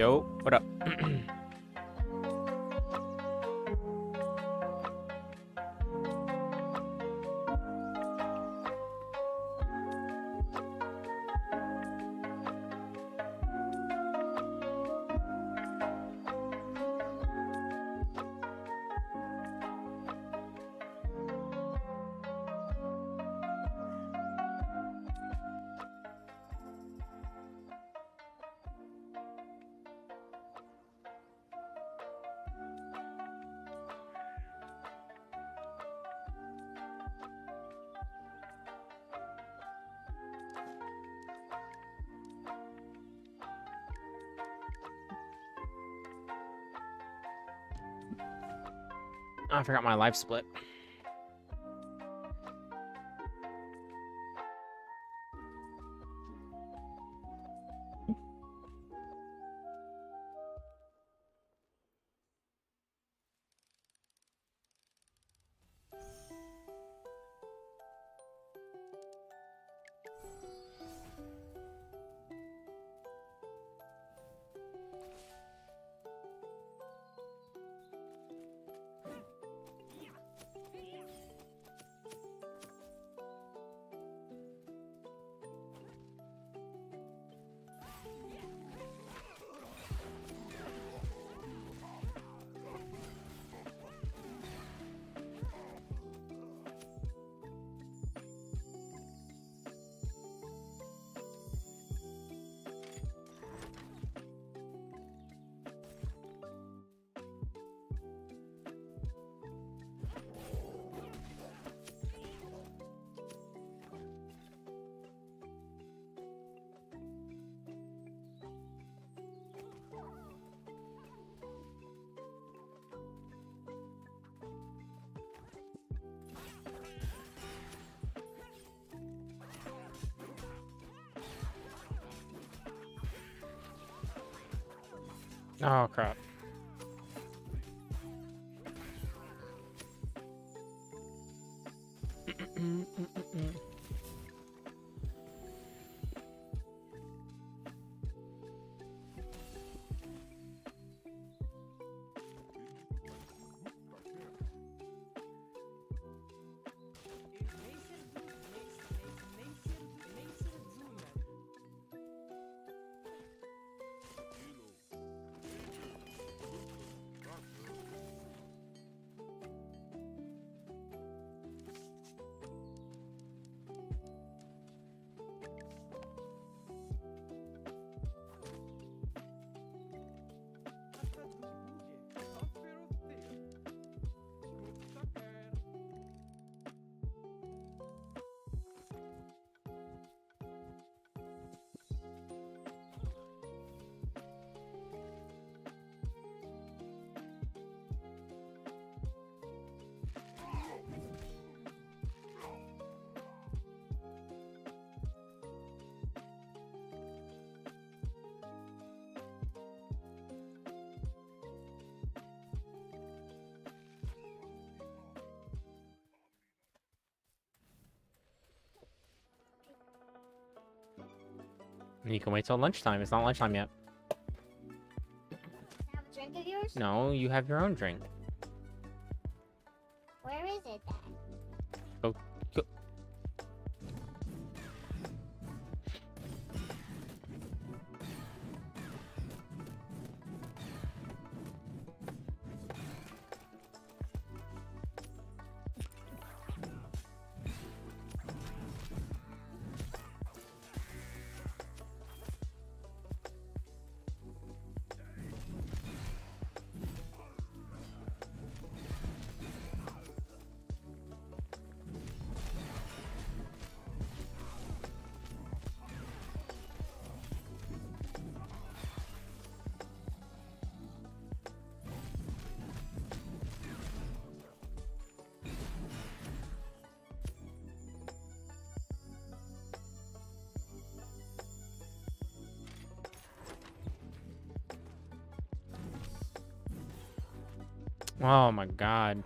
Yo, what up? forgot my life split. Oh crap. You can wait till lunchtime. It's not lunchtime yet. Have a drink of yours? No, you have your own drink. Oh my god.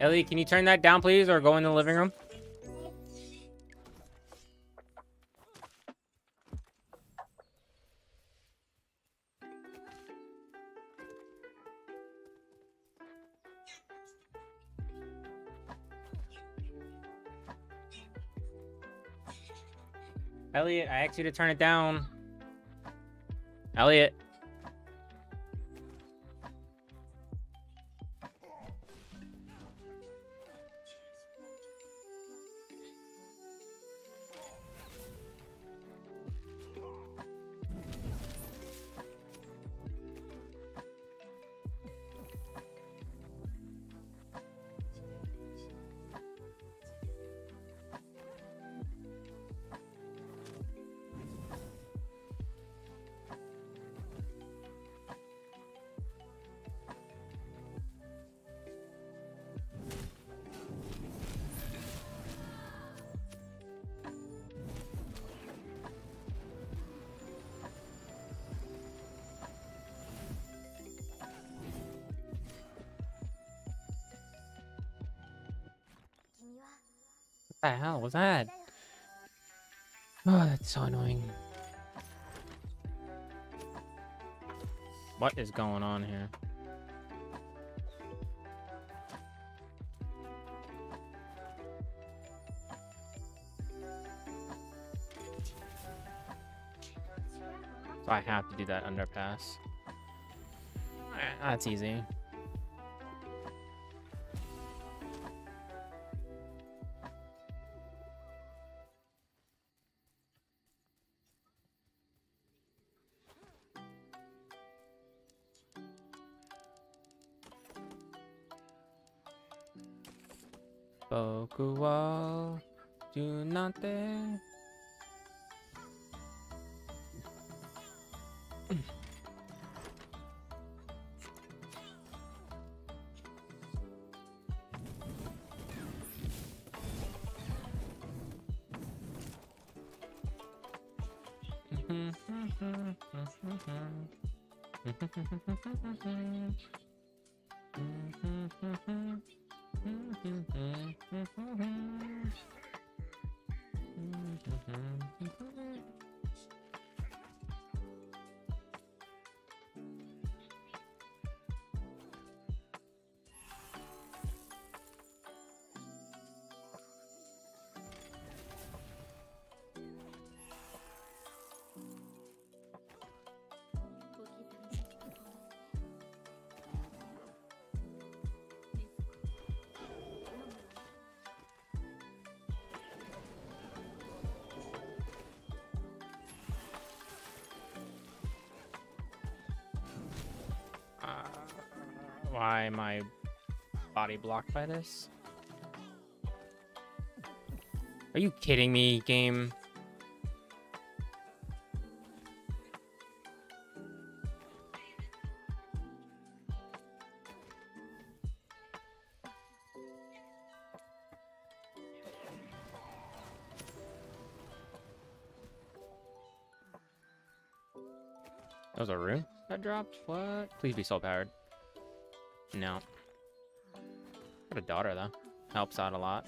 Ellie, can you turn that down, please, or go in the living room? Elliot, I asked you to turn it down. Elliot. The hell was that? Oh, that's so annoying. What is going on here? So I have to do that underpass. That's easy. Am I body blocked by this? Are you kidding me, game? That was a rune that dropped? What? Please be soul powered. No. Got a daughter though. Helps out a lot.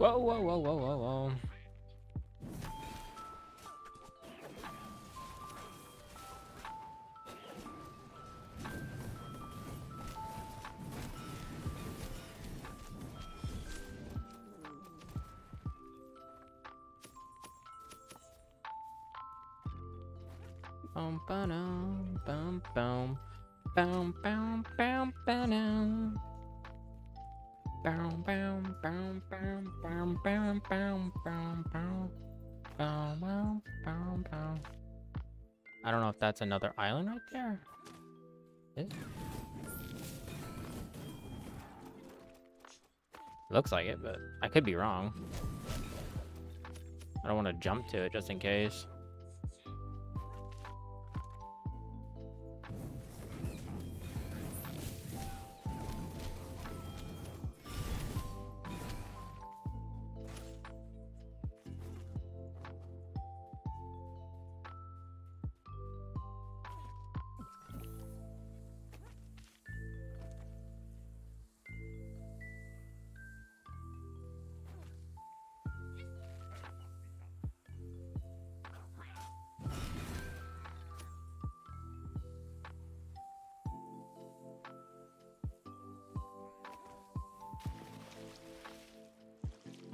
Whoa, whoa, whoa, whoa, whoa, whoa. Bum, ba-dum, bum, bum, bum, bum, bum, ba-dum. I don't know if that's another island right there. Is? Looks like it, but I could be wrong. I don't want to jump to it just in case.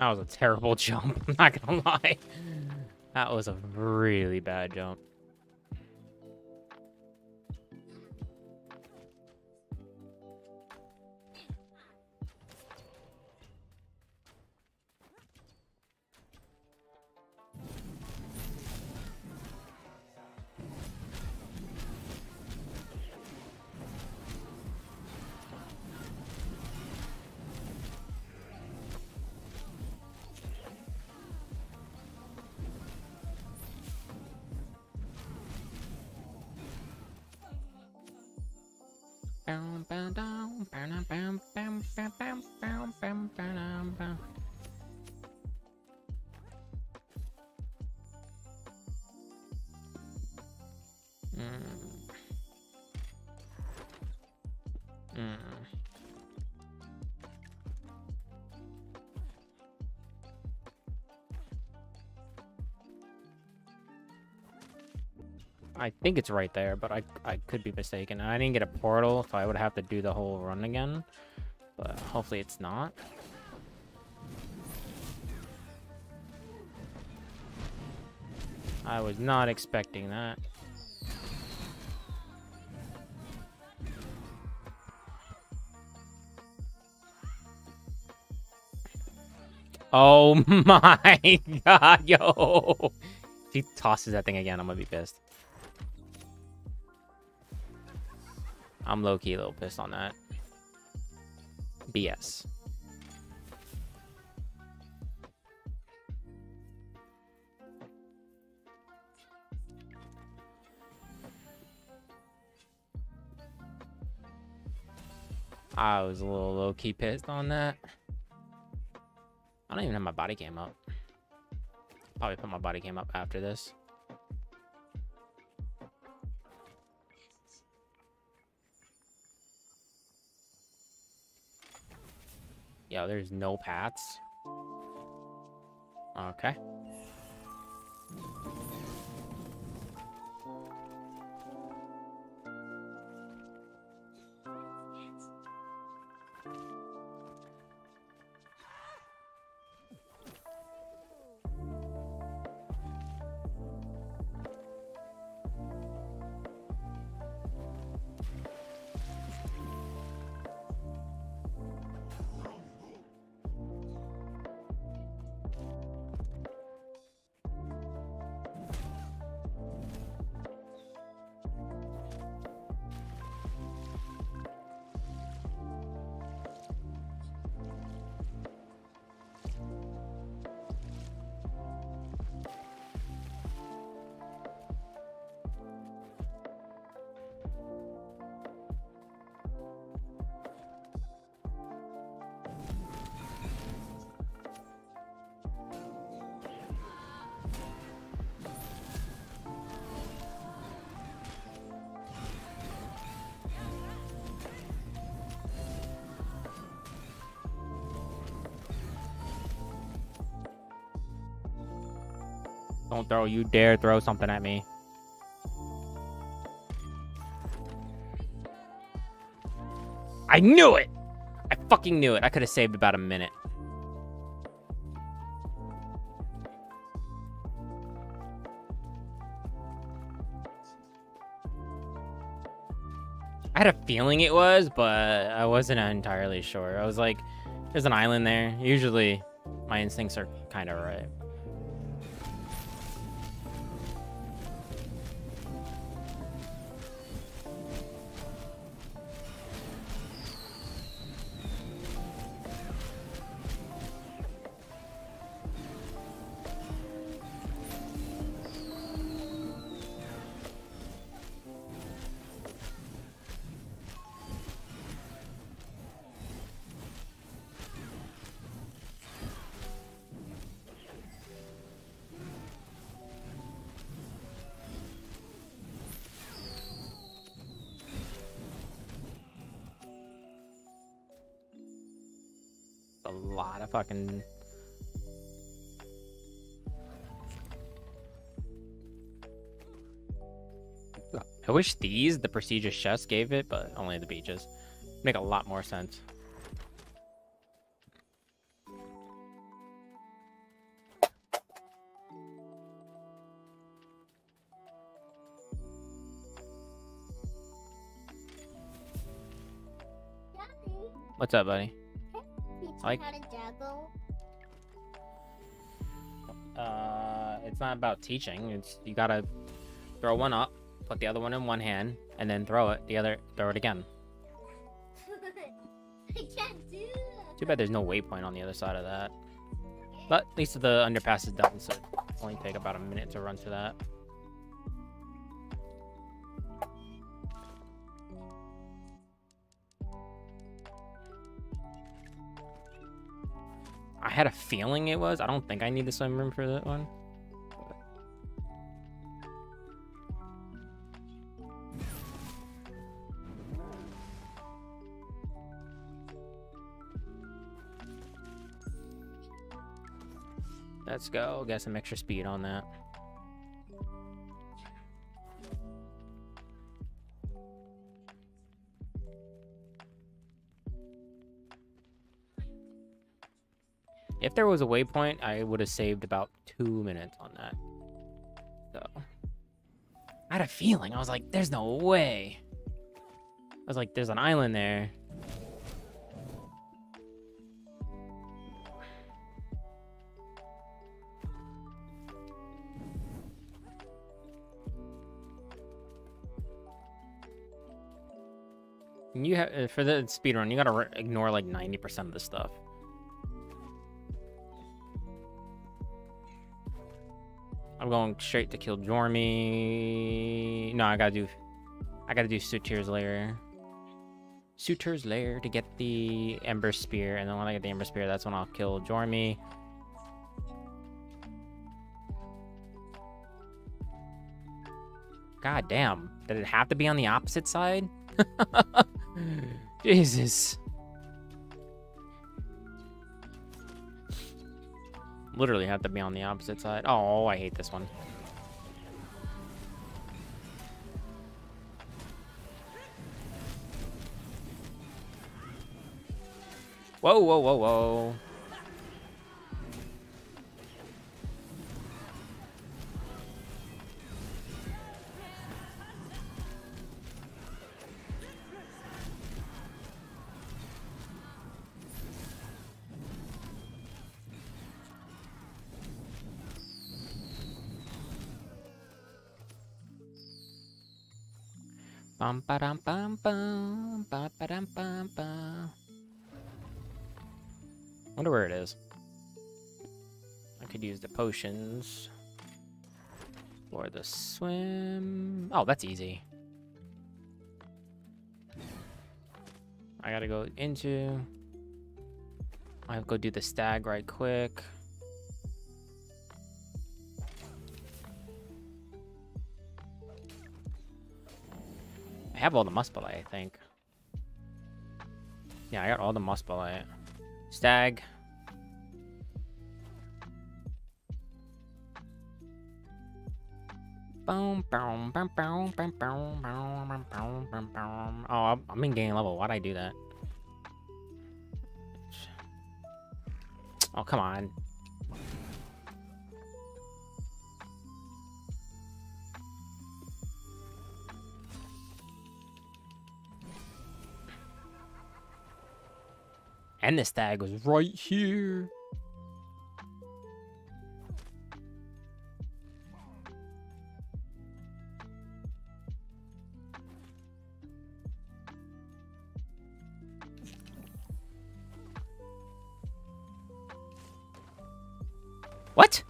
That was a terrible jump. I'm not gonna lie. That was a really bad jump. I think it's right there, but I I could be mistaken. I didn't get a portal, so I would have to do the whole run again. But hopefully it's not. I was not expecting that. Oh my god, yo! If he tosses that thing again, I'm gonna be pissed. I'm low-key a little pissed on that. BS. I was a little low-key pissed on that. I don't even have my body cam up. Probably put my body cam up after this. Yo, there's no paths. Okay. Don't throw. You dare throw something at me. I knew it! I fucking knew it. I could have saved about a minute. I had a feeling it was, but I wasn't entirely sure. I was like, there's an island there. Usually, my instincts are kind of right. wish these, the prestigious chests gave it, but only the beaches. Make a lot more sense. What's up, buddy? like uh, it's not about teaching. It's you gotta throw one up put the other one in one hand, and then throw it. The other, throw it again. I can't do that. Too bad there's no waypoint on the other side of that. But at least the underpass is done, so it only take about a minute to run through that. I had a feeling it was. I don't think I need the swim room for that one. Let's go. Get some extra speed on that. If there was a waypoint, I would have saved about two minutes on that. So, I had a feeling. I was like, "There's no way." I was like, "There's an island there." You have uh, for the speed run, you gotta ignore like ninety percent of the stuff. I'm going straight to kill Jormy. No, I gotta do, I gotta do Sutur's lair. Sutur's lair to get the Ember Spear, and then when I get the Ember Spear, that's when I'll kill Jormy. God damn! Did it have to be on the opposite side? Jesus. Literally have to be on the opposite side. Oh, I hate this one. Whoa, whoa, whoa, whoa. Bum ba dum bum bum ba ba dum bum bum. Wonder where it is. I could use the potions for the swim. Oh, that's easy. I gotta go into. I have to go do the stag right quick. have all the muspelite, I think. Yeah, I got all the muspelite. Stag. Boom! Boom! Boom! Boom! Boom! Boom! Boom! Boom! Boom! Boom! Oh, I'm in game level. Why'd I do that? Oh, come on. And the stag was right here. What?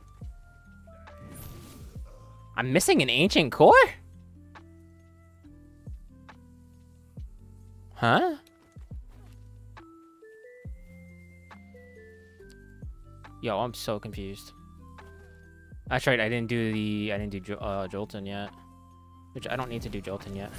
I'm missing an ancient core? Huh? Yo, I'm so confused. That's right, I didn't do the I didn't do uh, Jolton yet. Which I don't need to do Jolton yet.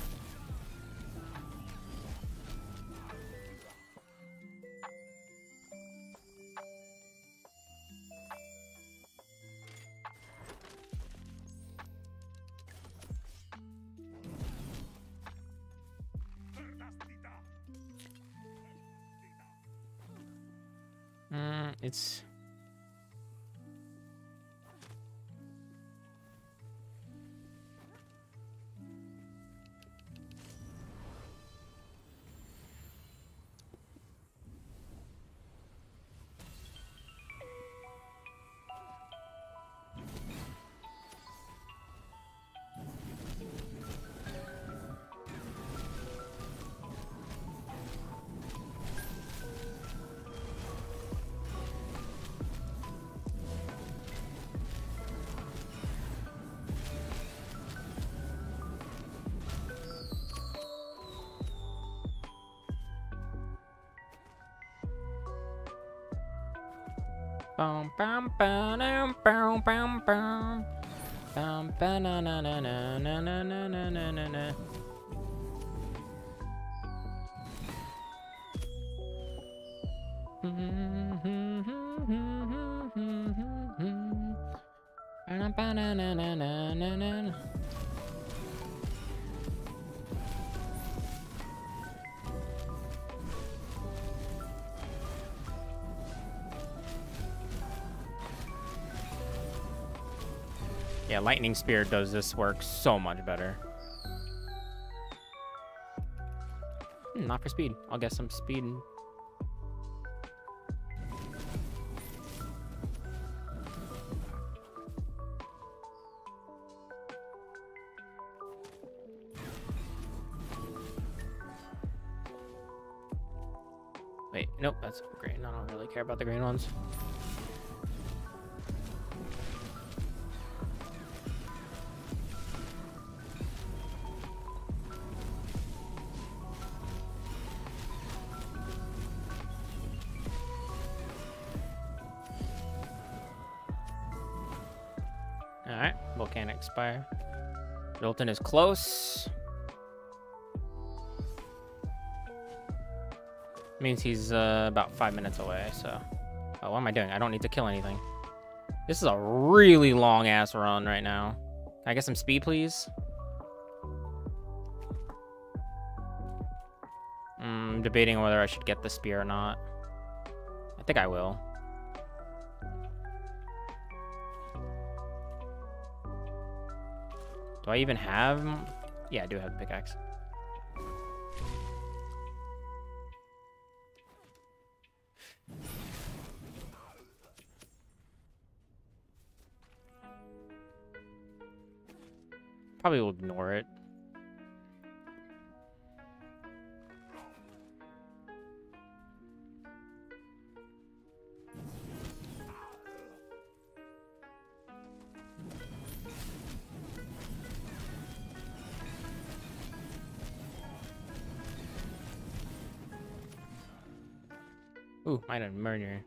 Bum bum bum bum bum bum bum. Ba na na na na na na na na na na na. Ba Yeah, Lightning Spear does this work so much better. Hmm, not for speed. I'll get some speed. Wait, nope, that's green. I don't really care about the green ones. Is close. Means he's uh, about five minutes away, so. Oh, what am I doing? I don't need to kill anything. This is a really long ass run right now. Can I get some speed, please? Mm, debating whether I should get the spear or not. I think I will. Do I even have? Yeah, I do have the pickaxe. Probably will ignore it. Might have murder.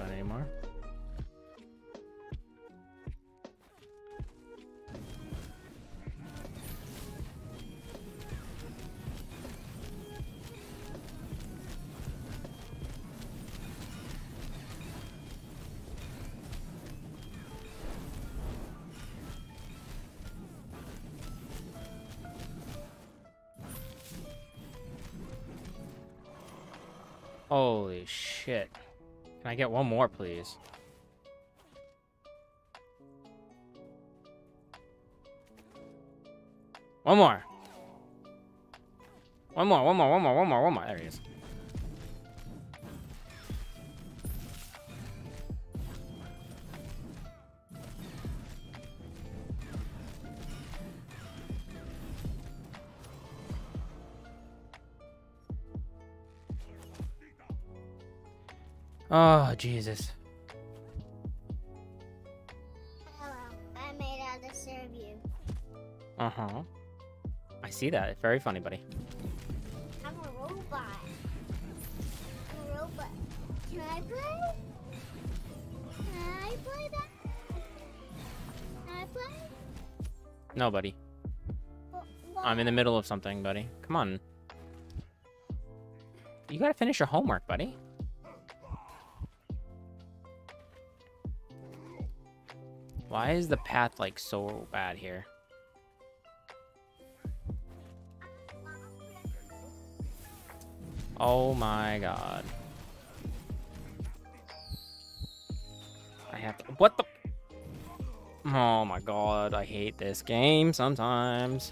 on anymore. I get one more, please? One more. One more, one more, one more, one more, one more. There he is. Oh, Jesus. Hello, I made out to serve you. Uh-huh. I see that. It's very funny, buddy. I'm a robot. I'm a robot. Can I play? Can I play that? Can I play? No, buddy. Why? I'm in the middle of something, buddy. Come on. You gotta finish your homework, buddy. Why is the path, like, so bad here? Oh my god. I have to- What the? Oh my god, I hate this game sometimes.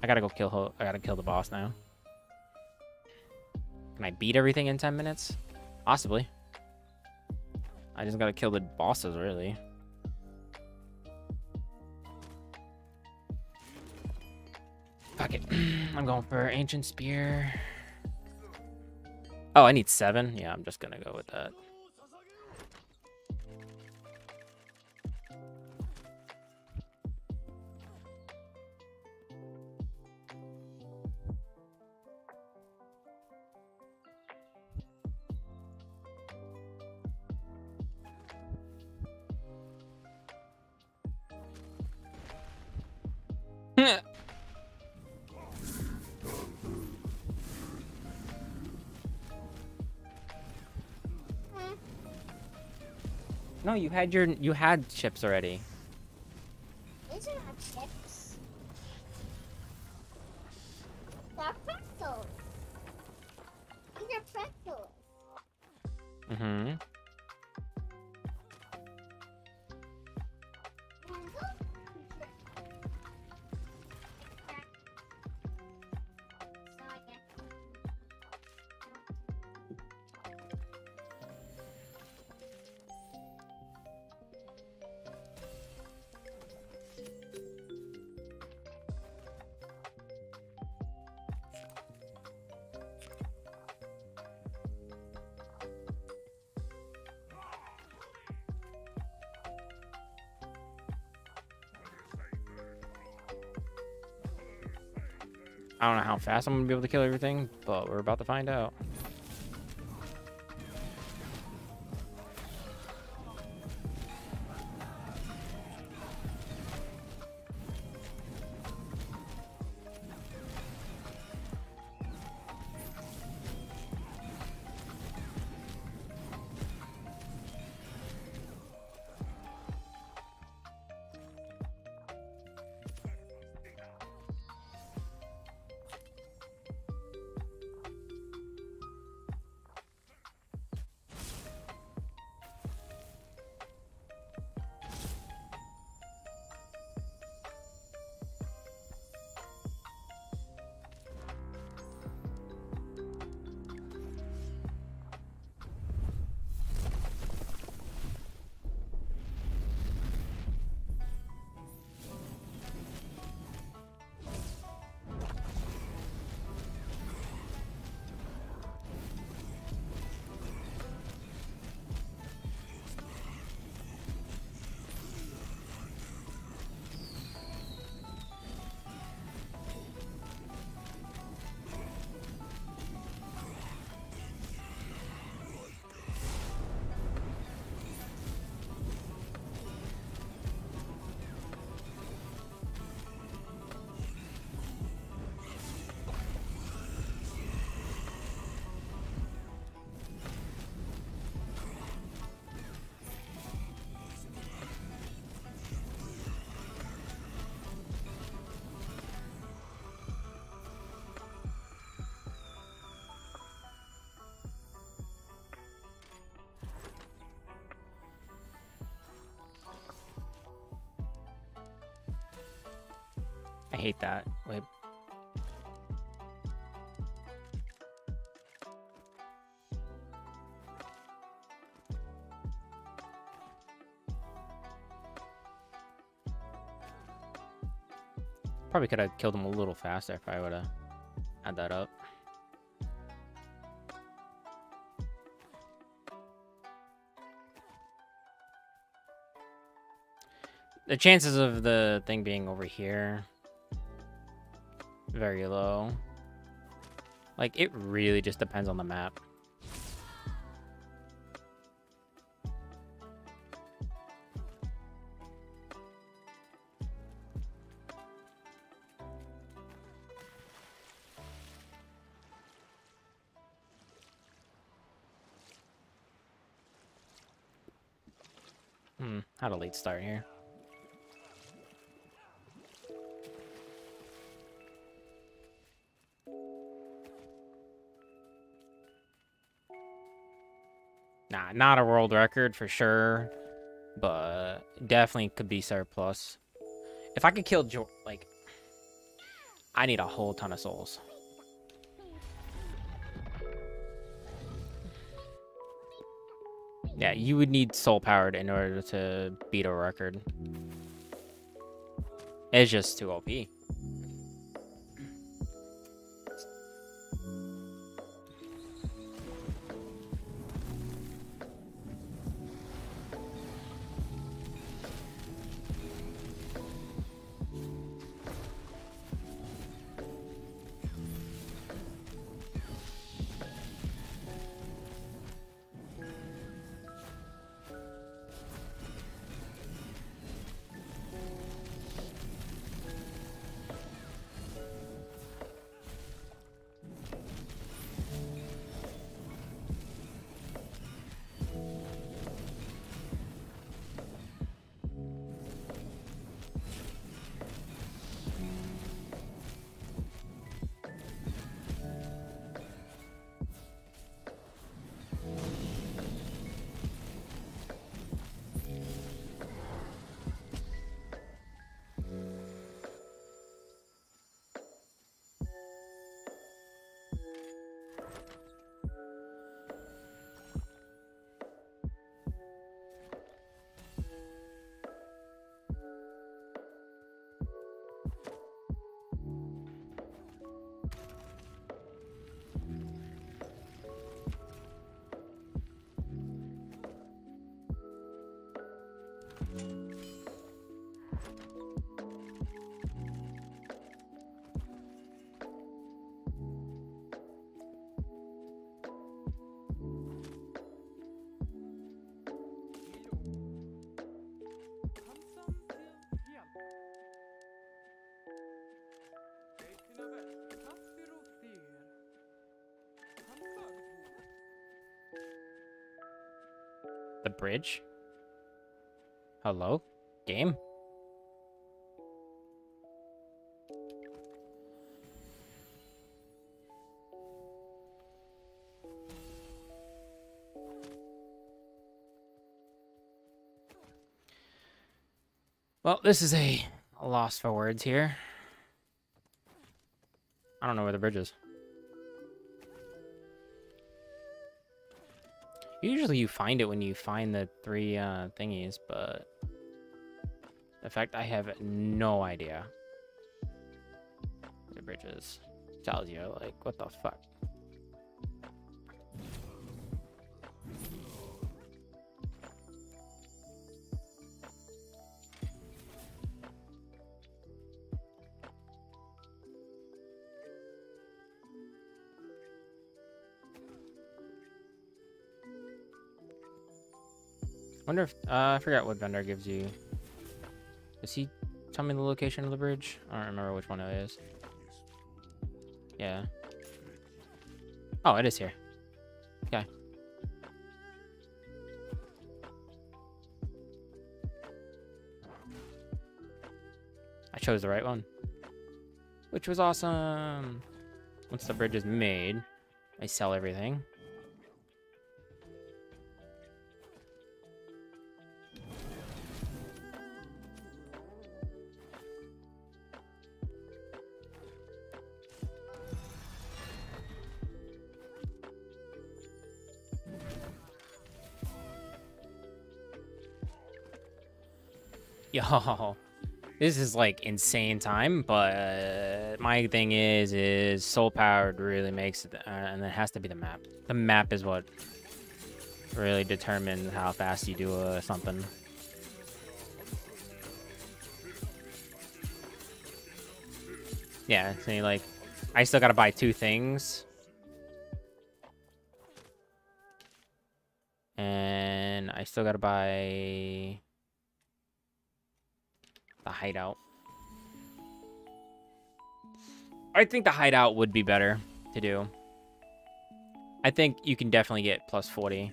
I gotta go kill I gotta kill the boss now. Can I beat everything in 10 minutes? Possibly. I just gotta kill the bosses, really. Going for Ancient Spear. Oh, I need seven? Yeah, I'm just gonna go with that. Had your you had chips already. I don't know how fast I'm gonna be able to kill everything, but we're about to find out. Probably could have killed him a little faster if I would have had that up. The chances of the thing being over here very low. Like, it really just depends on the map. Late start here. Nah, not a world record for sure, but definitely could be surplus. If I could kill like, I need a whole ton of souls. Yeah, you would need soul powered in order to beat a record. It's just too OP. Well, this is a, loss for words here. I don't know where the bridge is. Usually you find it when you find the three uh, thingies, but... In fact, I have no idea. The bridge is. Tells you, like, what the fuck? Wonder if uh, I forgot what vendor gives you. Does he tell me the location of the bridge? I don't remember which one it is. Yeah. Oh, it is here. Okay. I chose the right one. Which was awesome. Once the bridge is made, I sell everything. Yo, this is like insane time, but my thing is, is soul powered really makes it, uh, and it has to be the map. The map is what really determines how fast you do uh, something. Yeah, see, like, I still gotta buy two things. And I still gotta buy hideout. I think the hideout would be better to do. I think you can definitely get plus 40.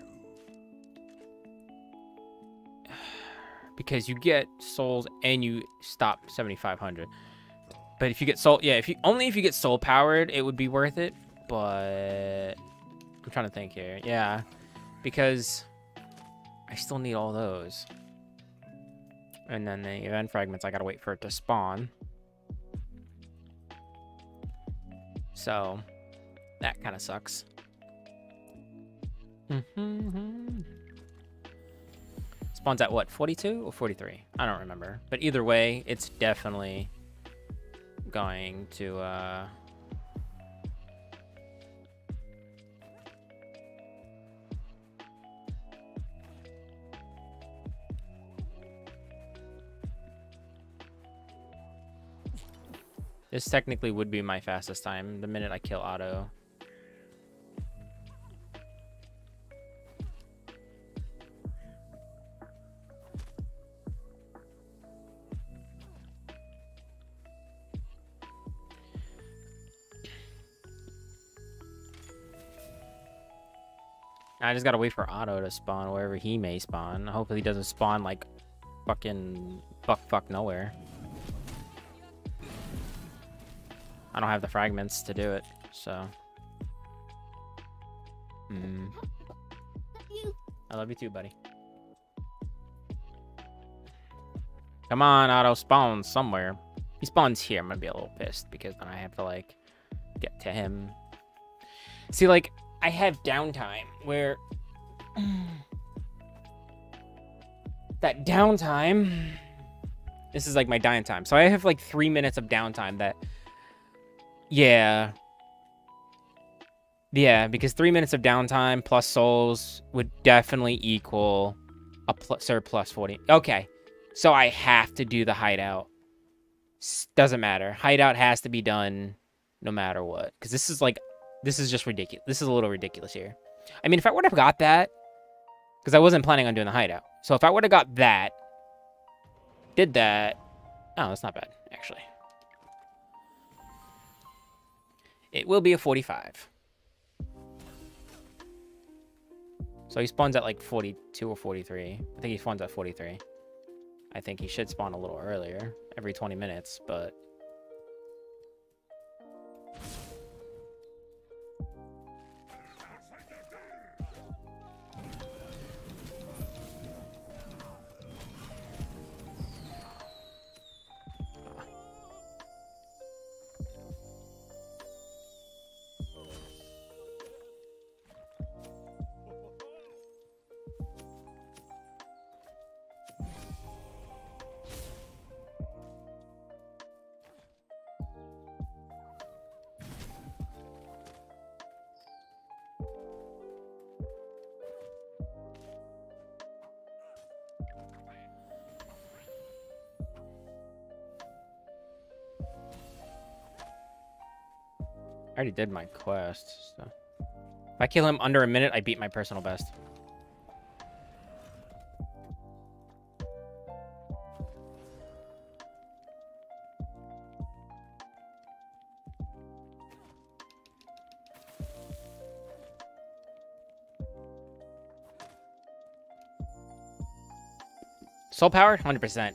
because you get souls and you stop 7500. But if you get soul, yeah, if you only if you get soul powered, it would be worth it. But I'm trying to think here. Yeah, because I still need all those. And then the event fragments, I gotta wait for it to spawn. So that kind of sucks. Spawns at what, 42 or 43? I don't remember. But either way, it's definitely going to uh This technically would be my fastest time the minute I kill Otto. I just gotta wait for Otto to spawn wherever he may spawn. Hopefully he doesn't spawn like fucking fuck fuck nowhere. I don't have the fragments to do it, so. Hmm. I love you too, buddy. Come on, Otto spawn somewhere. He spawns here, I'm gonna be a little pissed because then I have to like get to him. See, like, I have downtime where that downtime this is like my dying time. So I have like three minutes of downtime that yeah. Yeah, because three minutes of downtime plus souls would definitely equal a plus surplus 40. Okay. So I have to do the hideout. S doesn't matter. Hideout has to be done no matter what. Because this is like this is just ridiculous. This is a little ridiculous here. I mean, if I would have got that, because I wasn't planning on doing the hideout. So if I would have got that, did that, oh, that's not bad, actually. It will be a 45. So he spawns at like 42 or 43. I think he spawns at 43. I think he should spawn a little earlier, every 20 minutes, but already did my quest, so. If I kill him under a minute, I beat my personal best. Soul power, 100%.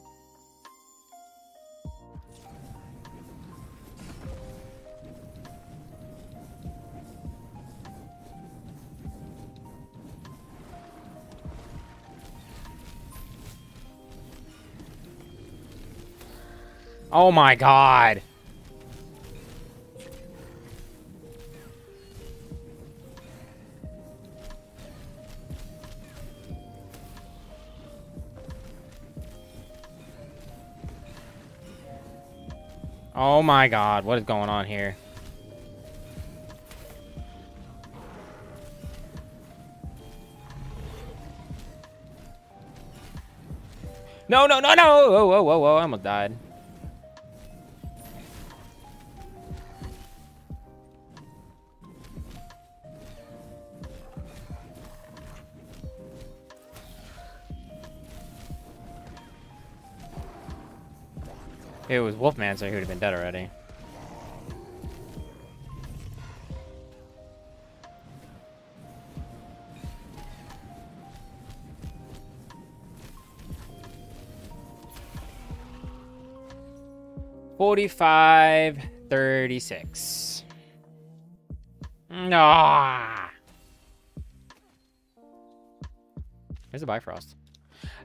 Oh my god. Oh my god, what is going on here? No, no, no, no! Whoa, whoa, whoa, whoa, I almost died. it was Wolfman, so he would have been dead already. Forty-five, thirty-six. Ah. There's a Bifrost.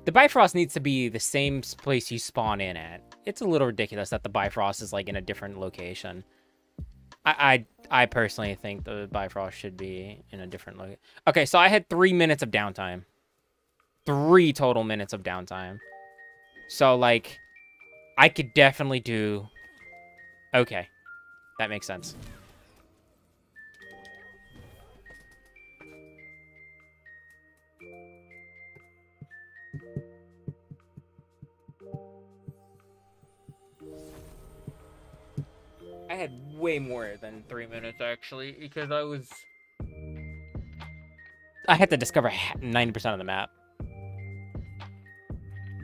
The Bifrost needs to be the same place you spawn in at. It's a little ridiculous that the Bifrost is like in a different location. I I, I personally think the Bifrost should be in a different location. Okay, so I had three minutes of downtime. Three total minutes of downtime. So like, I could definitely do. Okay, that makes sense. I had way more than three minutes actually because I was. I had to discover ninety percent of the map.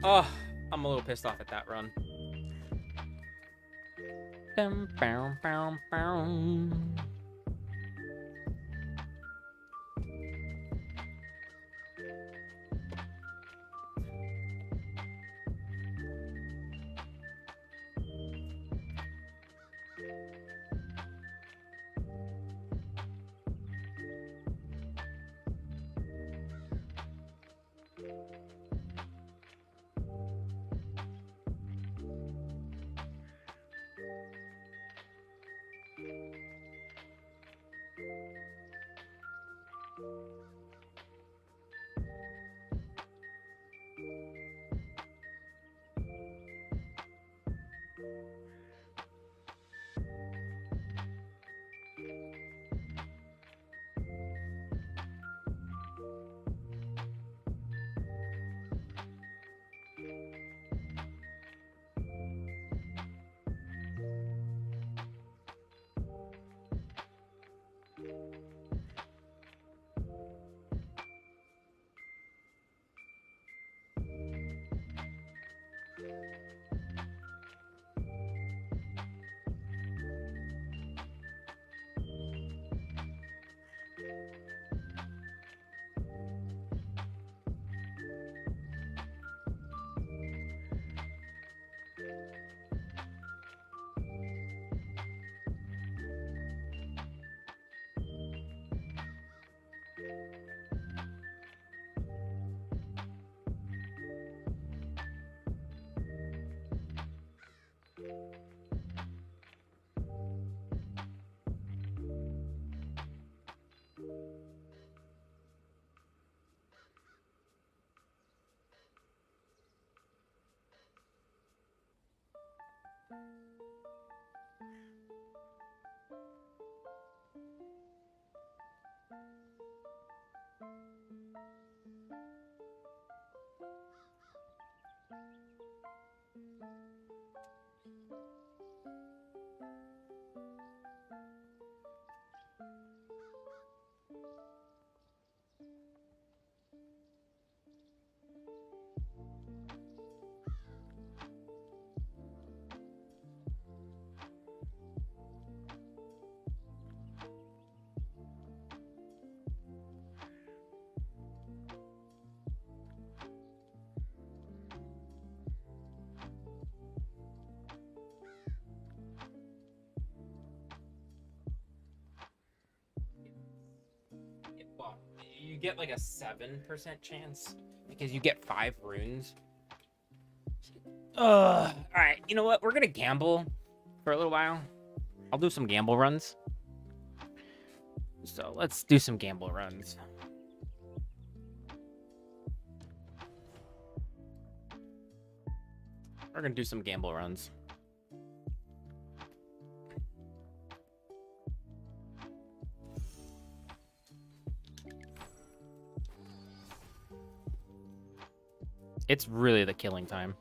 Oh, I'm a little pissed off at that run. Bum, bum, bum, thank you you get like a seven percent chance because you get five runes. Ugh. All right. You know what? We're gonna gamble for a little while. I'll do some gamble runs. So let's do some gamble runs. We're gonna do some gamble runs. It's really the killing time.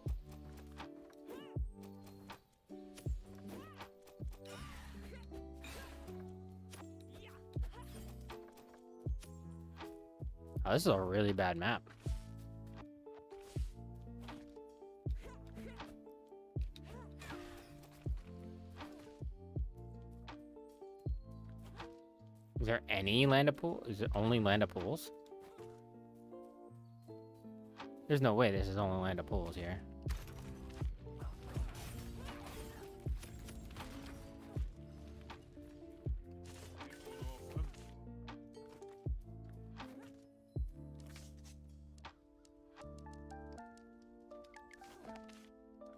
Oh, this is a really bad map. Is there any land of pool? Is it only land of pools? There's no way this is the only land of pools here.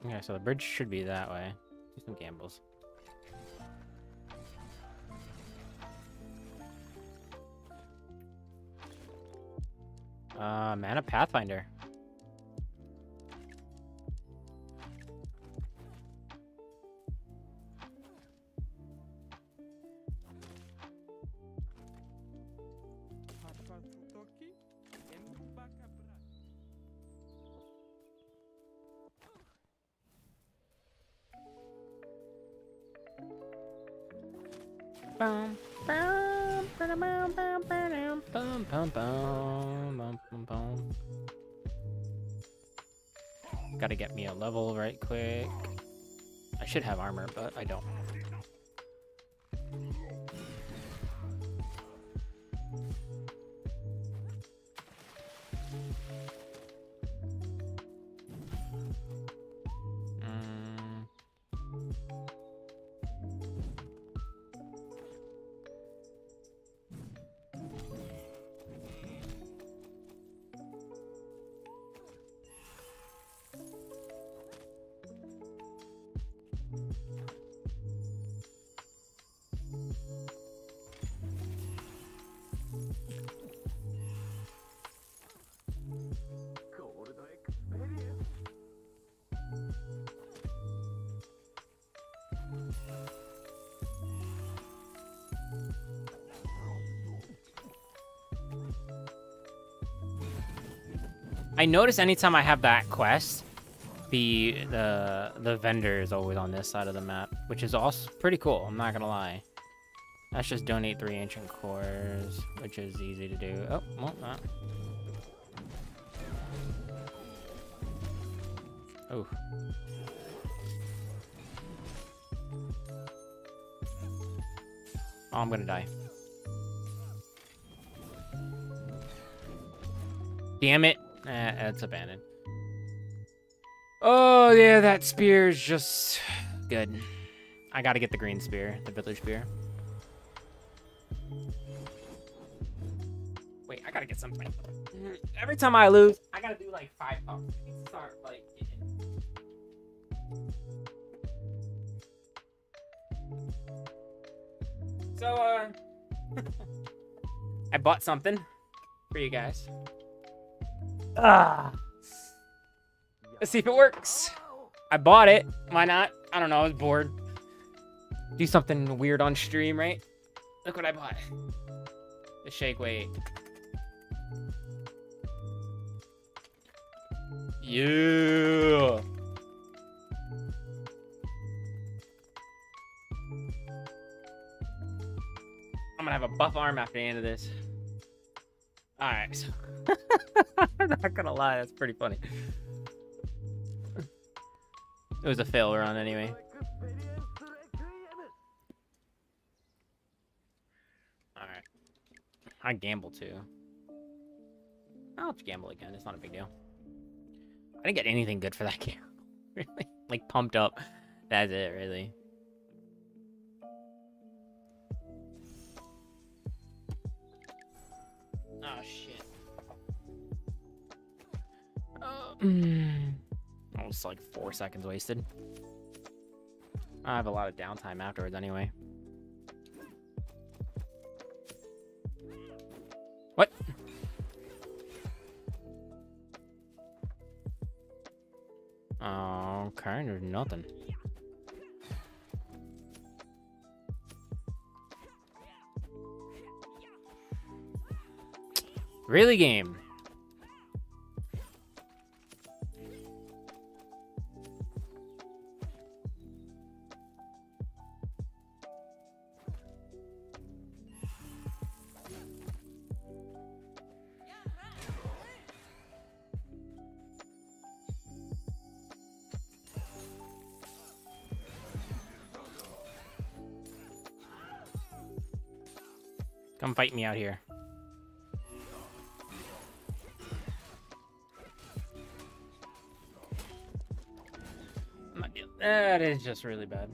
Okay, so the bridge should be that way. Do some gambles. Uh, mana Pathfinder. Should have armor, but I don't. I notice anytime I have that quest, the the the vendor is always on this side of the map, which is also pretty cool. I'm not gonna lie. Let's just donate three ancient cores, which is easy to do. Oh, well, uh. not. Oh. Oh, I'm gonna die. Damn it. Eh, it's abandoned. Oh, yeah, that spear is just good. I gotta get the green spear, the village spear. Wait, I gotta get something. Every time I lose, I gotta do like five pumps. Start like getting... So, uh, I bought something for you guys. Ah. Let's see if it works. I bought it. Why not? I don't know. I was bored. Do something weird on stream, right? Look what I bought. The shake weight. Yeah. I'm gonna have a buff arm after the end of this. All right. I'm not gonna lie, that's pretty funny. It was a fail run anyway. Alright. I gamble too. I'll gamble again, it's not a big deal. I didn't get anything good for that game. really? Like pumped up. That's it, really. Oh shit. Uh, Almost like four seconds wasted. I have a lot of downtime afterwards anyway. What? Okay, there's nothing. Really game? Come fight me out here. Eh, that is just really bad.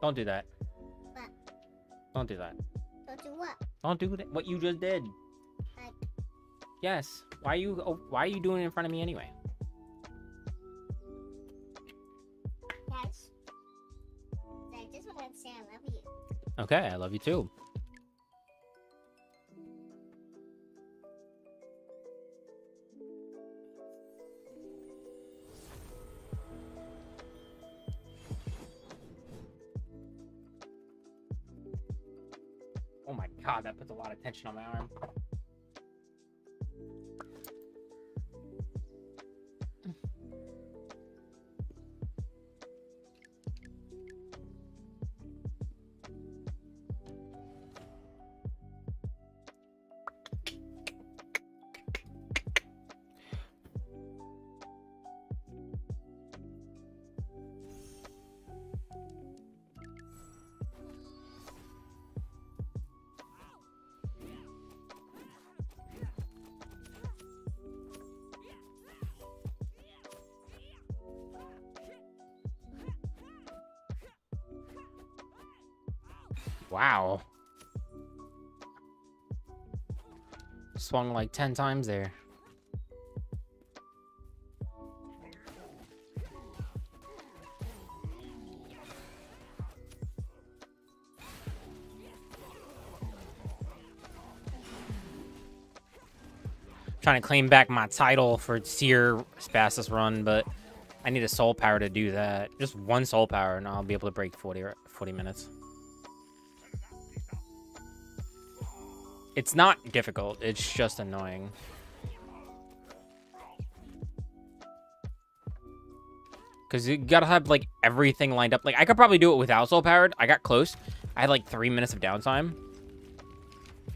Don't do that. What? Don't do that. Don't do what? Don't do that. What you just did. Like. Yes. Why are you? Oh, why are you doing it in front of me anyway? Yes. I just want to say I love you. Okay, I love you too. God, that puts a lot of tension on my arm. Wow. Swung like 10 times there. Trying to claim back my title for Seer fastest run, but I need a soul power to do that. Just one soul power and I'll be able to break 40, 40 minutes. It's not difficult, it's just annoying. Because you gotta have, like, everything lined up. Like, I could probably do it without soul powered. I got close. I had, like, three minutes of downtime.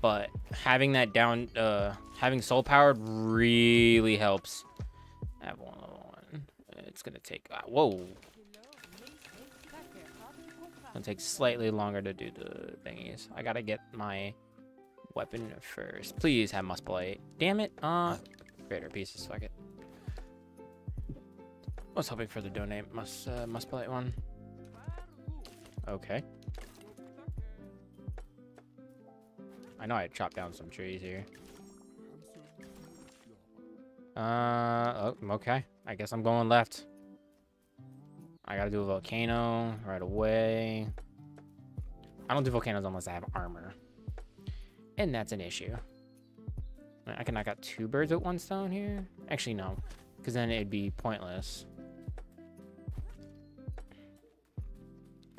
But having that down, uh, having soul powered really helps. I have one one. It's gonna take, uh, whoa. It'll take slightly longer to do the thingies. I gotta get my weapon first. Please have Musplite. Damn it. Uh, greater pieces. Fuck it. I was hoping for the donate must uh, one. Okay. I know I chopped down some trees here. Uh, oh, okay. I guess I'm going left. I gotta do a volcano right away. I don't do volcanoes unless I have armor. And that's an issue. I can knock out two birds with one stone here? Actually, no. Because then it'd be pointless.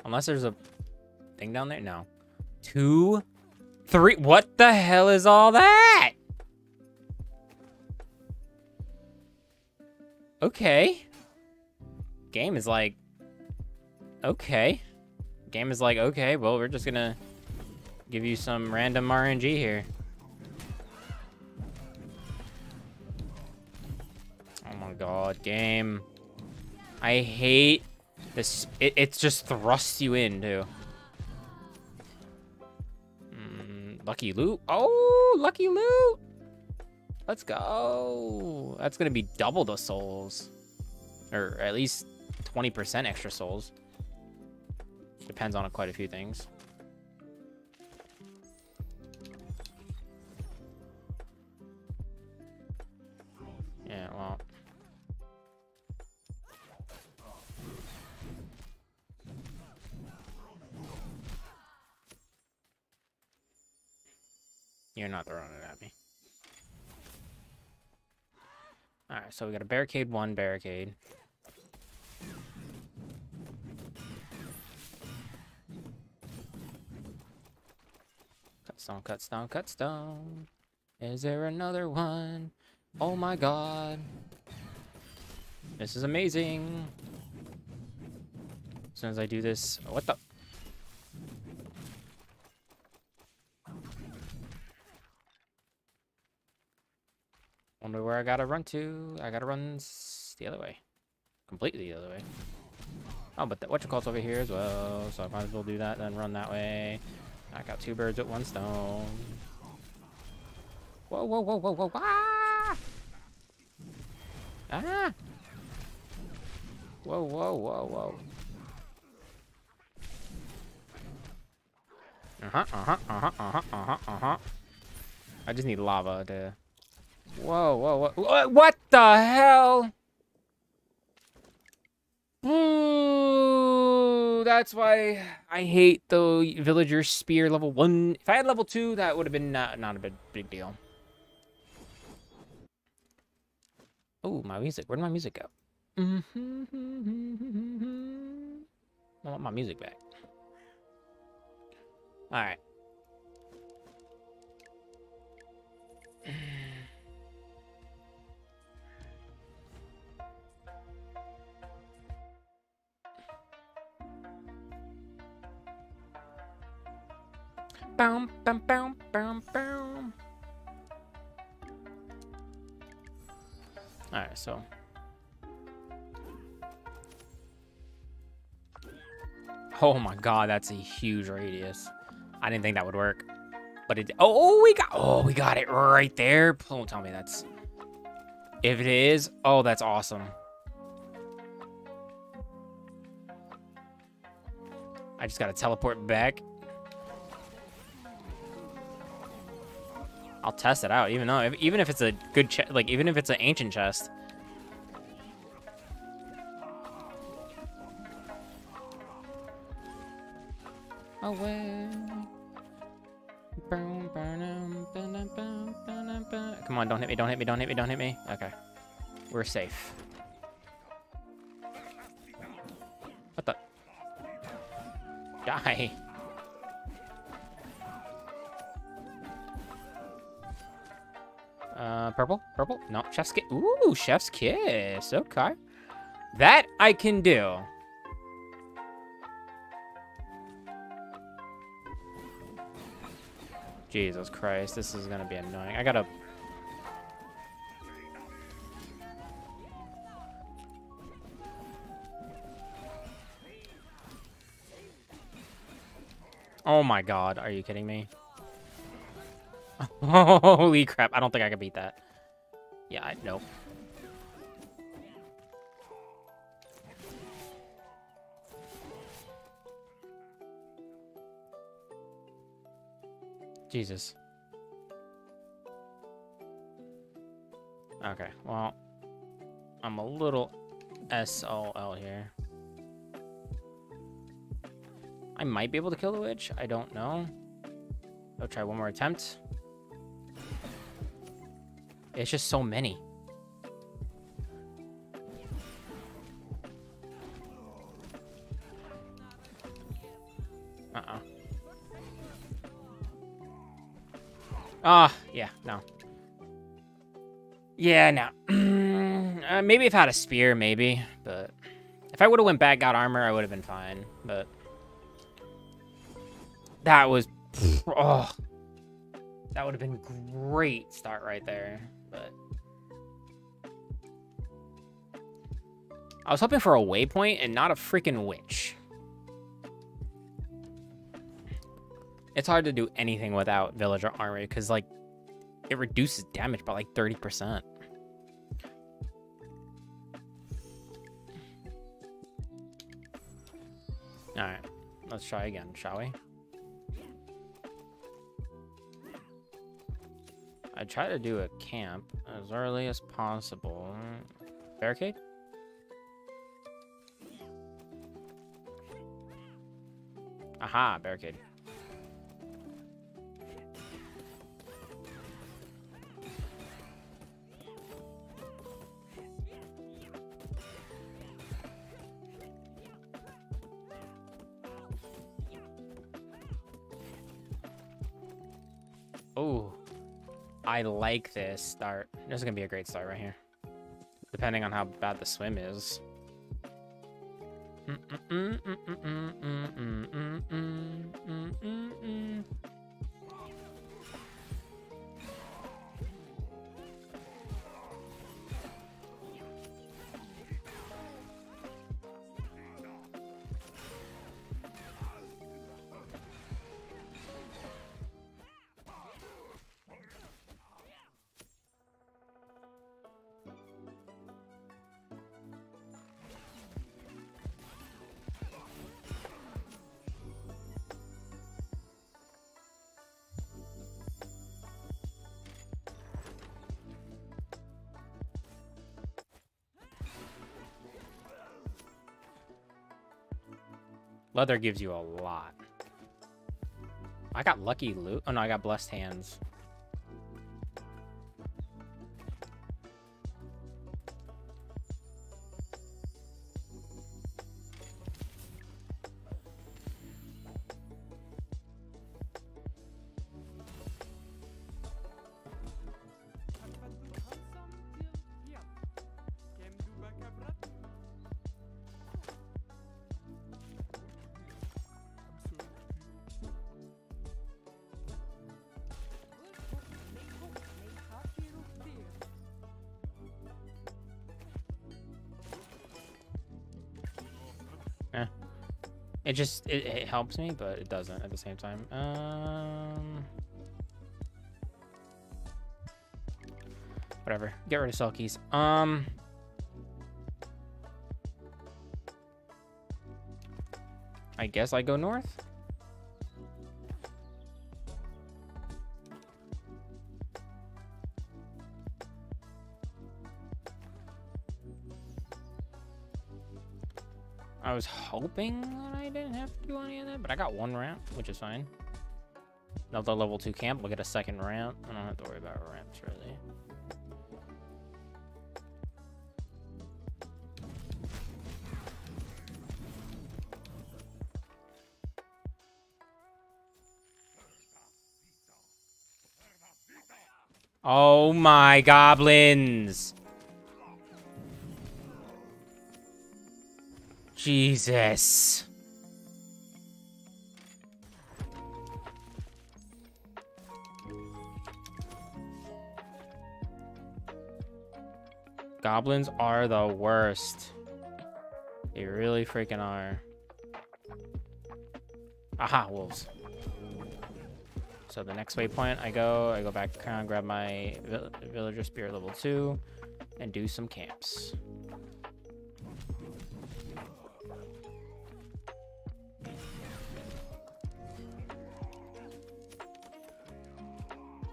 Unless there's a thing down there? No. Two? Three? What the hell is all that? Okay. Game is like... Okay. Game is like, okay, well, we're just gonna give you some random RNG here. Oh my god, game. I hate this. It, it just thrusts you in, too. Mm, lucky loot. Oh, lucky loot. Let's go. That's going to be double the souls. Or at least 20% extra souls. Depends on quite a few things. You're not throwing it at me. Alright, so we got a barricade, one barricade. Cut stone, cut stone, cut stone. Is there another one? Oh my god. This is amazing. As soon as I do this... What the... Wonder where I gotta run to. I gotta run the other way. Completely the other way. Oh, but the, what call's over here as well, so I might as well do that, then run that way. I got two birds with one stone. Whoa, whoa, whoa, whoa, whoa, ah! Ah! Whoa, whoa, whoa, whoa. Uh-huh, uh-huh, uh-huh, uh-huh, uh-huh, uh-huh. I just need lava to... Whoa, whoa, whoa. What the hell? Ooh, that's why I hate the villager spear level one. If I had level two, that would have been not, not a big, big deal. Oh, my music. Where did my music go? Mm-hmm. I want my music back. All right. Boom, boom, boom, boom, boom. All right, so. Oh my god, that's a huge radius. I didn't think that would work. But it oh, oh we got oh we got it right there. Don't tell me that's if it is, oh that's awesome. I just gotta teleport back. I'll test it out, even though if, even if it's a good chest, like even if it's an ancient chest. Away. Come on, don't hit me, don't hit me, don't hit me, don't hit me. Okay. We're safe. What the? Die. Uh, purple? Purple? No, chef's kiss. Ooh, chef's kiss. Okay. That I can do. Jesus Christ, this is gonna be annoying. I gotta... Oh my god, are you kidding me? Holy crap, I don't think I can beat that. Yeah, I, nope. Jesus. Okay, well, I'm a little SOL here. I might be able to kill the witch. I don't know. I'll try one more attempt. It's just so many. Uh-uh. Ah, uh, yeah, no. Yeah, no. uh, maybe if I had a spear, maybe. But if I would have went back, got armor, I would have been fine. But that was... Oh. That would have been great start right there but I was hoping for a waypoint and not a freaking witch. It's hard to do anything without villager armor because like it reduces damage by like 30%. Alright, let's try again, shall we? I try to do a camp as early as possible. Barricade? Aha, barricade. I like this start. This is going to be a great start right here. Depending on how bad the swim is. Mm -mm -mm Leather gives you a lot. I got lucky loot. Oh no, I got blessed hands. It just it, it helps me, but it doesn't at the same time. Um, whatever. Get rid of Selkies. Um. I guess I go north. I was hoping but I got one ramp, which is fine. Another level 2 camp, we'll get a second ramp. I don't have to worry about ramps, really. Oh my goblins! Jesus. Goblins are the worst. They really freaking are. Aha, wolves. So the next waypoint I go, I go back to Crown, grab my villager spear level 2, and do some camps.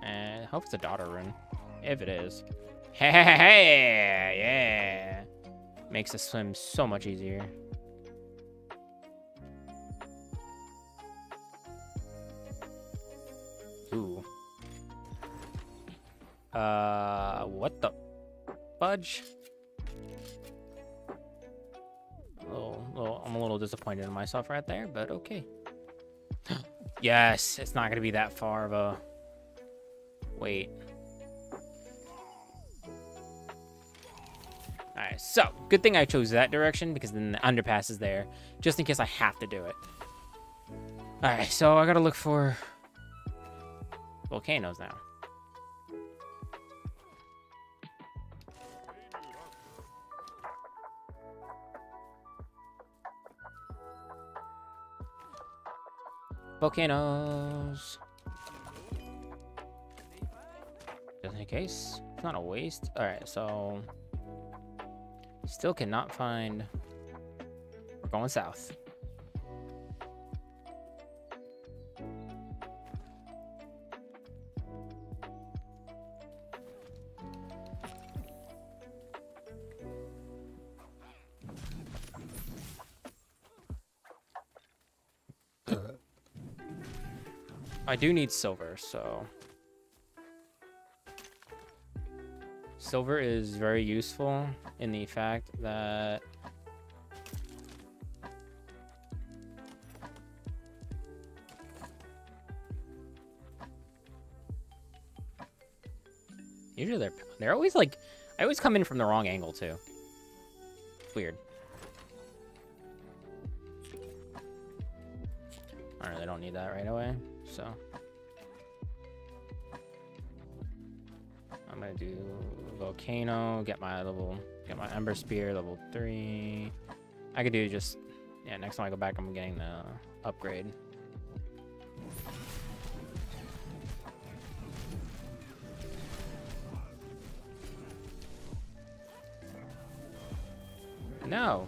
And hope it's a daughter rune. If it is. Hey, yeah. Makes the swim so much easier. Ooh. Uh, what the fudge? Little, I'm a little disappointed in myself right there, but okay. yes, it's not going to be that far of a wait. So, good thing I chose that direction because then the underpass is there, just in case I have to do it. Alright, so I gotta look for volcanoes now. Volcanoes. Just in case. It's not a waste. Alright, so... Still cannot find... We're going south. Uh, I do need silver, so... Silver is very useful in the fact that... Usually they're, they're always like... I always come in from the wrong angle, too. Weird. Alright, they don't need that right away so I'm gonna do volcano, get my level, get my ember spear level three. I could do just yeah. Next time I go back, I'm getting the upgrade. No.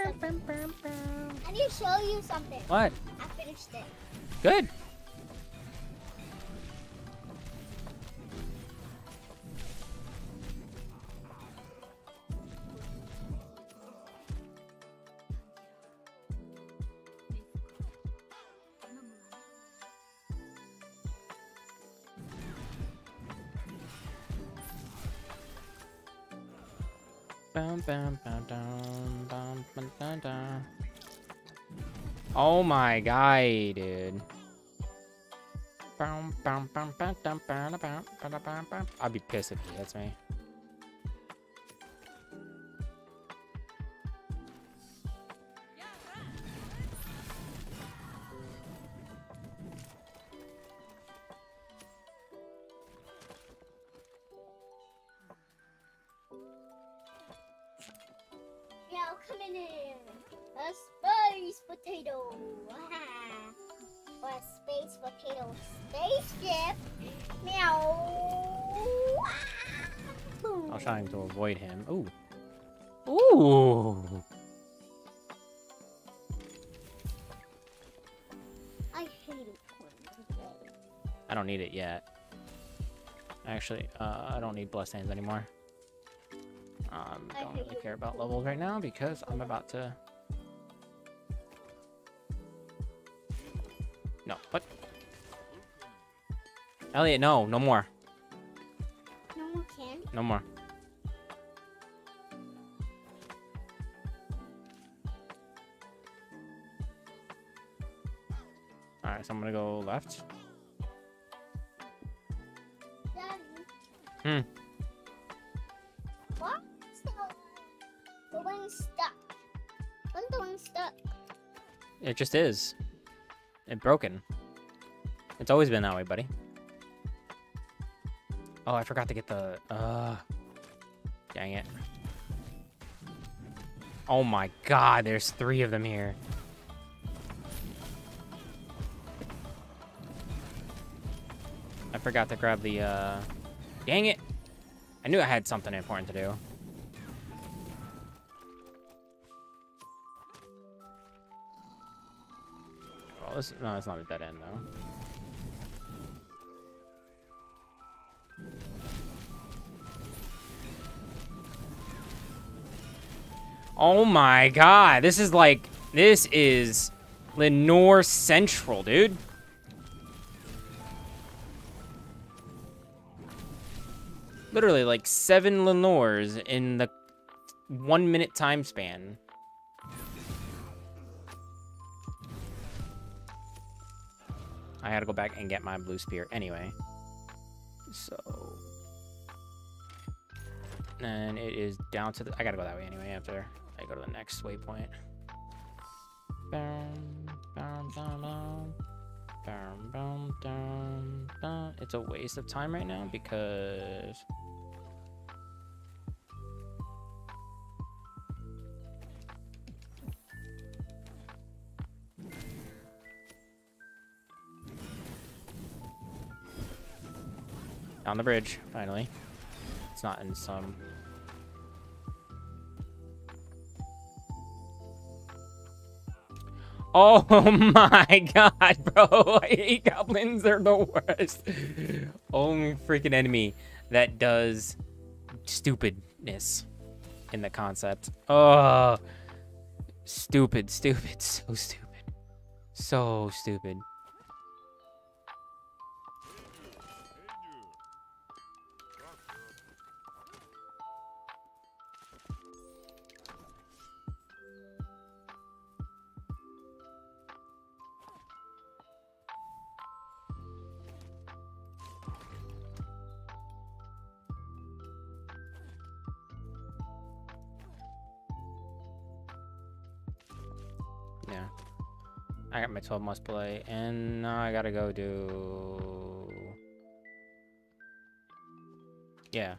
Bam, bam, bam, bam, I need to show you something. What? I finished it. Good. my god, dude. I'd be pissed if he hits me. Need hands anymore. Um, I don't really care about levels right now because I'm about to. No, what? Elliot, no, no more, No can. no more. Just is. It broken. It's always been that way, buddy. Oh, I forgot to get the. Uh. Dang it. Oh my god, there's three of them here. I forgot to grab the. Uh... Dang it! I knew I had something important to do. This, no, it's not a dead end though. Oh my god, this is like, this is Lenore Central, dude. Literally like seven Lenores in the one minute time span. I had to go back and get my blue spear anyway. So. And it is down to the. I gotta go that way anyway after I go to the next waypoint. It's a waste of time right now because. On the bridge, finally. It's not in some. Oh my god, bro. I hate goblins. They're the worst. Only freaking enemy that does stupidness in the concept. Oh, stupid, stupid, so stupid. So stupid. I got my 12 must play, and now I gotta go do. Yeah.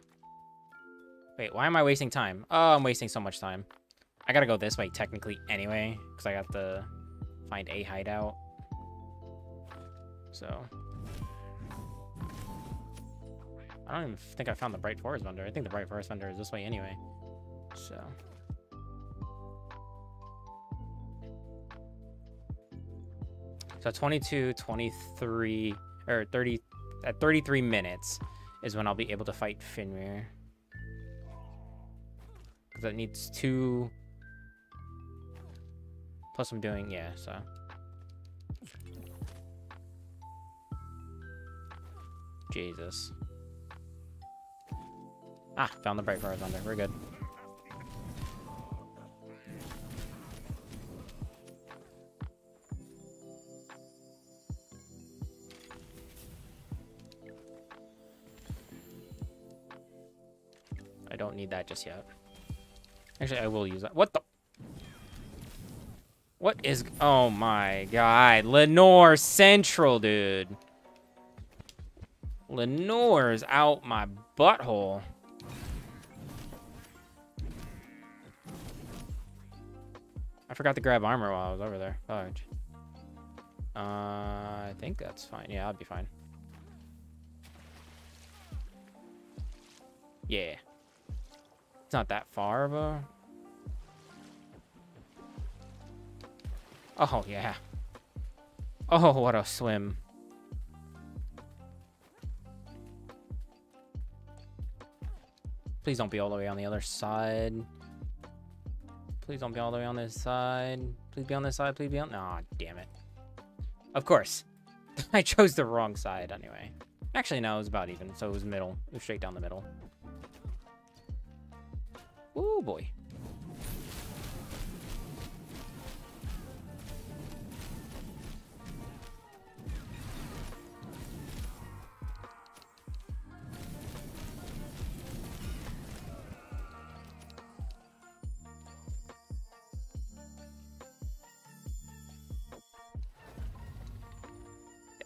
Wait, why am I wasting time? Oh, I'm wasting so much time. I gotta go this way technically anyway, because I got to find a hideout. So. I don't even think I found the Bright Forest Vendor. I think the Bright Forest Vendor is this way anyway. So. So 22, 23, or 30, at 33 minutes is when I'll be able to fight Finrear. Because it needs two... Plus I'm doing, yeah, so... Jesus. Ah, found the Bright Forest Thunder. We're good. Need that just yet. Actually, I will use that. What the? What is... Oh my god. Lenore Central, dude. Lenore's out my butthole. I forgot to grab armor while I was over there. Fudge. Uh, I think that's fine. Yeah, I'll be fine. Yeah. It's not that far of a... Oh, yeah. Oh, what a swim. Please don't be all the way on the other side. Please don't be all the way on this side. Please be on this side. Please be on... Aw, oh, damn it. Of course. I chose the wrong side anyway. Actually, no, it was about even, so it was middle. It was straight down the middle. Oh boy.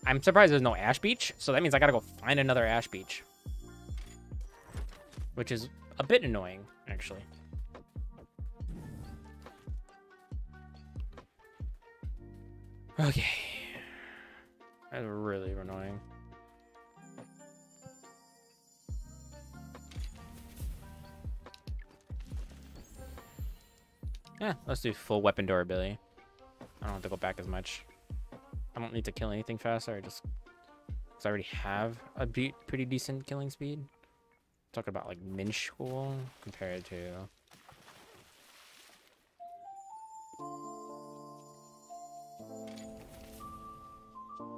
I'm surprised there's no Ash Beach, so that means I gotta go find another Ash Beach. Which is a bit annoying, actually. Okay. That's really annoying. Yeah, let's do full weapon durability. I don't have to go back as much. I don't need to kill anything faster. I just, cause I already have a pretty decent killing speed. Talking about like minuscule compared to.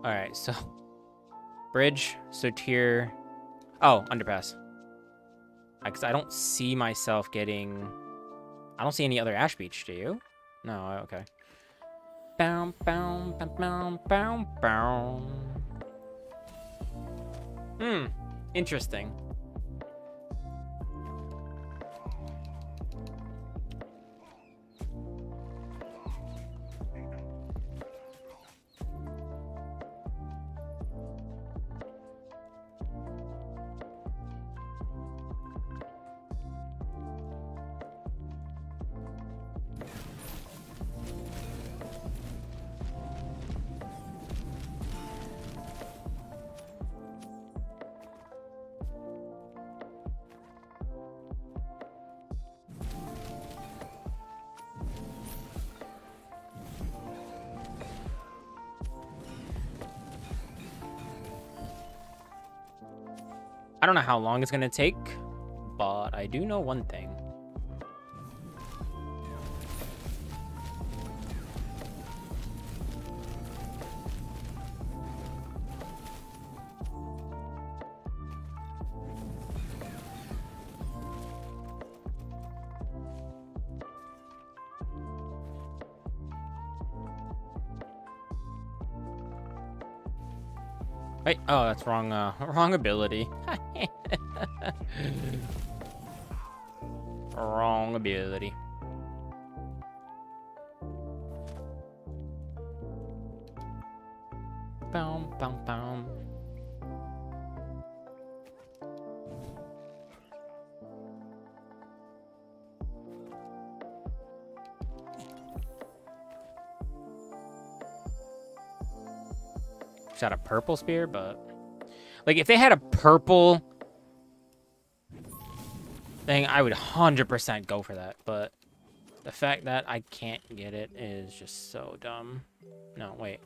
All right, so bridge, so tier. Oh, underpass. Because I don't see myself getting. I don't see any other Ash Beach. Do you? No. Okay. Bow, bow, bow, bow, bow, bow. Hmm. Interesting. I don't know how long it's gonna take, but I do know one thing. Wait, oh, that's wrong, uh, wrong ability. Wrong ability. Boom, boom, boom. Shot a purple spear, but like if they had a purple thing, I would 100% go for that. But the fact that I can't get it is just so dumb. No, wait.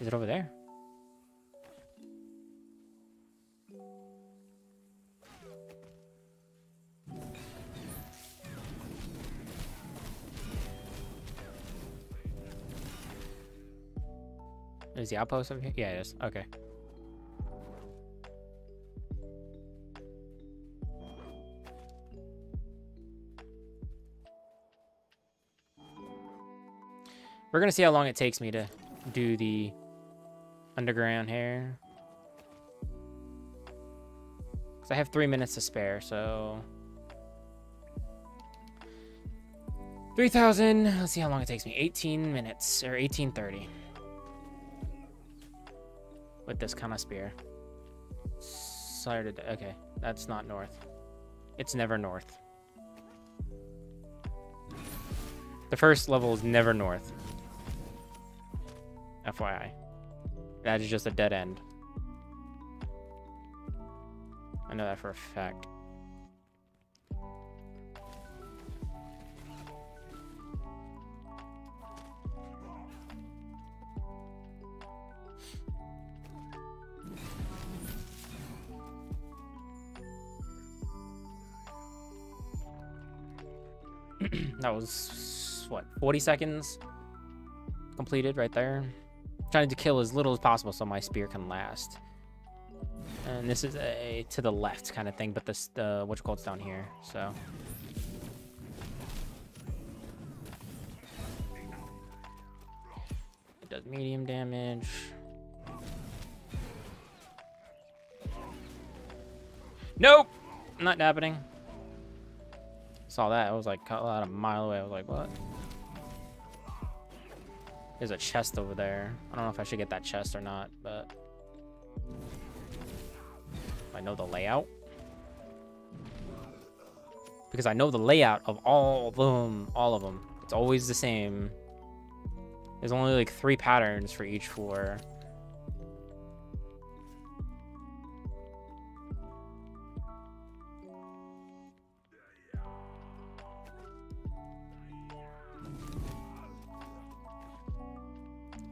Is it over there? Is the outpost over here? Yeah, it is. Okay. We're gonna see how long it takes me to do the underground here. Because I have three minutes to spare, so... 3,000, let's see how long it takes me. 18 minutes, or 1830 with this kind of spear. Started. Okay, that's not north. It's never north. The first level is never north. FYI. That is just a dead end. I know that for a fact. that was, what, 40 seconds completed right there. Trying to kill as little as possible so my spear can last. And this is a to the left kind of thing, but this, the, call it's down here, so. It does medium damage. Nope! Not happening. Saw that. I was like cut a mile away. I was like, what? There's a chest over there. I don't know if I should get that chest or not, but I know the layout. Because I know the layout of all of them, all of them. It's always the same. There's only like three patterns for each floor.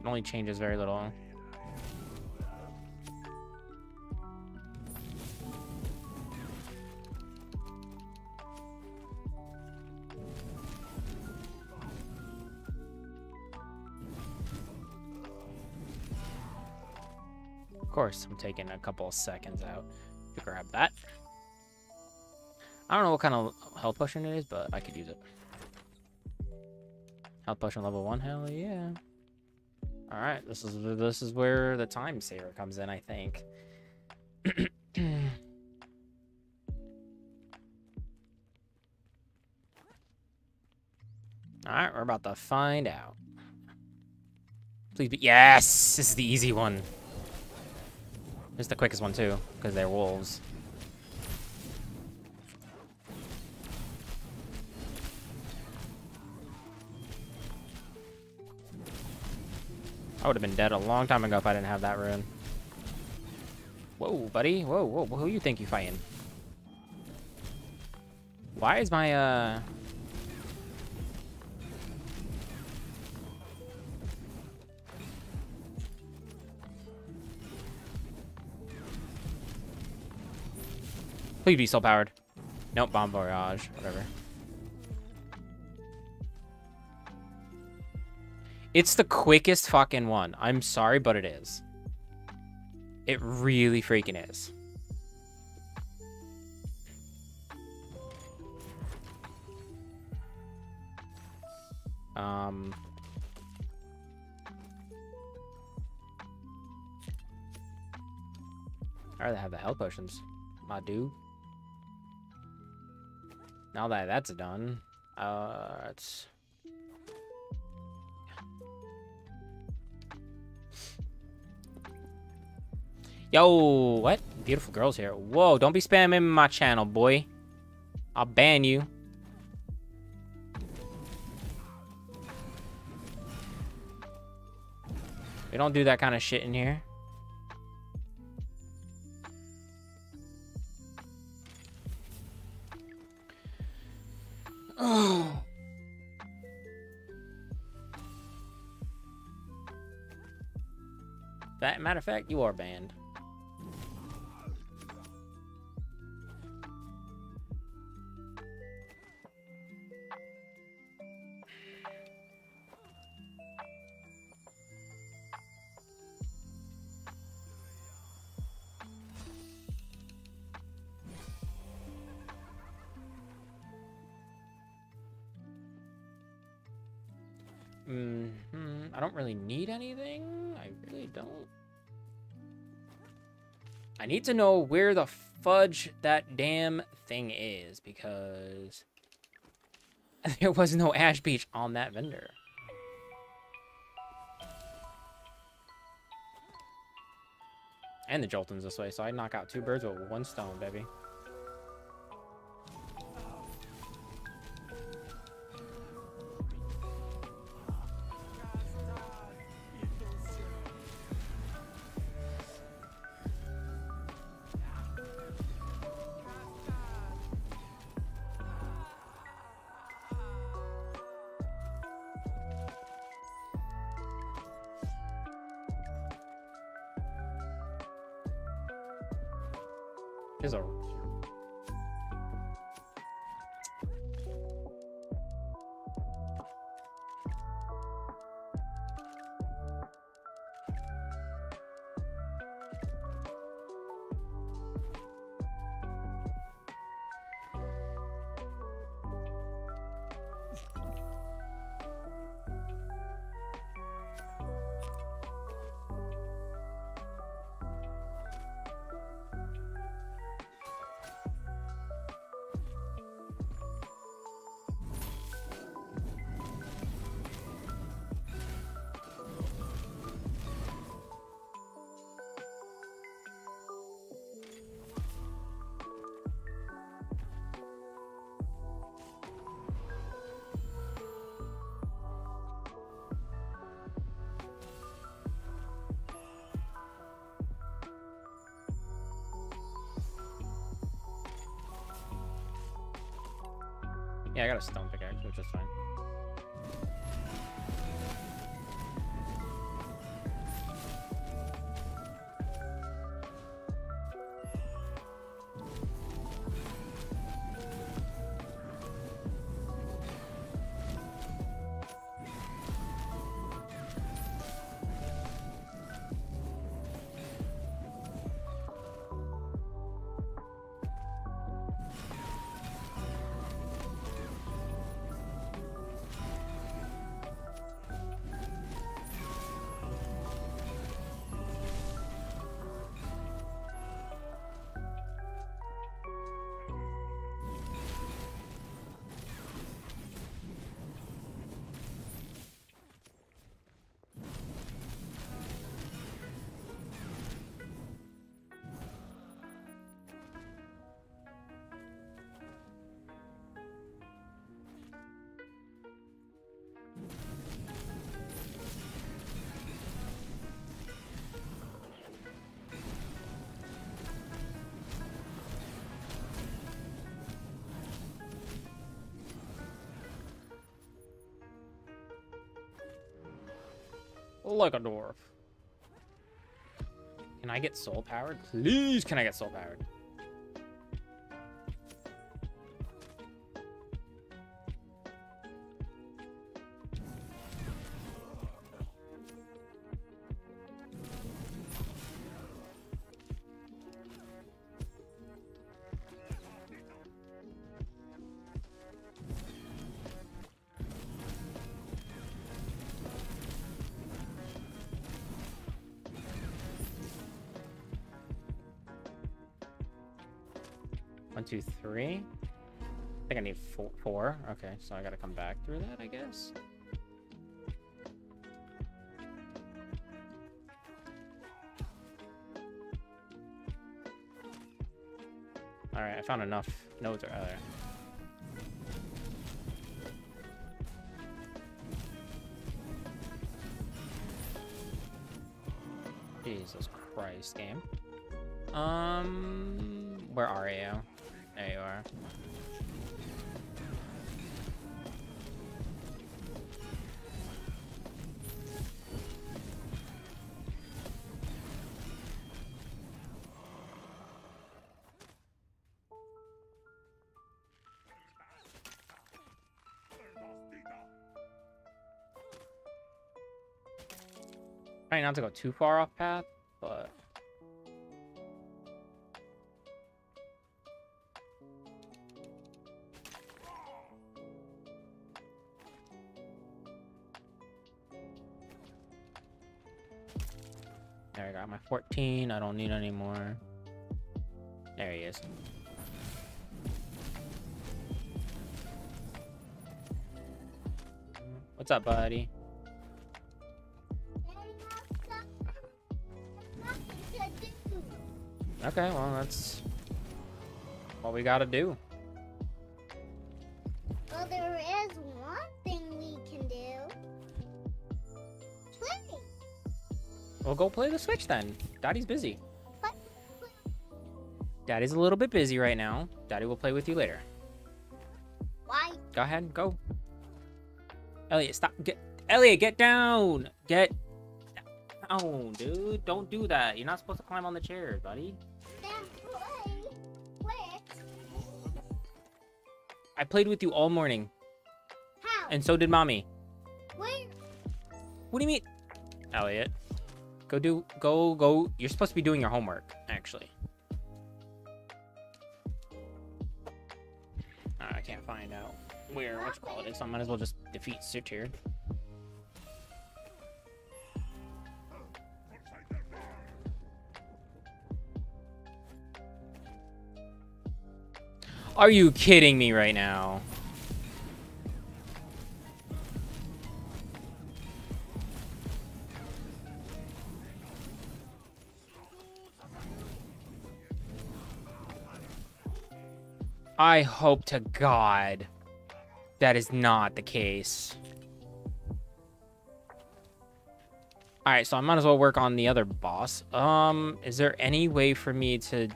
Only changes very little. Of course, I'm taking a couple of seconds out to grab that. I don't know what kind of health potion it is, but I could use it. Health potion level 1, hell yeah. All right, this is this is where the time saver comes in, I think. All right, we're about to find out. Please be yes. This is the easy one. This is the quickest one too, because they're wolves. I would have been dead a long time ago if I didn't have that rune. Whoa, buddy. Whoa, whoa. Who you think you fighting? Why is my, uh... Please be soul powered. Nope, Bomb Voyage. Whatever. It's the quickest fucking one. I'm sorry, but it is. It really freaking is. Um... I rather have the health potions, my dude. Now that that's done, uh, it's... Yo, what? Beautiful girls here. Whoa, don't be spamming my channel, boy. I'll ban you. We don't do that kind of shit in here. Oh. That matter of fact, you are banned. I don't really need anything. I really don't. I need to know where the fudge that damn thing is because there was no Ash Beach on that vendor. And the Jolton's this way, so I knock out two birds with one stone, baby. Like a dwarf. Can I get soul powered? Please, can I get soul powered? Four. Okay, so I gotta come back through that, I guess. Alright, I found enough nodes earlier. Jesus Christ, game. Um, where are you Trying not to go too far off path, but There I got my 14. I don't need any more. There he is. What's up, buddy? Okay, well, that's what we gotta do. Well, there is one thing we can do. Play. We'll go play the Switch then. Daddy's busy. Daddy's a little bit busy right now. Daddy will play with you later. why? Go ahead, go. Elliot, stop. Get Elliot, get down. Get down, dude. Don't do that. You're not supposed to climb on the chair, buddy. Played with you all morning, how? and so did mommy. Where? What do you mean? Elliot, go do, go, go. You're supposed to be doing your homework, actually. Uh, I can't find out where, what you call it so I might as well just defeat Sit Are you kidding me right now? I hope to God that is not the case. Alright, so I might as well work on the other boss. Um, is there any way for me to...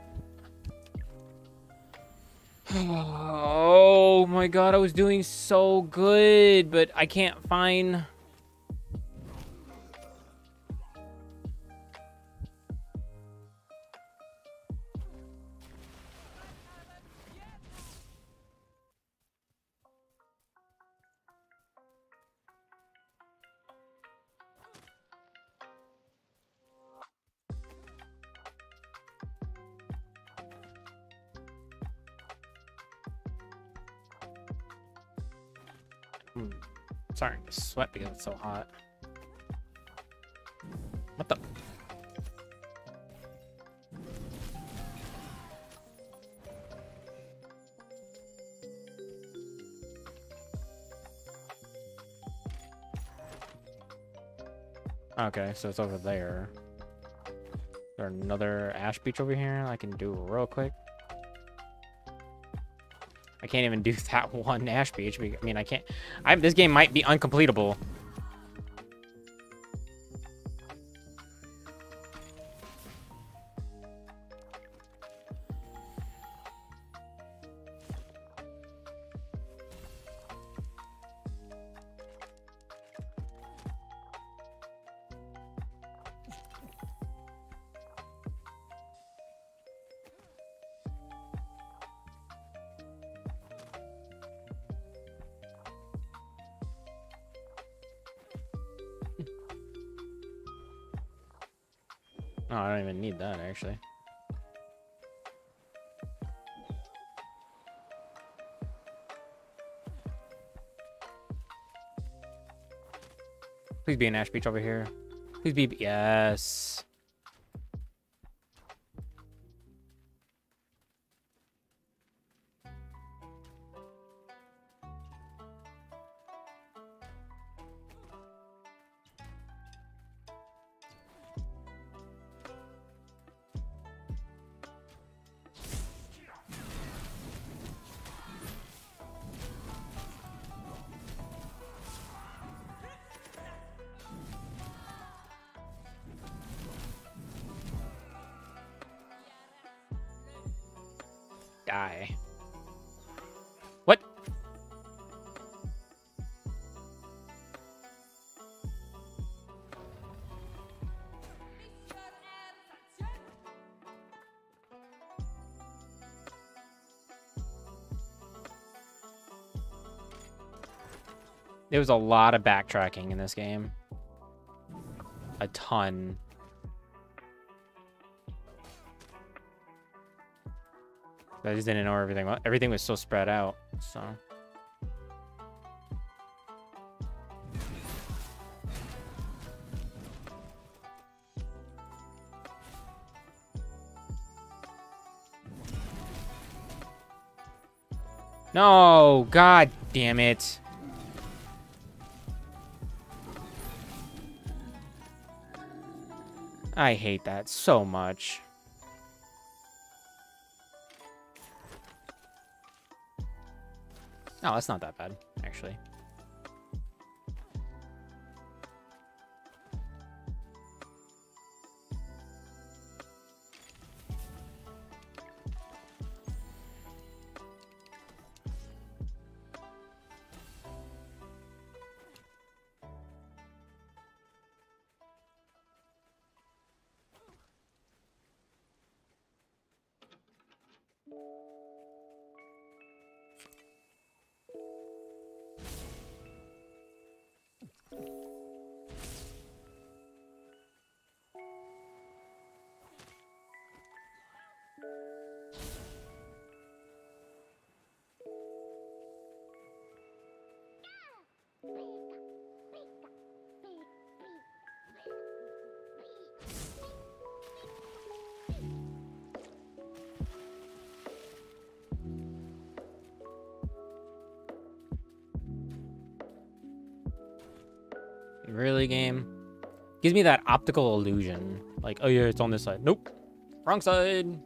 Oh my god, I was doing so good, but I can't find... because it's so hot. What the? Okay, so it's over there. Is there another ash beach over here I can do real quick? I can't even do that one Ash Beach. I mean, I can't. I this game might be uncompletable. Please be an Ash Beach over here. Please be yes. There was a lot of backtracking in this game. A ton. I just didn't know everything. wa- Everything was so spread out, so. No, god damn it. I hate that so much. Oh, that's not that bad, actually. Really, game? Gives me that optical illusion. Like, oh yeah, it's on this side. Nope. Wrong side.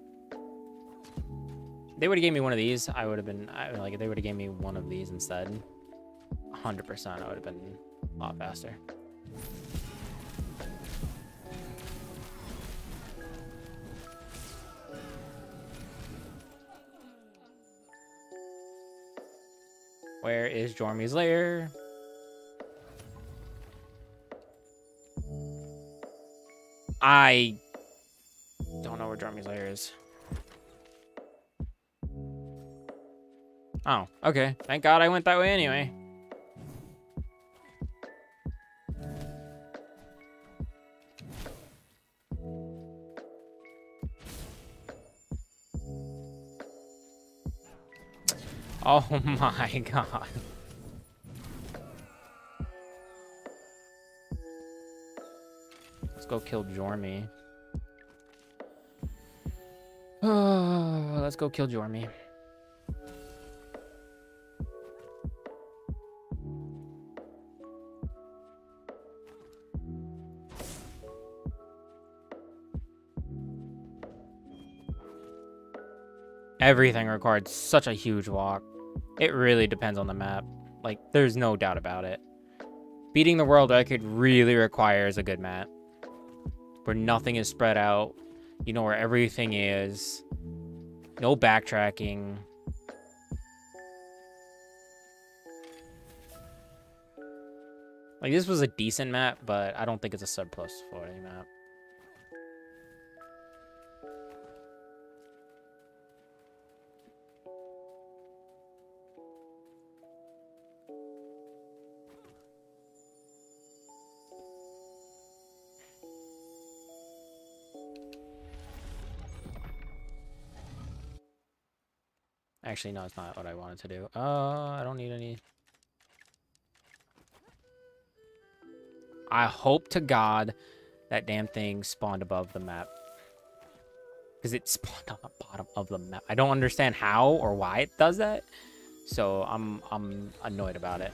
They would have gave me one of these. I would have been, I, like, if they would have gave me one of these instead. 100%, I would have been a lot faster. Where is Jormy's lair? I don't know where Jormy's lair is. Oh, okay. Thank God I went that way anyway. Oh my god. Go kill Jormy. Let's go kill Jormy. Everything required such a huge walk. It really depends on the map. Like, there's no doubt about it. Beating the world record really requires a good map. Where nothing is spread out. You know where everything is. No backtracking. Like, this was a decent map, but I don't think it's a sub plus 40 map. Actually, no, it's not what I wanted to do. Uh, I don't need any. I hope to God that damn thing spawned above the map. Because it spawned on the bottom of the map. I don't understand how or why it does that. So I'm I'm annoyed about it.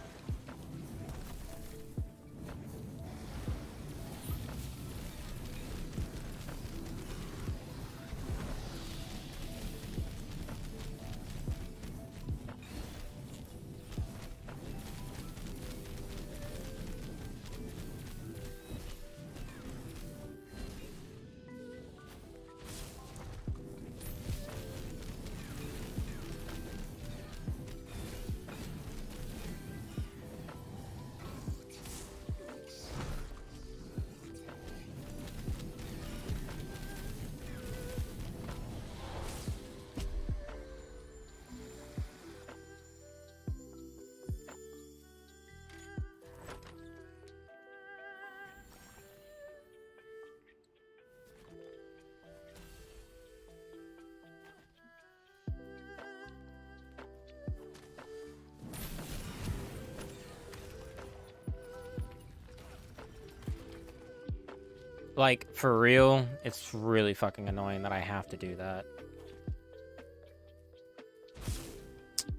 For real, it's really fucking annoying that I have to do that.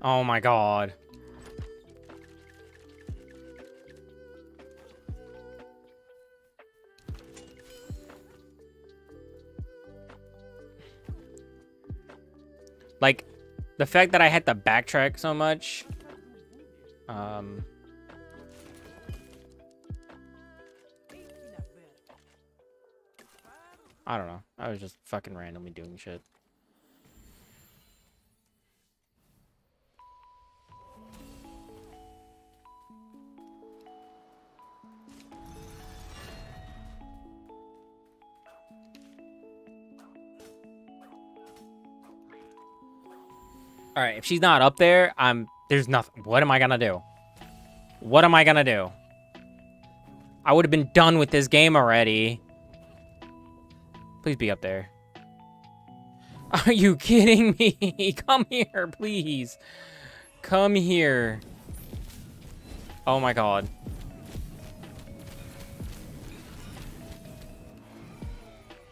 Oh my god. Like, the fact that I had to backtrack so much, fucking randomly doing shit. All right, if she's not up there, I'm there's nothing. What am I gonna do? What am I gonna do? I would have been done with this game already. Please be up there. Are you kidding me? Come here, please. Come here. Oh my god.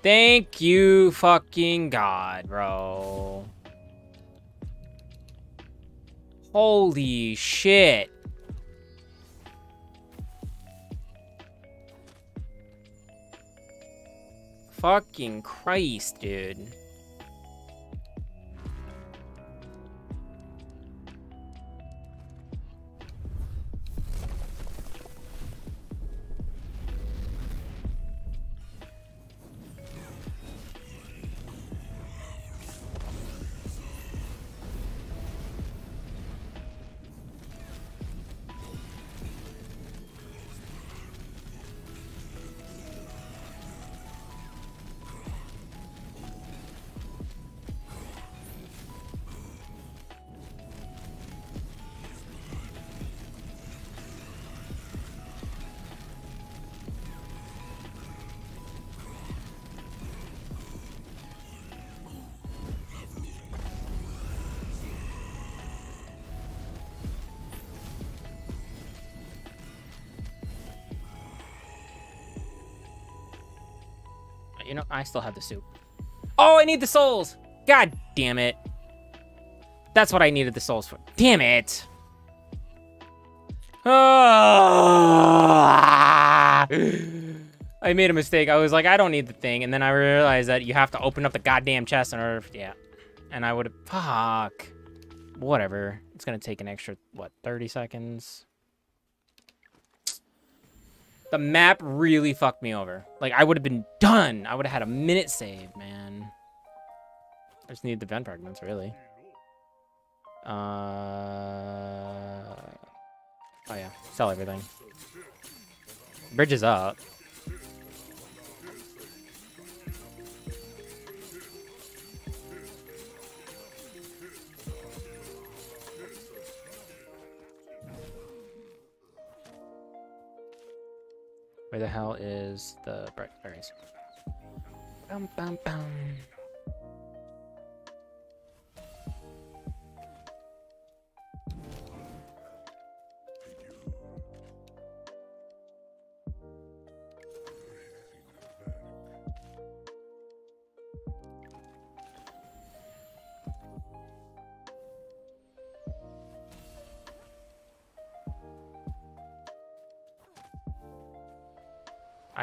Thank you fucking god, bro. Holy shit. Fucking Christ, dude. I still have the soup. Oh, I need the souls! God damn it. That's what I needed the souls for. Damn it! Ah! I made a mistake. I was like, I don't need the thing. And then I realized that you have to open up the goddamn chest in order... Yeah. And I would. Fuck. Whatever. It's going to take an extra, what, 30 seconds? The map really fucked me over. Like, I would have been done. I would have had a minute save, man. I just need the vent fragments, really. Uh... Oh, yeah. Sell everything. Bridge is up. Where the hell is the bright berries? Bum, bum, bum.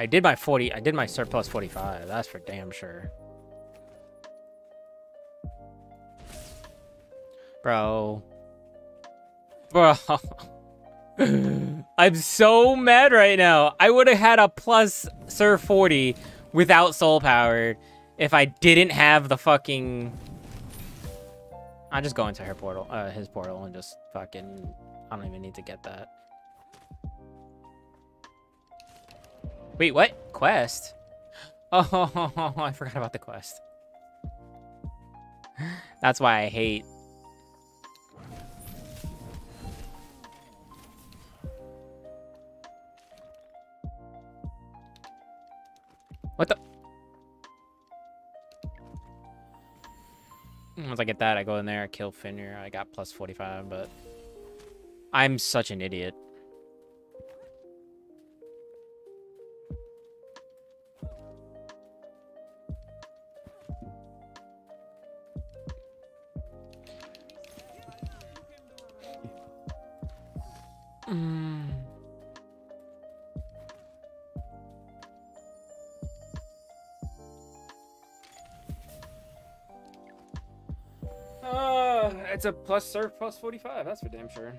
I did my 40, I did my surplus 45. That's for damn sure. Bro. Bro. I'm so mad right now. I would have had a plus Sir 40 without soul power if I didn't have the fucking... I'll just go into her portal, uh, his portal and just fucking... I don't even need to get that. Wait, what? Quest? Oh, I forgot about the quest. That's why I hate... What the... Once I get that, I go in there, I kill Fenrir. I got plus 45, but... I'm such an idiot. Mm. Uh, it's a plus surf plus 45, that's for damn sure.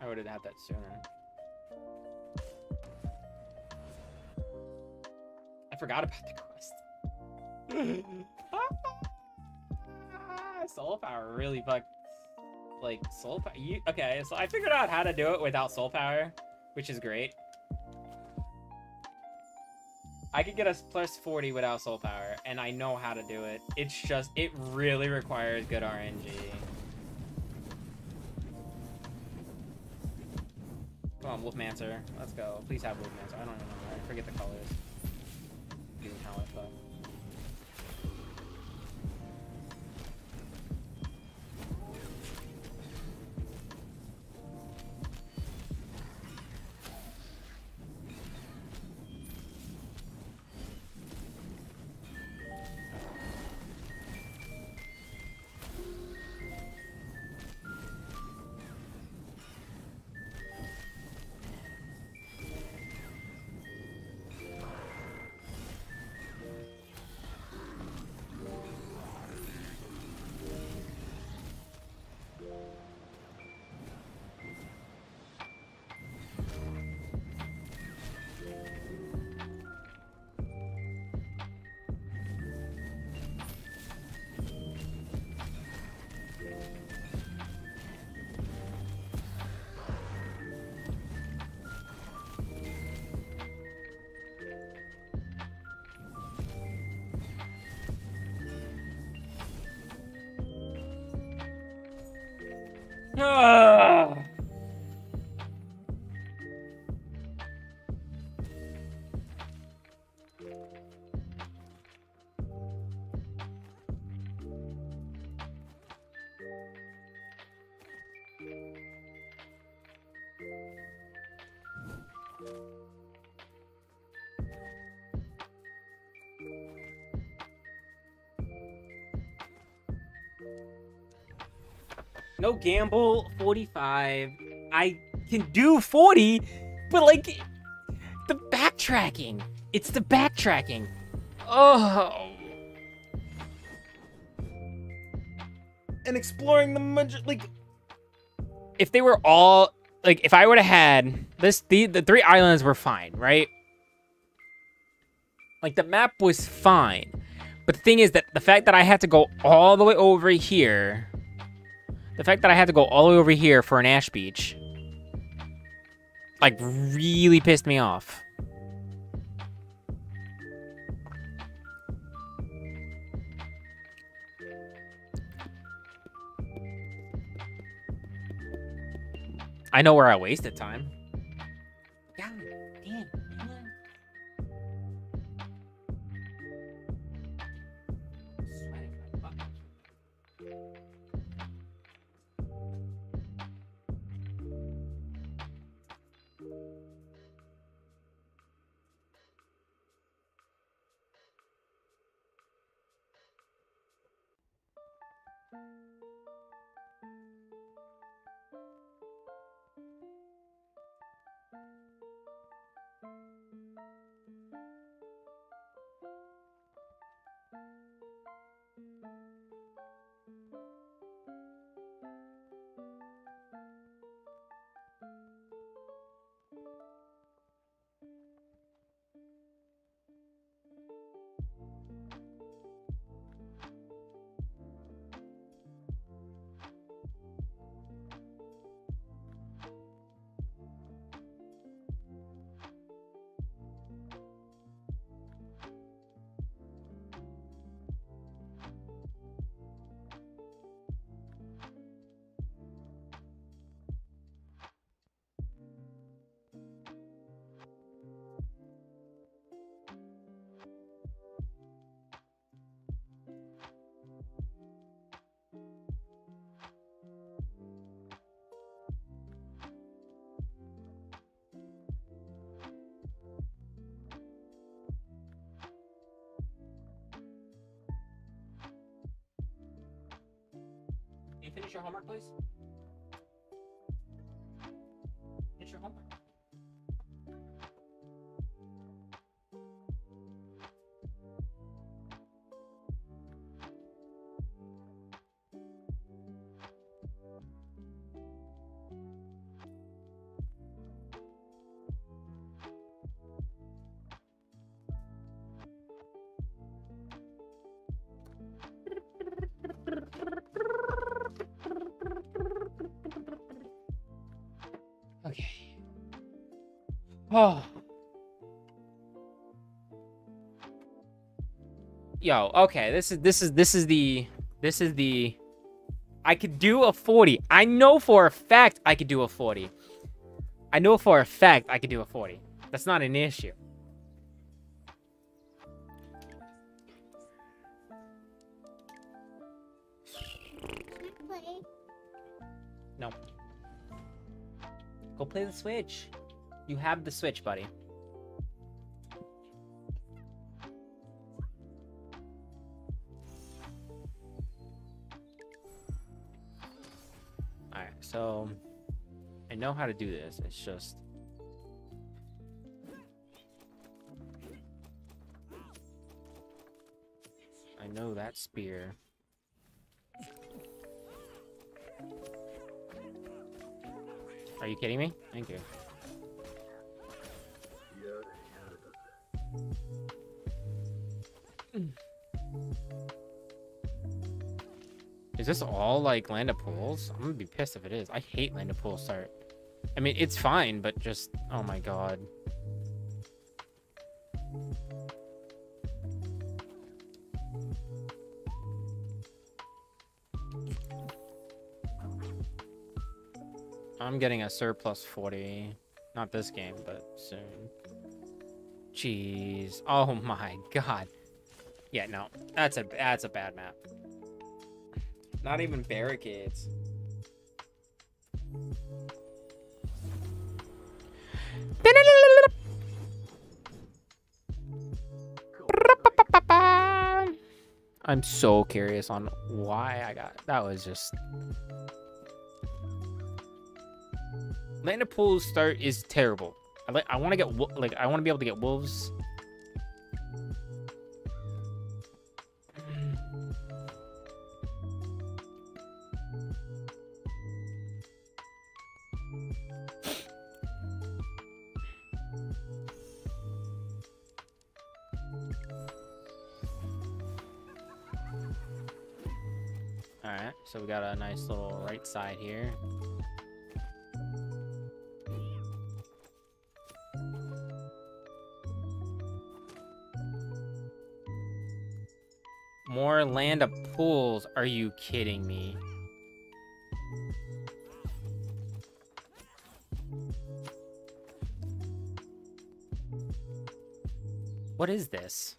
I would have had that sooner. I forgot about the quest. soul power really fucked. Like soul power. You okay? So I figured out how to do it without soul power, which is great. I could get a plus 40 without soul power, and I know how to do it. It's just, it really requires good RNG. Come on, Wolfmancer. Let's go. Please have Wolfmancer. I don't even know. I forget the colors. No gamble 45. I can do 40, but like the backtracking. It's the backtracking. Oh. And exploring the maj- like if they were all like if I would have had this the the three islands were fine, right? Like the map was fine. But the thing is that the fact that I had to go all the way over here the fact that I had to go all the way over here for an ash beach, like, really pissed me off. I know where I wasted time. Hallmark, please? Oh. Yo, okay, this is this is this is the this is the I could do a 40. I know for a fact I could do a 40. I know for a fact I could do a 40. That's not an issue. Can I play? No. Go play the Switch. You have the Switch, buddy. Alright, so I know how to do this. It's just I know that spear. Are you kidding me? Thank you. Is this all like land of pools? I'm gonna be pissed if it is. I hate land of pool start. I mean, it's fine, but just oh my god. I'm getting a surplus 40. Not this game, but soon. Jeez. Oh my god. Yeah, no. That's a that's a bad map. Not even barricades. I'm so curious on why I got that was just Land of Pools start is terrible. I like I want to get like I want to be able to get wolves. All right, so we got a nice little right side here. Land of pools. Are you kidding me? What is this?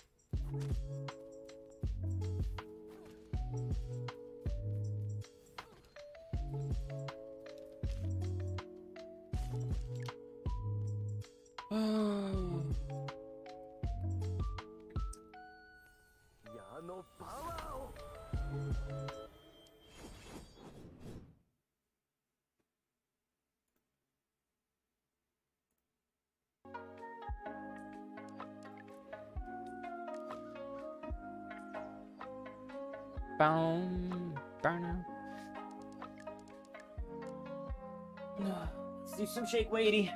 Let's some shake weighty.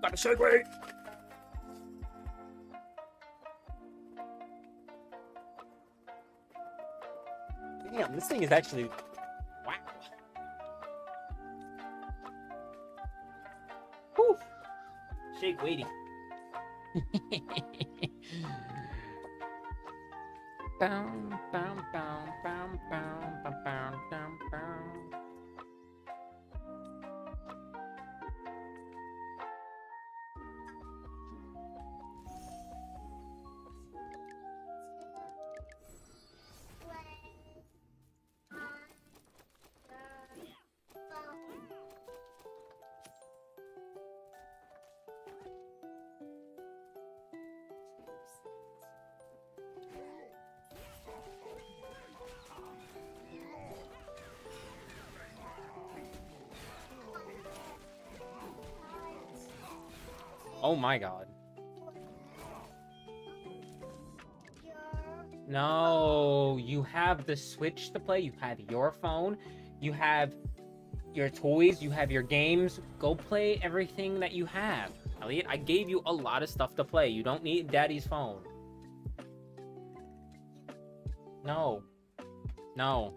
Got to shake weight. Damn, this thing is actually wow. Whew. Shake weighty. My god. No, you have the Switch to play. You have your phone. You have your toys. You have your games. Go play everything that you have. Elliot, I gave you a lot of stuff to play. You don't need daddy's phone. No. No.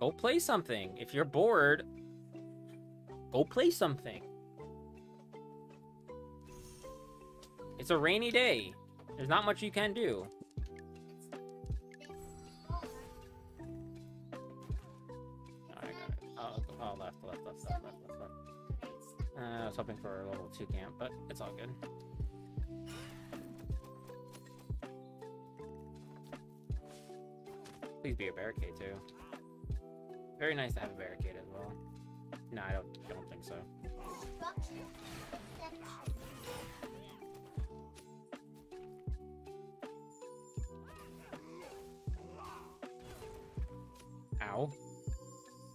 Go play something. If you're bored, go play something. It's a rainy day. There's not much you can do. Oh, left, left, left, left, left, left, left. Uh, I was hoping for a level 2 camp, but it's all good. Please be a barricade, too. Very nice to have a barricade as well. No, I don't, I don't think so. Ow.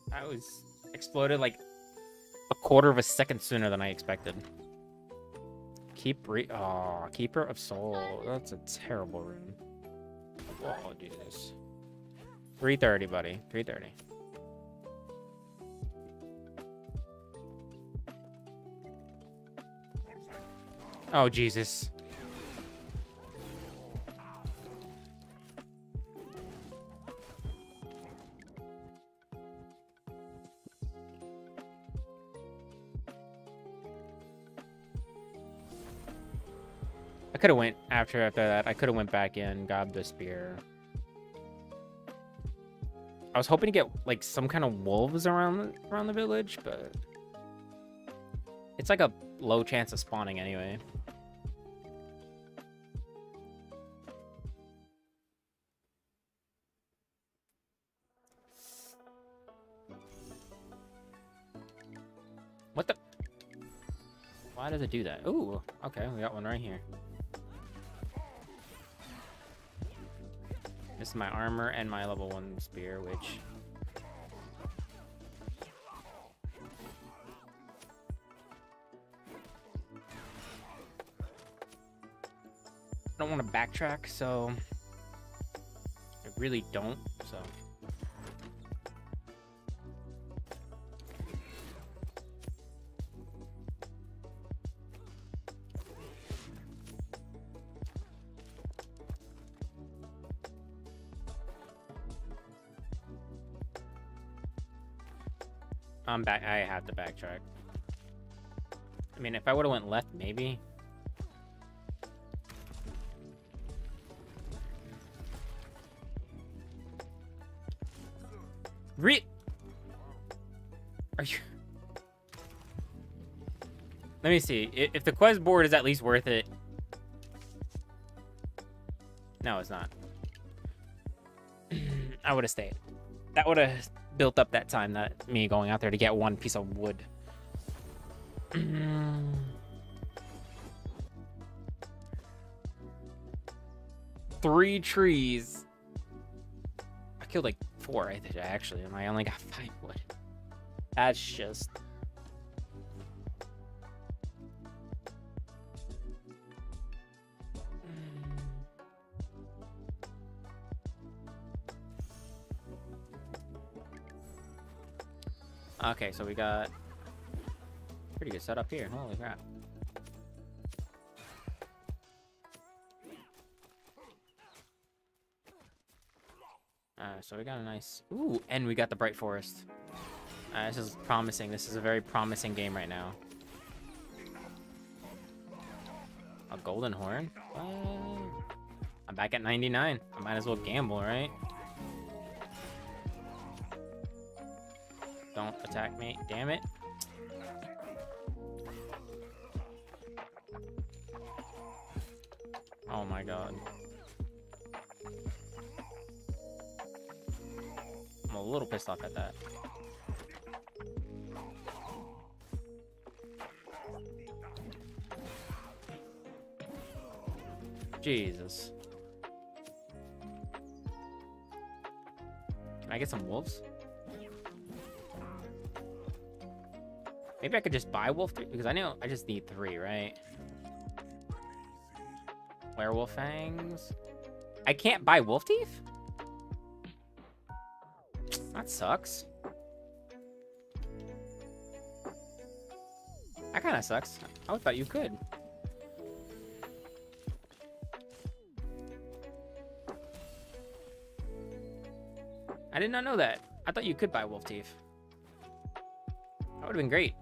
That was exploded like a quarter of a second sooner than I expected. Keep re- oh, Keeper of Soul. That's a terrible rune. Oh, Jesus. 330, buddy. 330. Oh, Jesus. I could have went after after that. I could have went back in, grabbed the spear. I was hoping to get like some kind of wolves around around the village, but it's like a low chance of spawning anyway. Does it do that? Ooh, okay, we got one right here. This is my armor and my level one spear, which I don't want to backtrack, so I really don't. So I'm back. I have to backtrack. I mean, if I would have went left, maybe. Re- Are you? Let me see. If the quest board is at least worth it. No, it's not. I would have stayed. That would have built up that time that me going out there to get one piece of wood. Three trees. I killed like four, I think, actually, and I only got five wood. That's just. Okay, so we got pretty good setup here. Holy crap. Uh, so we got a nice... Ooh, and we got the Bright Forest. Uh, this is promising. This is a very promising game right now. A Golden Horn? What? I'm back at 99. I might as well gamble, right? Attack me. Damn it. Oh my god. I'm a little pissed off at that. Jesus. Can I get some wolves? Maybe I could just buy wolf teeth because I know I just need three, right? Werewolf fangs. I can't buy wolf teeth. That sucks. That kind of sucks. I thought you could. I did not know that. I thought you could buy wolf teeth. That would have been great.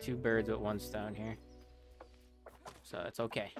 Two birds with one stone here. So it's okay.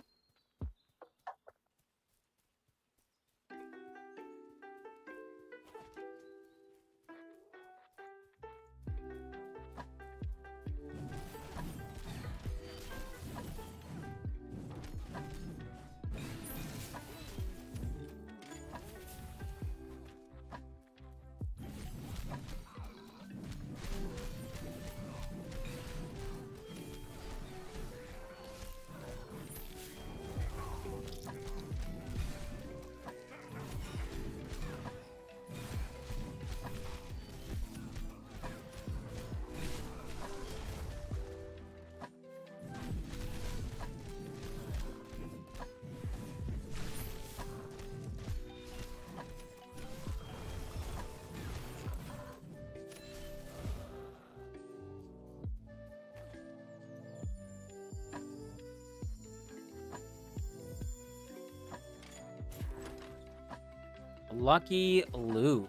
Lucky Lou.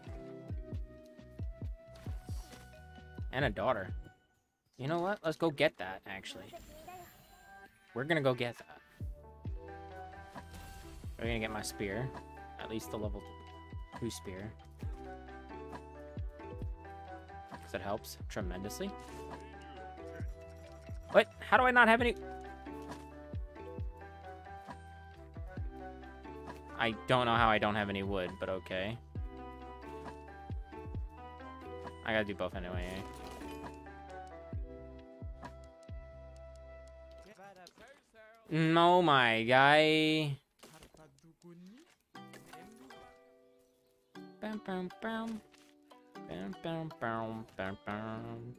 And a daughter. You know what? Let's go get that, actually. We're gonna go get that. We're gonna get my spear. At least the level 2 spear. Because that helps tremendously. What? How do I not have any... I don't know how I don't have any wood, but okay. I gotta do both anyway. eh? No, my guy. Bam, bam, bam. Bam, bam, bam, bam, bam.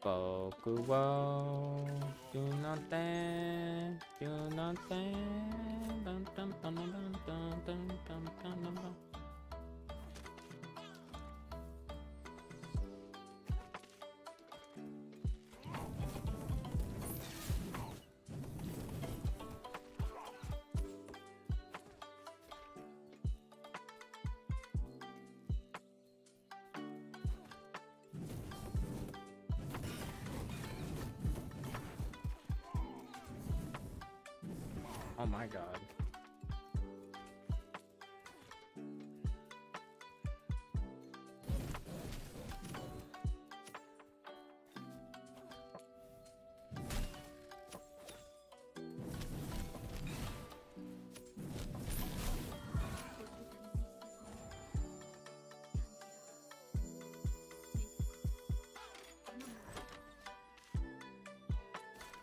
Boku wo, do nothing, do nothing. Dun, dun, dun, dun, dun. Oh my god.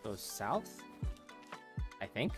Goes south? I think.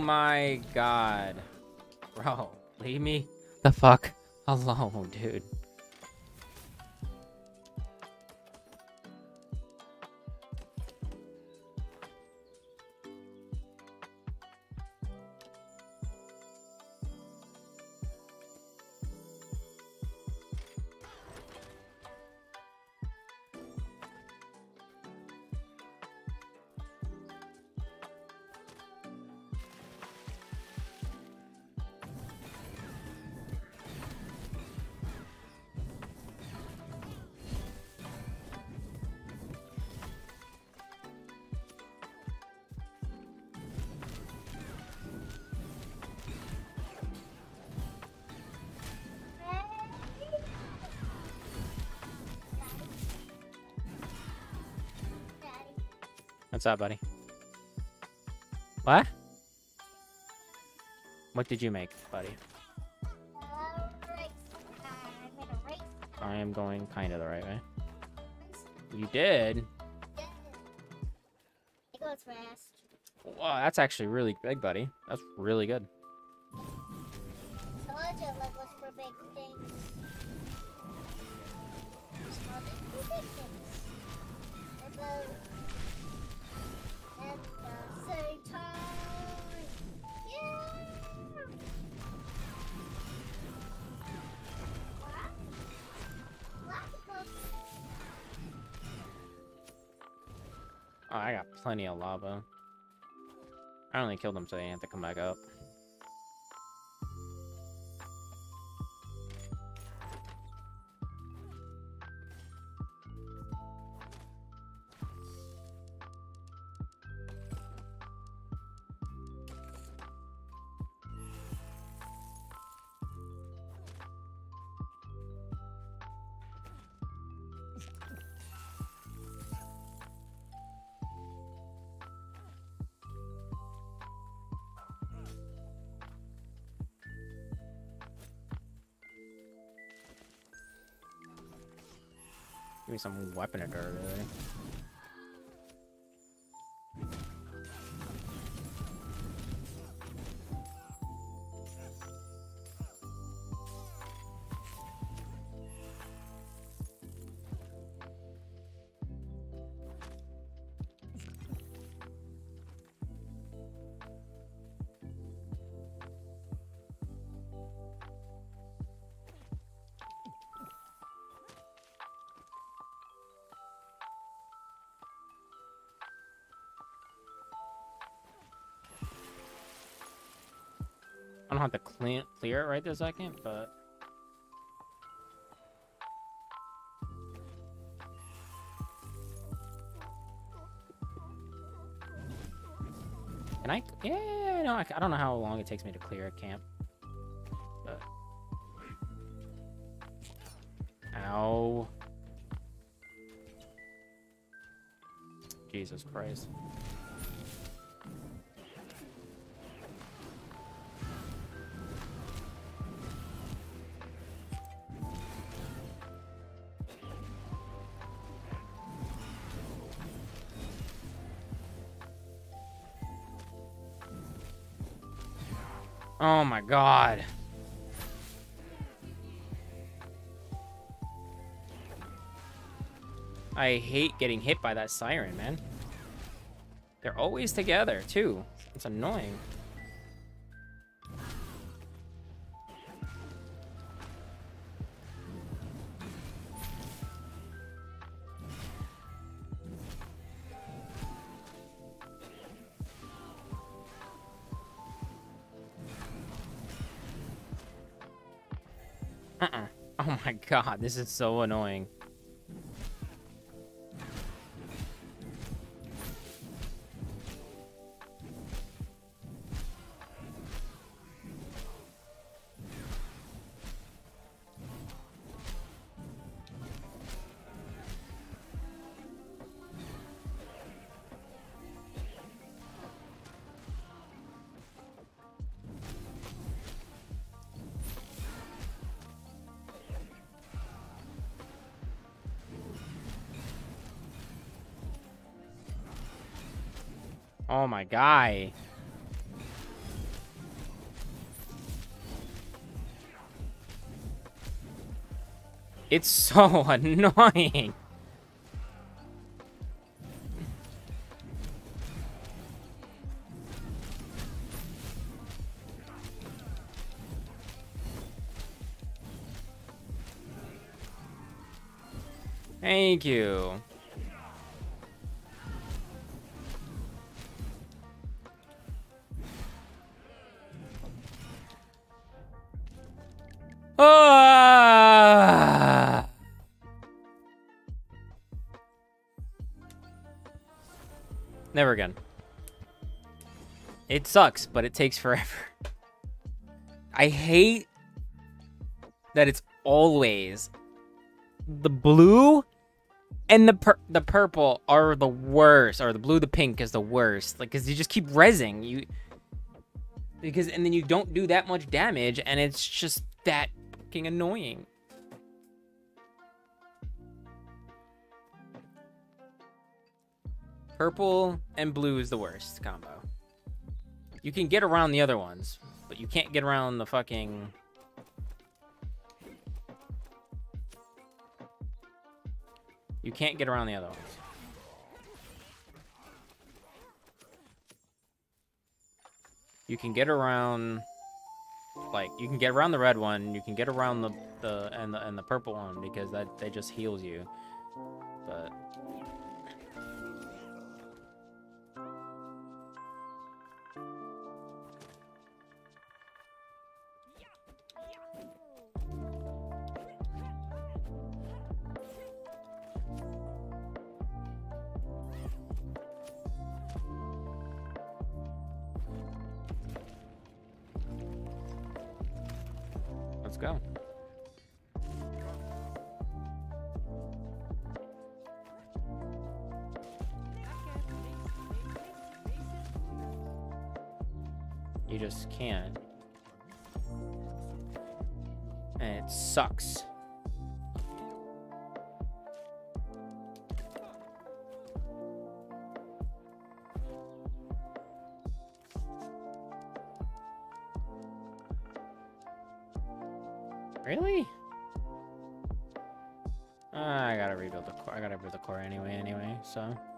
My god. Bro, leave me the fuck alone, dude. Up, buddy? What? What did you make, buddy? I am going kind of the right way. You did? It goes fast. Wow, that's actually really big, buddy. That's really good. Plenty of lava. I only killed them so they have to come back up. Some weapon durability. I clear it right this second, but can I? Yeah, no, I, I don't know how long it takes me to clear a camp, but ow, Jesus Christ. Oh my god. I hate getting hit by that siren, man. They're always together, too. It's annoying. God, this is so annoying. guy. It's so annoying. Thank you. Never again. It sucks, but it takes forever. I hate that it's always the blue and the pur- the purple are the worst, or the blue, the pink is the worst. Like, cause you just keep resing you, because and then you don't do that much damage, and it's just that fucking annoying. Purple and blue is the worst combo. You can get around the other ones, but you can't get around the fucking You can't get around the other ones. You can get around like you can get around the red one, you can get around the the and the and the purple one because that they just heals you. But so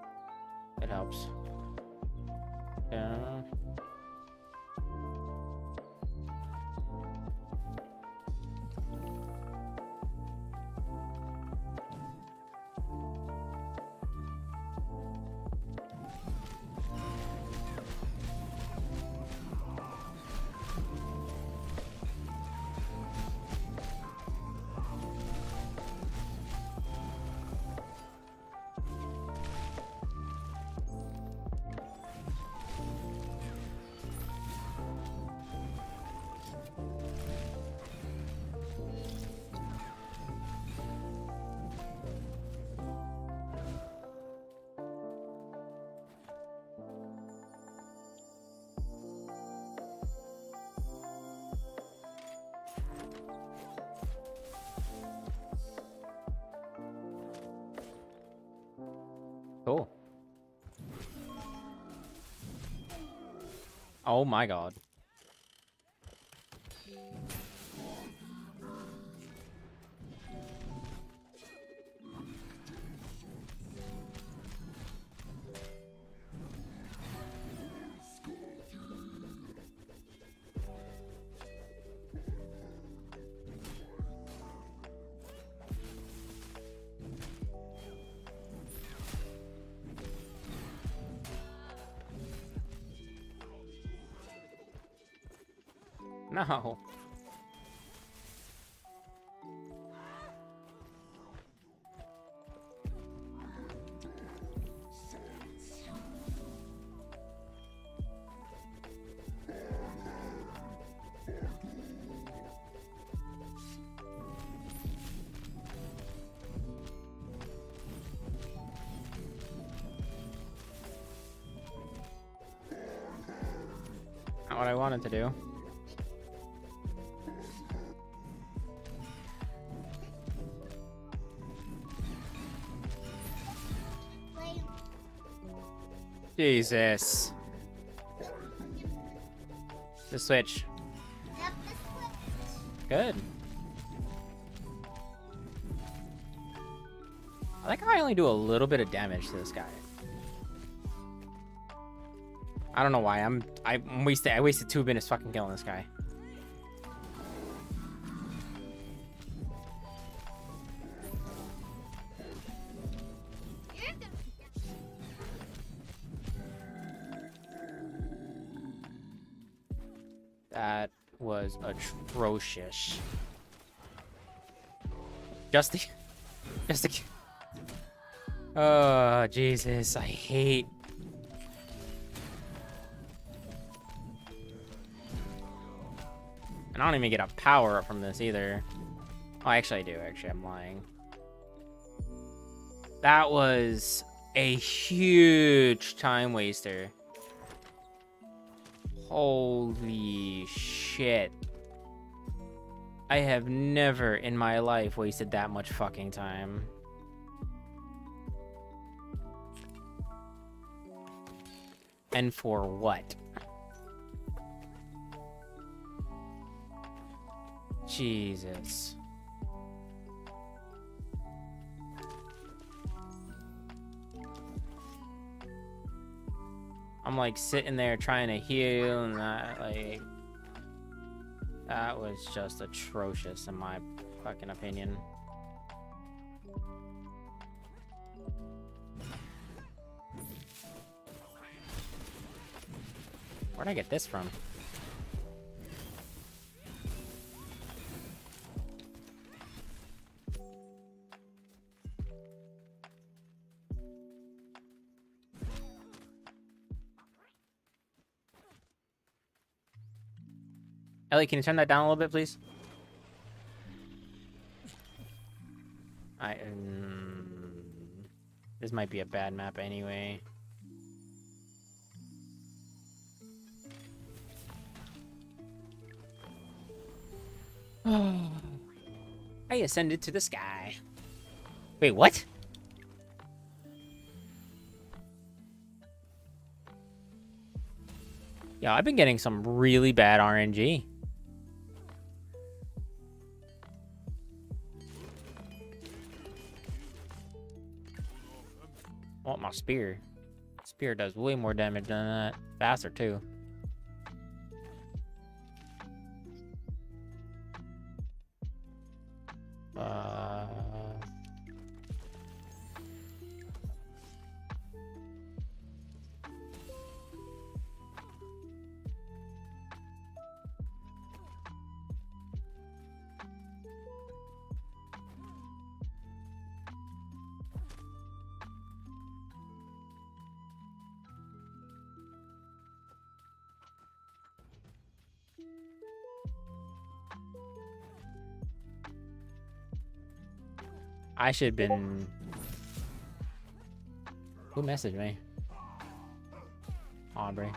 Oh my god. No. Not what I wanted to do. Jesus. The switch. yep, this one. Good. like how I only do a little bit of damage to this guy. I don't know why. I'm I wasted I wasted two minutes fucking killing this guy. Atrocious. Just the, just the. Oh Jesus! I hate. And I don't even get a power up from this either. Oh, actually I do. Actually, I'm lying. That was a huge time waster. Holy shit. I have never in my life wasted that much fucking time. And for what? Jesus. I'm like sitting there trying to heal and that like that was just atrocious in my fucking opinion. Where'd I get this from? Can you turn that down a little bit, please? I. Um, this might be a bad map anyway. I ascended to the sky. Wait, what? Yeah, I've been getting some really bad RNG. Spear. Spear does way more damage than that. Faster, too. I should have been... Who messaged me? Aubrey.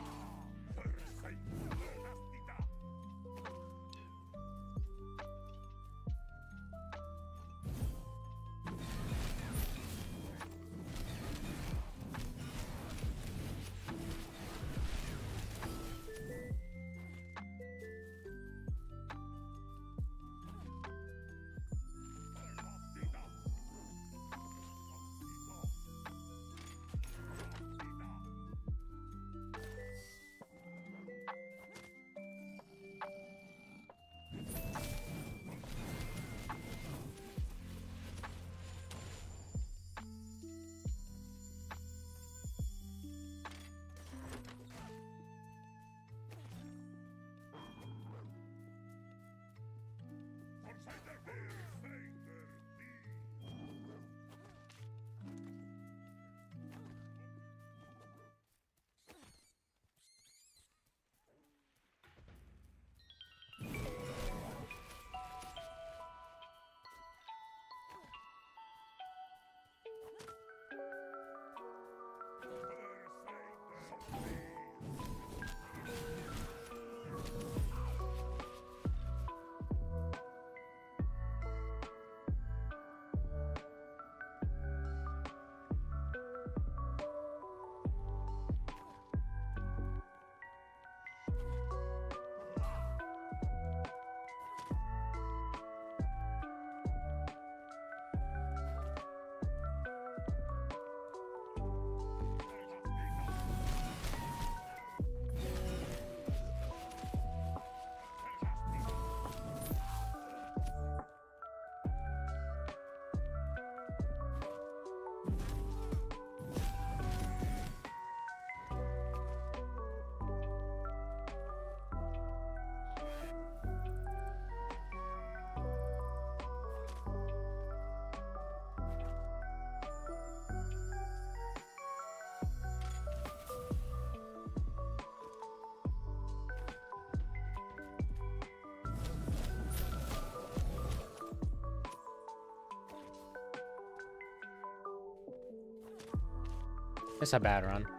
It's a bad run.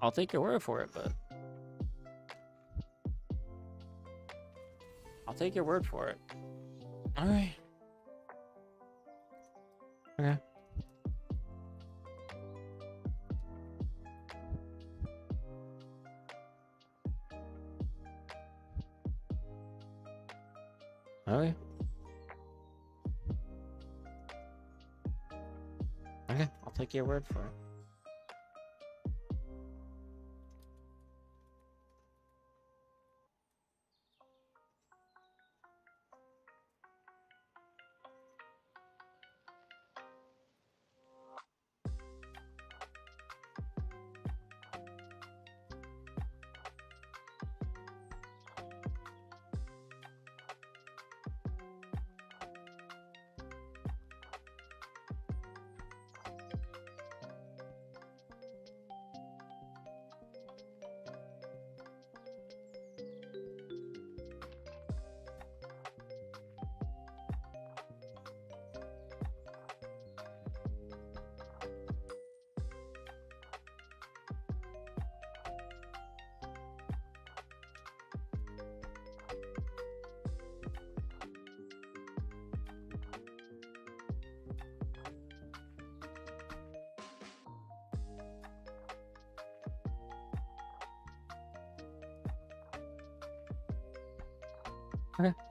I'll take your word for it, but I'll take your word for it. All right. Okay. Okay. Okay, I'll take your word for it.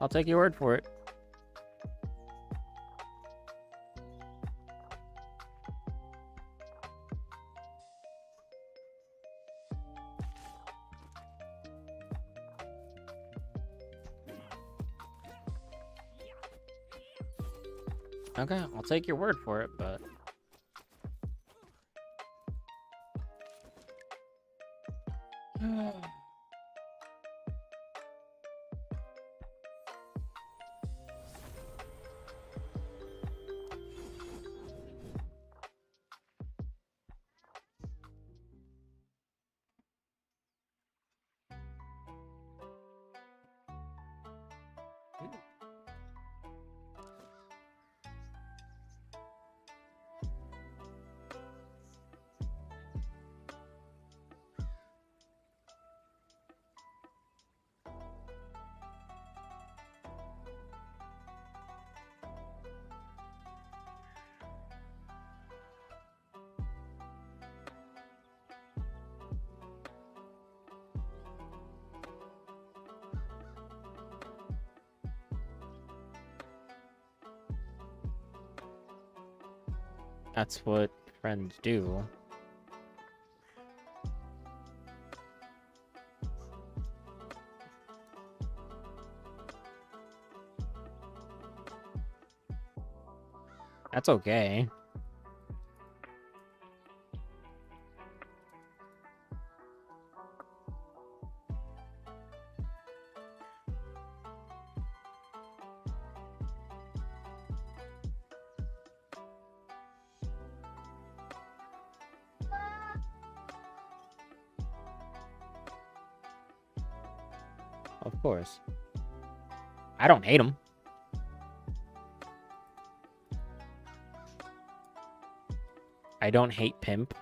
I'll take your word for it. Okay, I'll take your word for it, but that's what friends do. That's okay. I don't hate him. I don't hate pimp.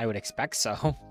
I would expect so.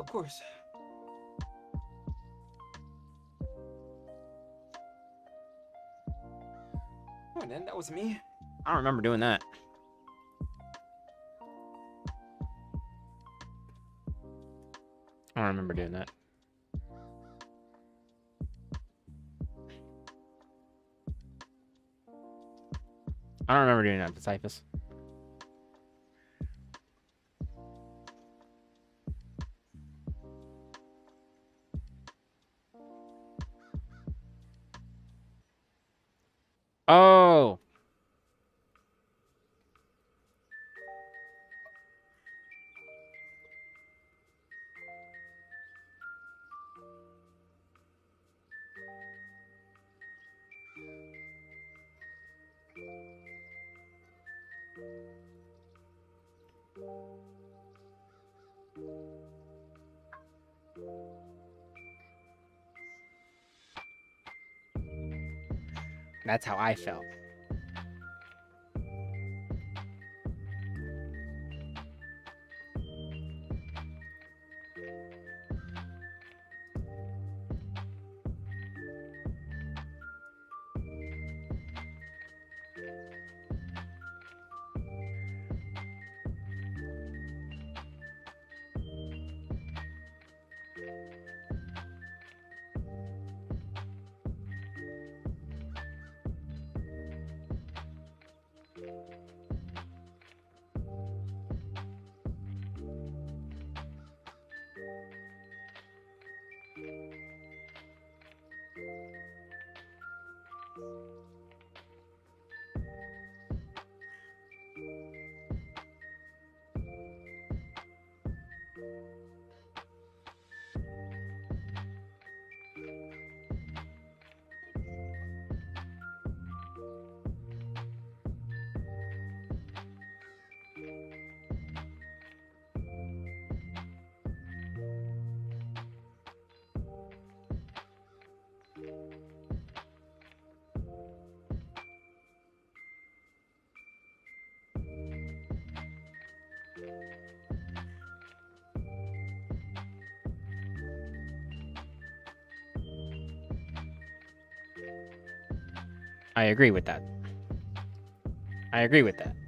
of course. Oh, then that was me. I don't remember doing that. I don't remember doing that. I don't remember doing that, Typhus. That's how I felt. I agree with that. I agree with that.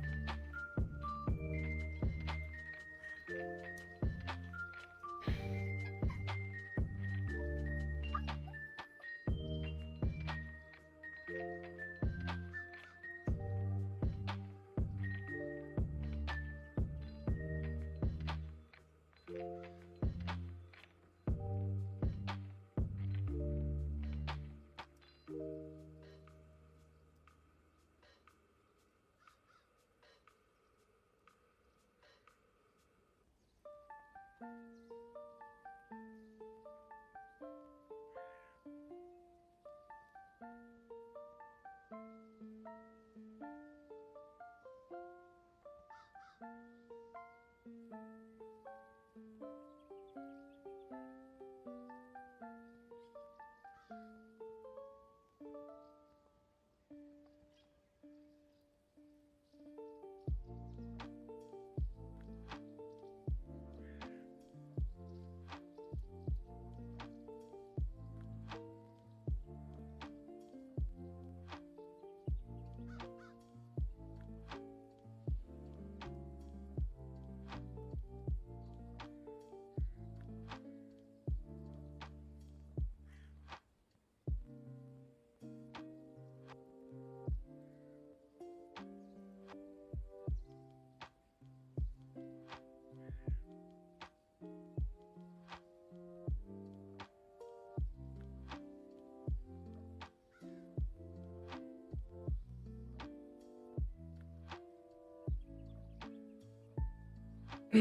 Nah.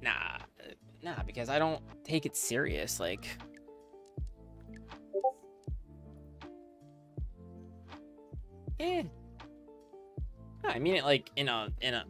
Nah. uh, Nah, because I don't take it serious. Like, mean it like in a in a.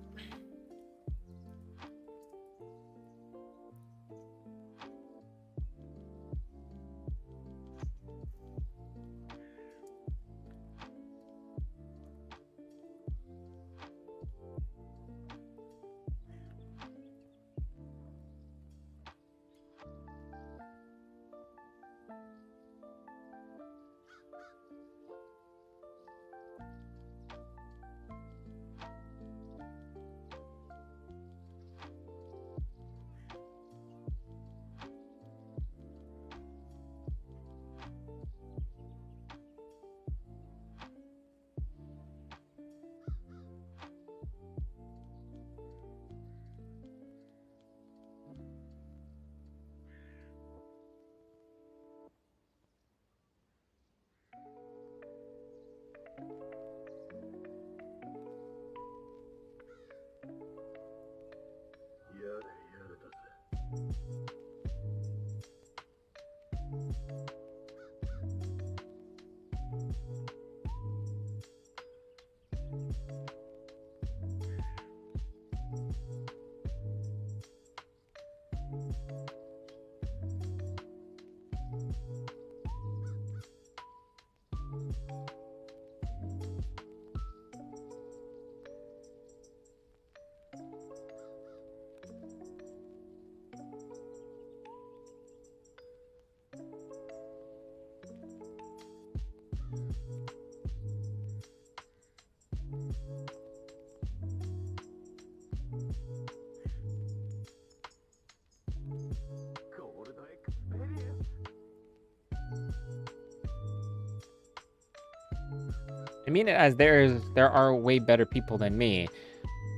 mean it as there is there are way better people than me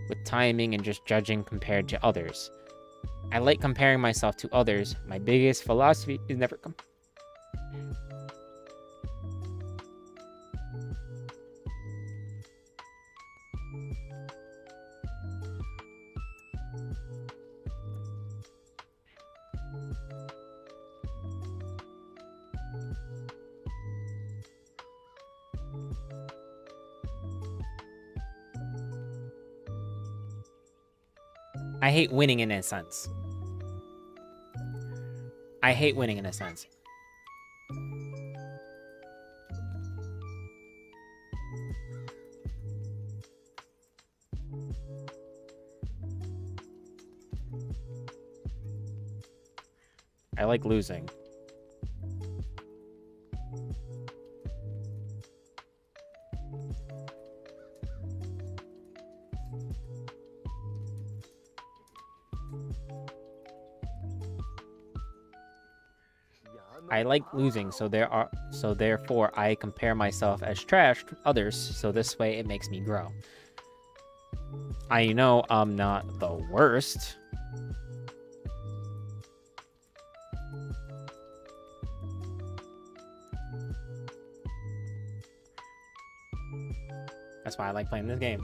with timing and just judging compared to others. I like comparing myself to others. My biggest philosophy is never com- hate winning in a sense. I hate winning in a sense. I like losing. Like losing, so there are so therefore I compare myself as trash to others, so this way it makes me grow. I know I'm not the worst. That's why I like playing this game.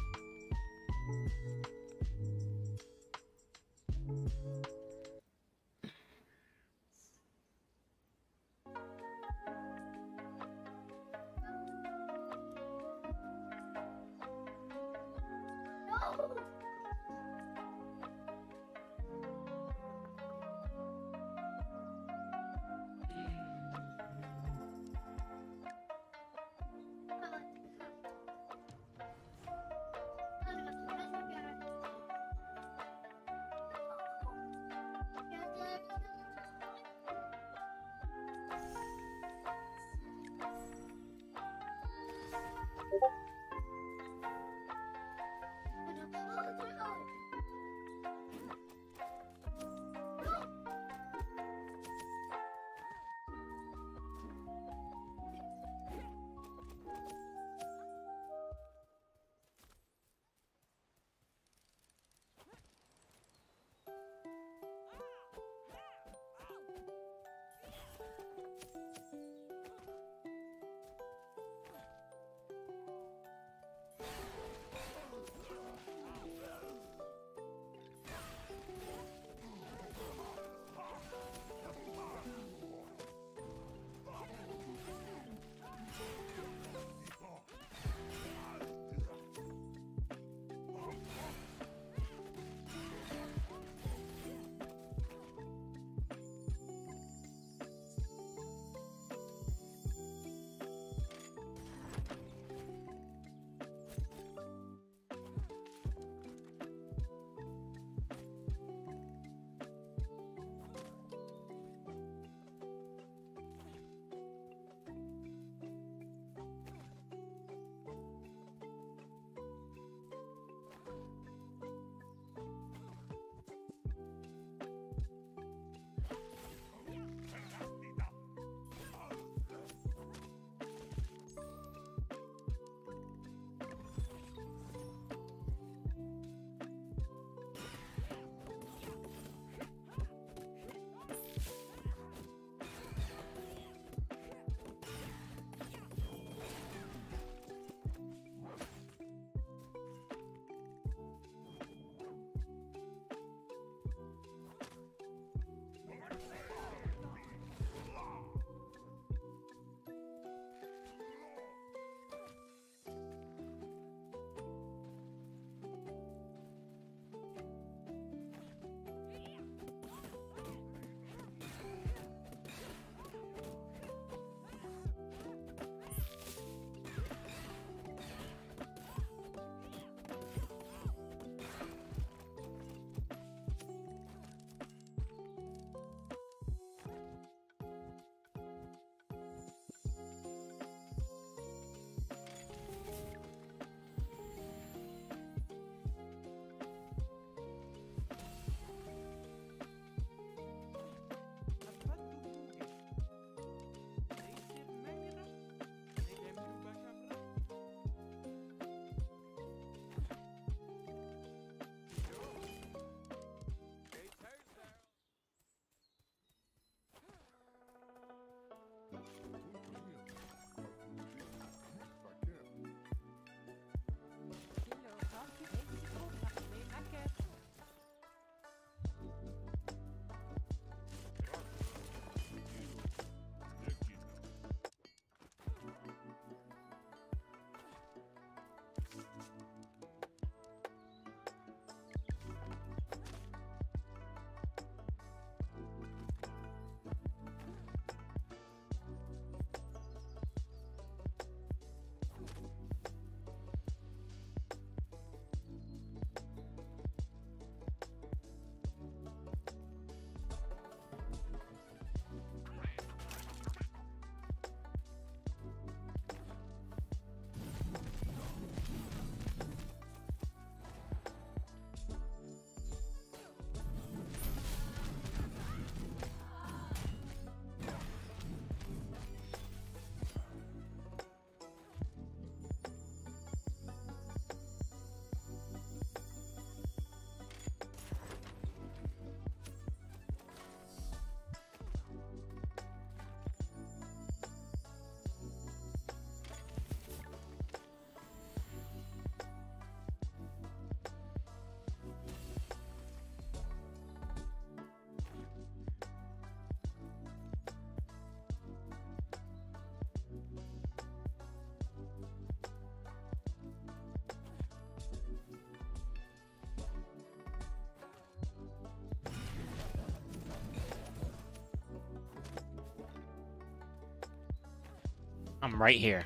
I'm right here.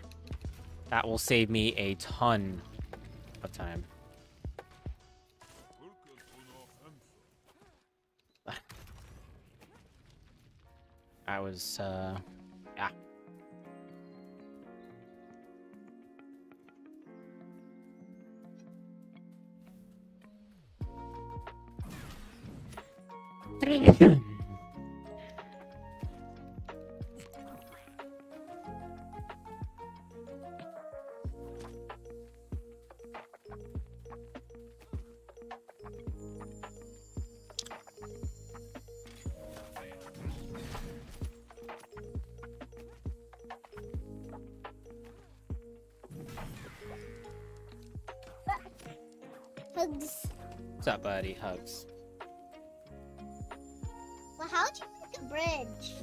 That will save me a ton of time. I was, uh, yeah. What's up, buddy? Hugs. Well, how'd you make a bridge?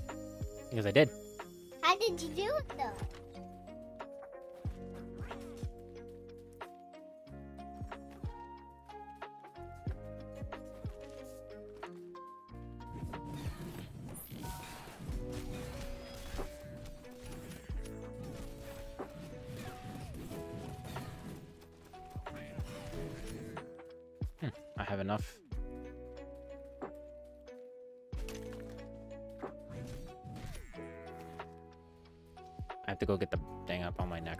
Because I did.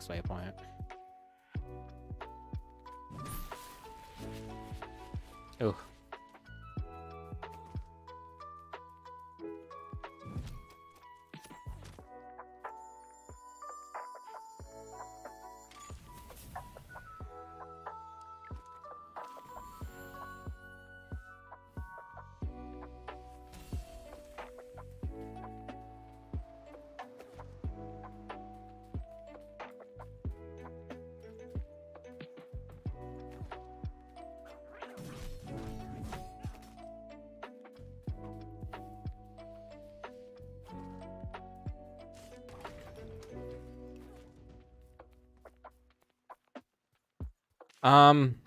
attacks by. Um.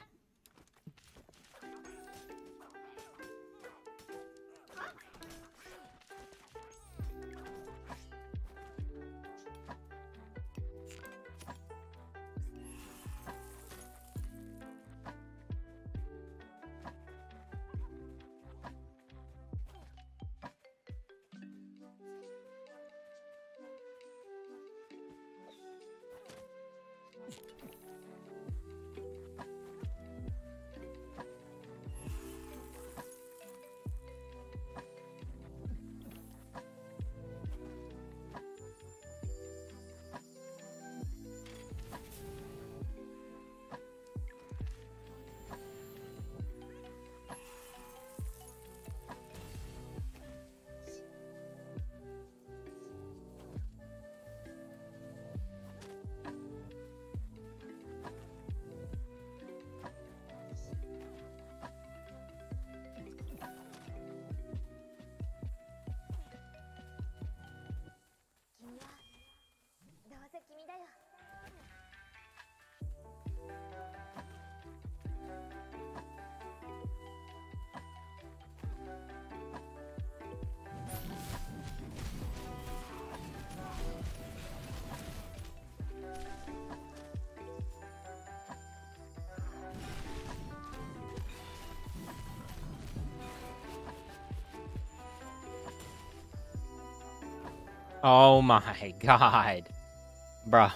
Oh my god. Bruh.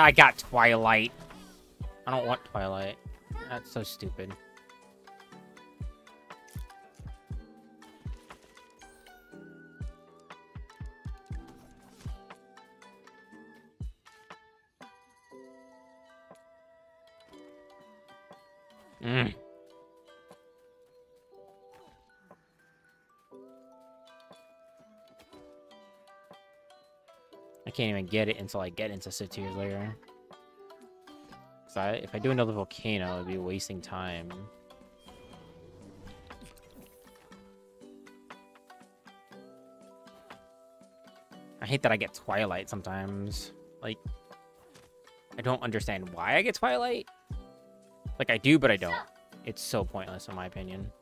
I got Twilight. I don't want Twilight. That's so stupid. Mm. Can't even get it until I get into City Years later. So I, if I do another volcano, it'd be wasting time. I hate that I get Twilight sometimes. Like, I don't understand why I get Twilight. Like, I do, but I don't. It's so pointless, in my opinion.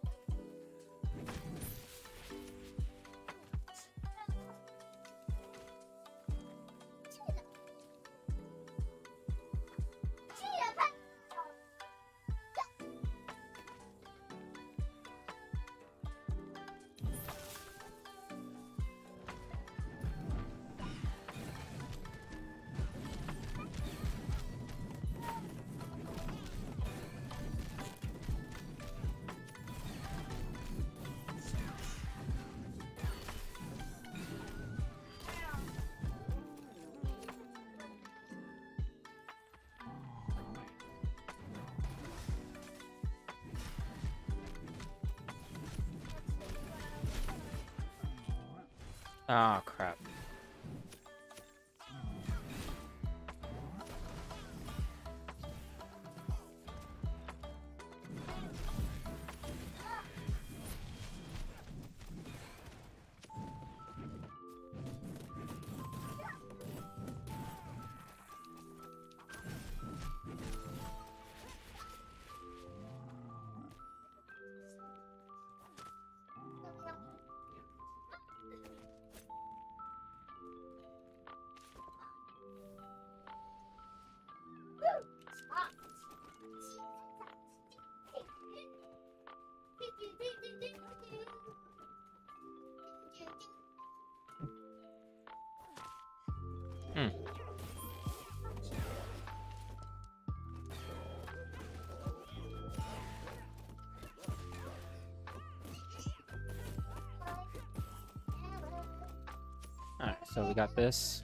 Got this.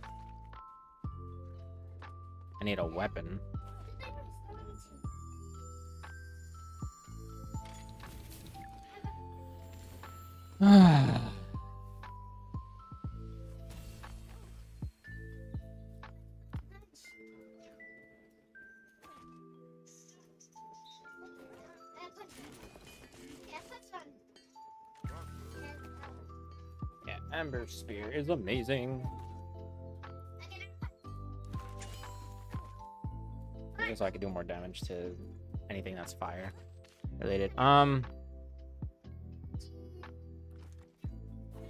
I need a weapon. yeah, Amber Spear is amazing. Guess I could do more damage to anything that's fire related. Um,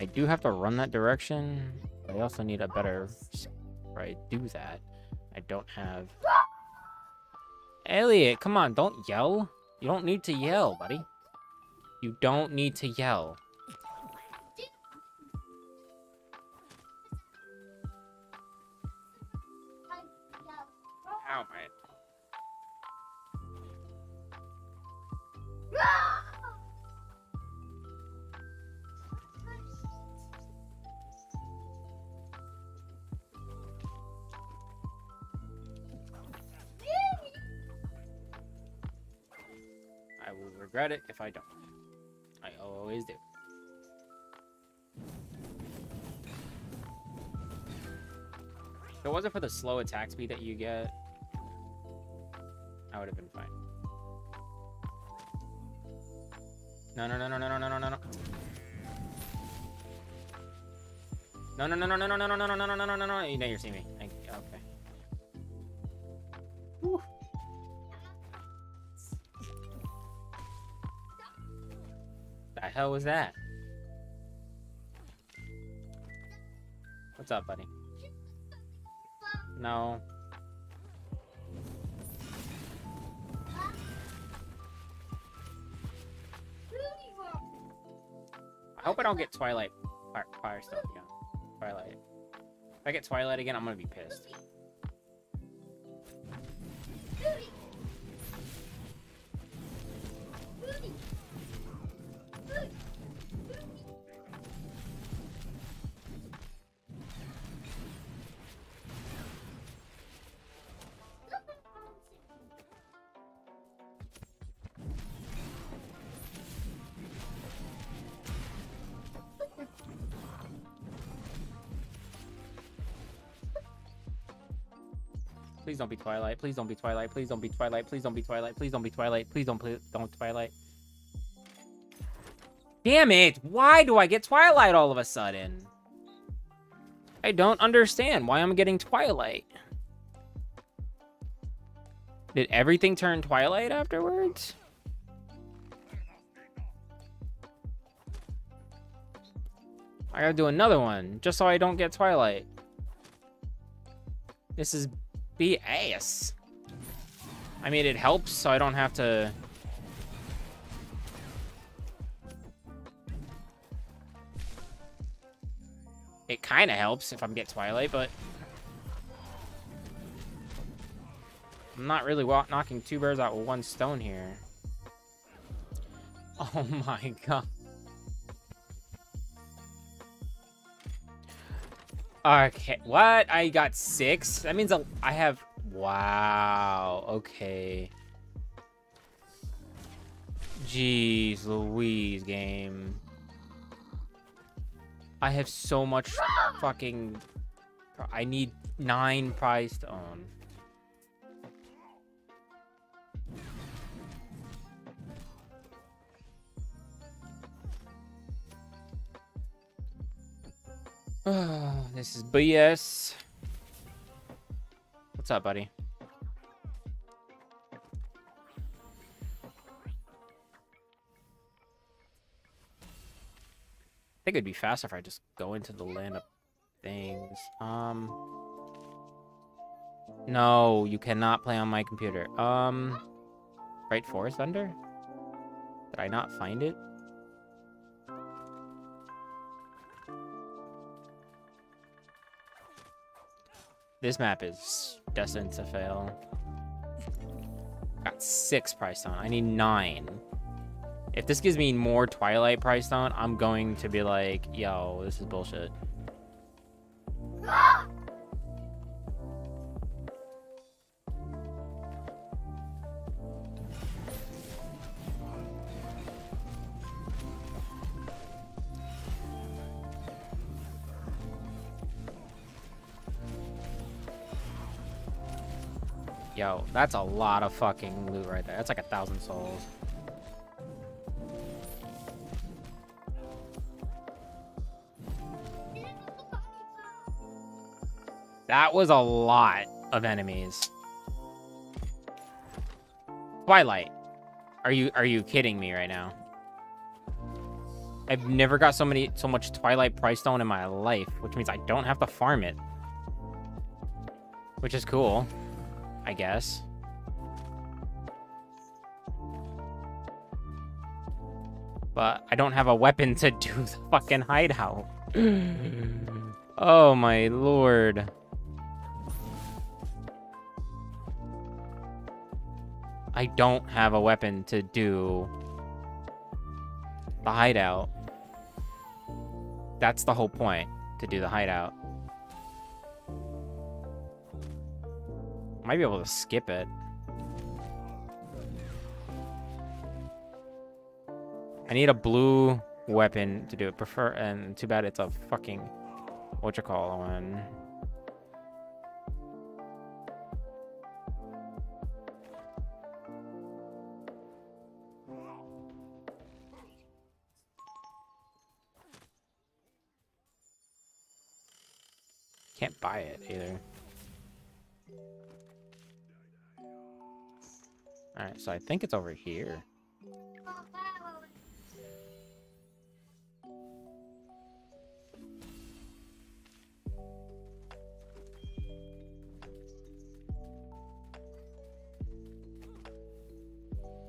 I do have to run that direction. I also need a better I do that. I don't have. Elliot, come on! Don't yell. You don't need to yell, buddy. You don't need to yell. Will it if I don't. I always do. If it wasn't for the slow attack speed that you get, I would have been fine. No, no, no, no, no, no, no, no, no, no. No, no, no, no, no, no, no, no, no, no, no, no, no, no, no. You know you're seeing me. I, okay. Was that? What's up, buddy? no. I hope I don't get Twilight Fire, Firestone again. Twilight. If I get Twilight again, I'm gonna be pissed. Please don't be Twilight. Please don't be Twilight. Please don't be Twilight. Please don't be Twilight. Please don't be Twilight. Please don't play, don't Twilight. Damn it! Why do I get Twilight all of a sudden? I don't understand why I'm getting Twilight. Did everything turn Twilight afterwards? I gotta do another one, just so I don't get Twilight. This is BS. I mean, it helps, so I don't have to... It kind of helps if I'm get Twilight, but... I'm not really knocking two birds out with one stone here. Oh my god. Okay, what? I got six? That means I have... Wow, okay. Jeez Louise, game. I have so much fucking... I need nine prize stone. this is BS. What's up, buddy? I think it'd be faster if I just go into the land of things. Um, no, you cannot play on my computer. Um, right Forest Thunder? Did I not find it? This map is destined to fail. Got six price stone. I need nine. If this gives me more Twilight price stone, I'm going to be like, yo, this is bullshit. Yo, that's a lot of fucking loot right there. That's like a thousand souls. That was a lot of enemies. Twilight. Are you are you kidding me right now? I've never got so many so much Twilight Price Stone in my life, which means I don't have to farm it. Which is cool. I guess. But I don't have a weapon to do the fucking hideout. oh my lord. I don't have a weapon to do the hideout. That's the whole point, to do the hideout. Might be able to skip it. I need a blue weapon to do it. Prefer and too bad it's a fucking what you call one. Can't buy it either. Alright, so I think it's over here.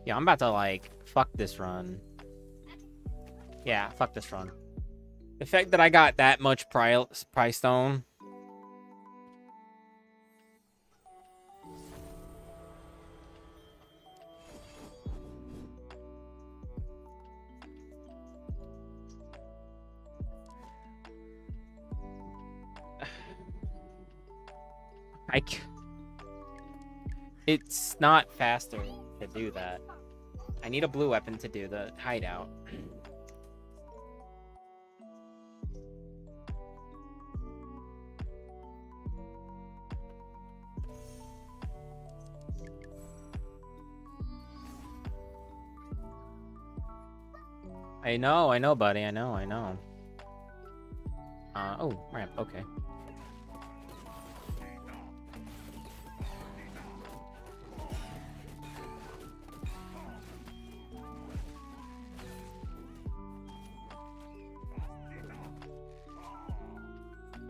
Yeah, I'm about to, like, fuck this run. Yeah, fuck this run. The fact that I got that much Pry, pry Stone... it's not faster to do that. I need a blue weapon to do the hideout. I know, I know, buddy. I know, I know. Uh, oh, ramp. Okay.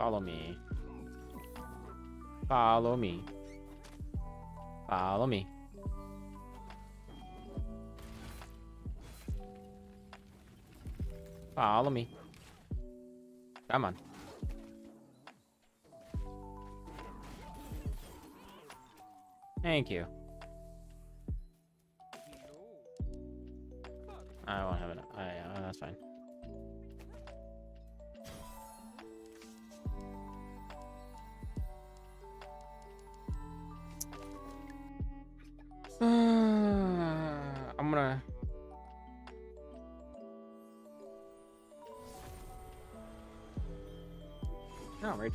Follow me. Follow me. Follow me. Follow me. Come on. Thank you. I won't have it.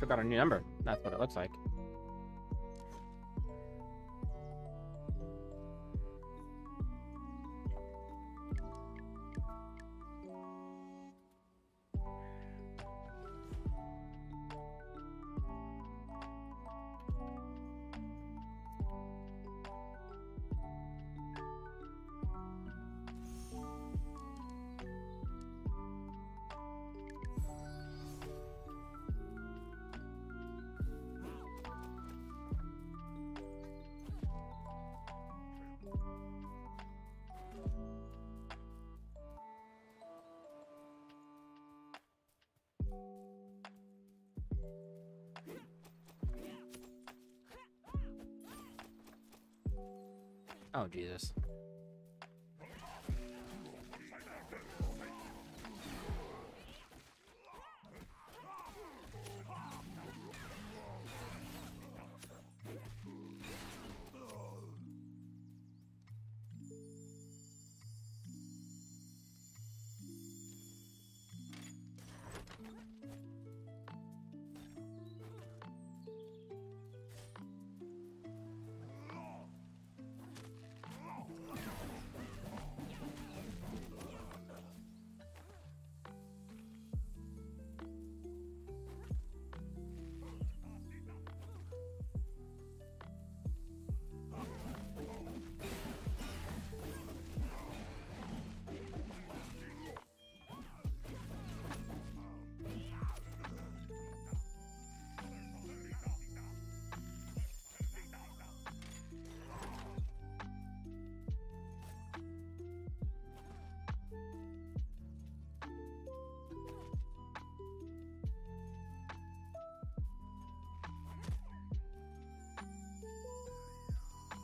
Rachel got a new number. That's what it looks like.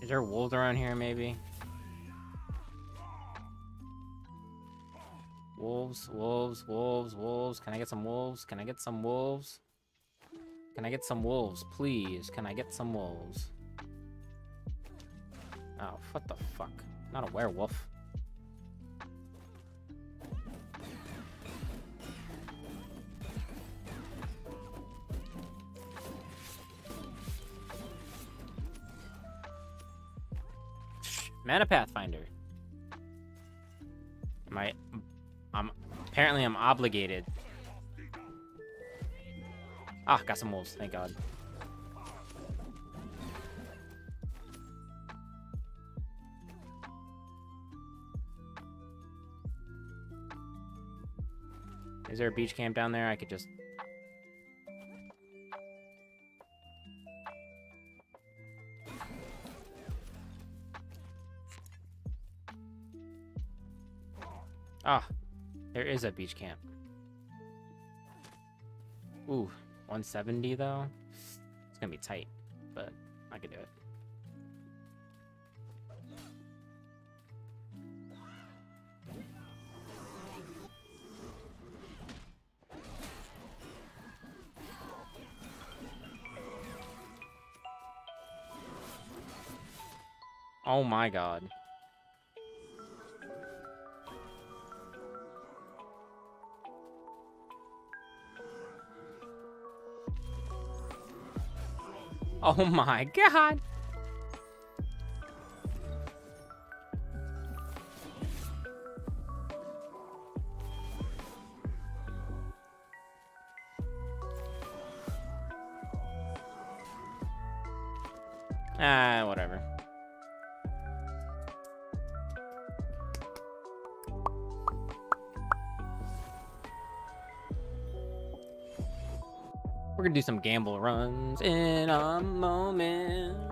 Is there wolves around here, maybe? Wolves, wolves, wolves, wolves. Can I get some wolves? Can I get some wolves? Can I get some wolves, please? Can I get some wolves? Oh, what the fuck? Not a werewolf. Obligated. Ah, got some wolves. Thank God. Is there a beach camp down there? I could just Ah, there is a beach camp. Ooh, 170 though? It's gonna be tight, but I can do it. Oh my god. Oh my god. Gonna do some gamble runs in a moment.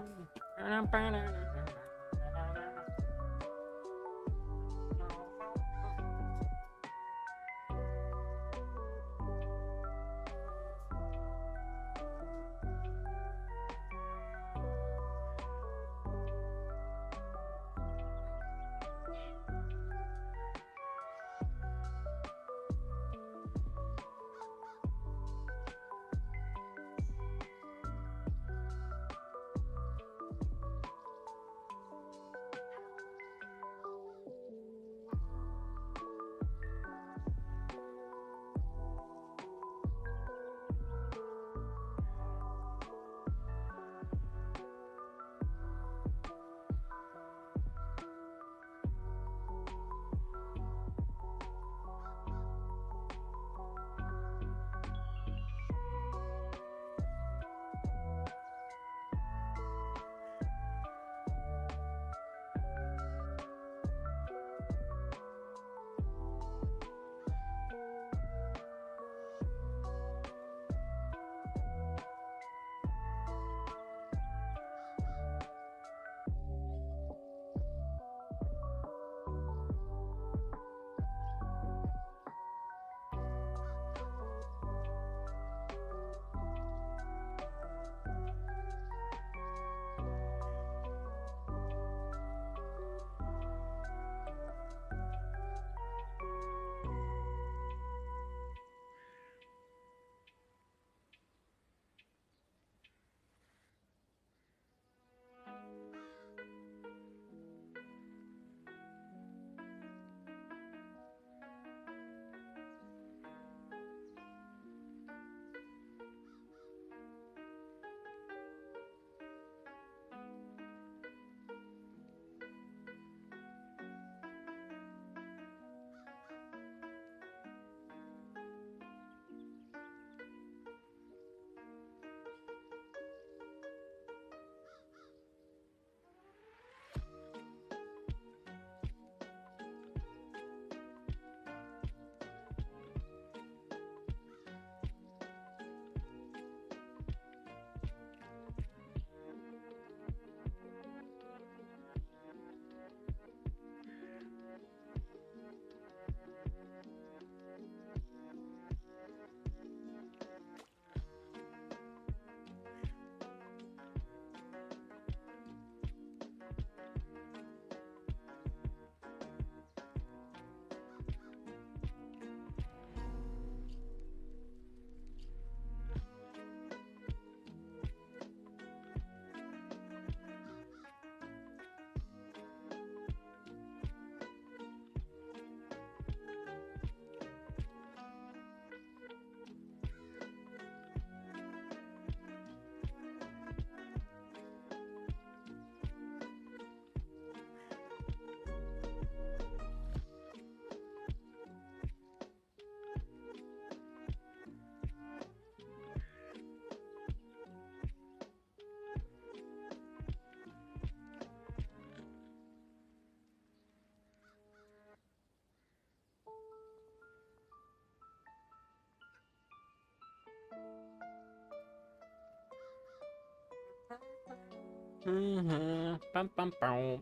Mm-hmm.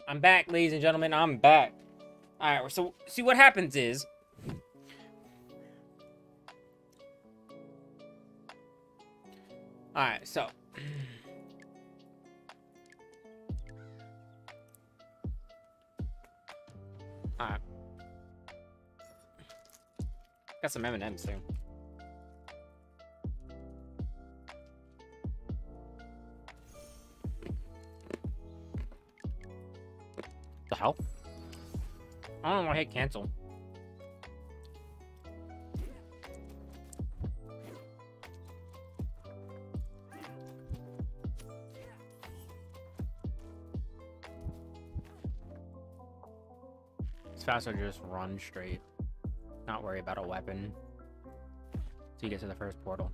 I'm back, ladies and gentlemen. I'm back. All right. So see what happens is. All right. So. All right. Got some M&Ms too. I don't know why I hit cancel. It's faster to just run straight. Not worry about a weapon. So you get to the first portal.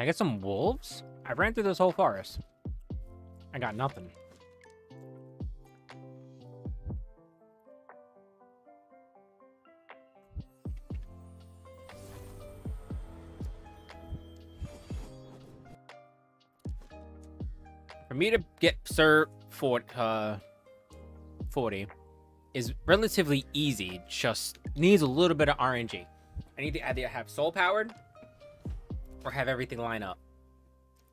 Can I get some wolves? I ran through this whole forest. I got nothing. Sir Fort, uh, 40 is relatively easy, just needs a little bit of RNG. I need to either have soul powered or have everything line up.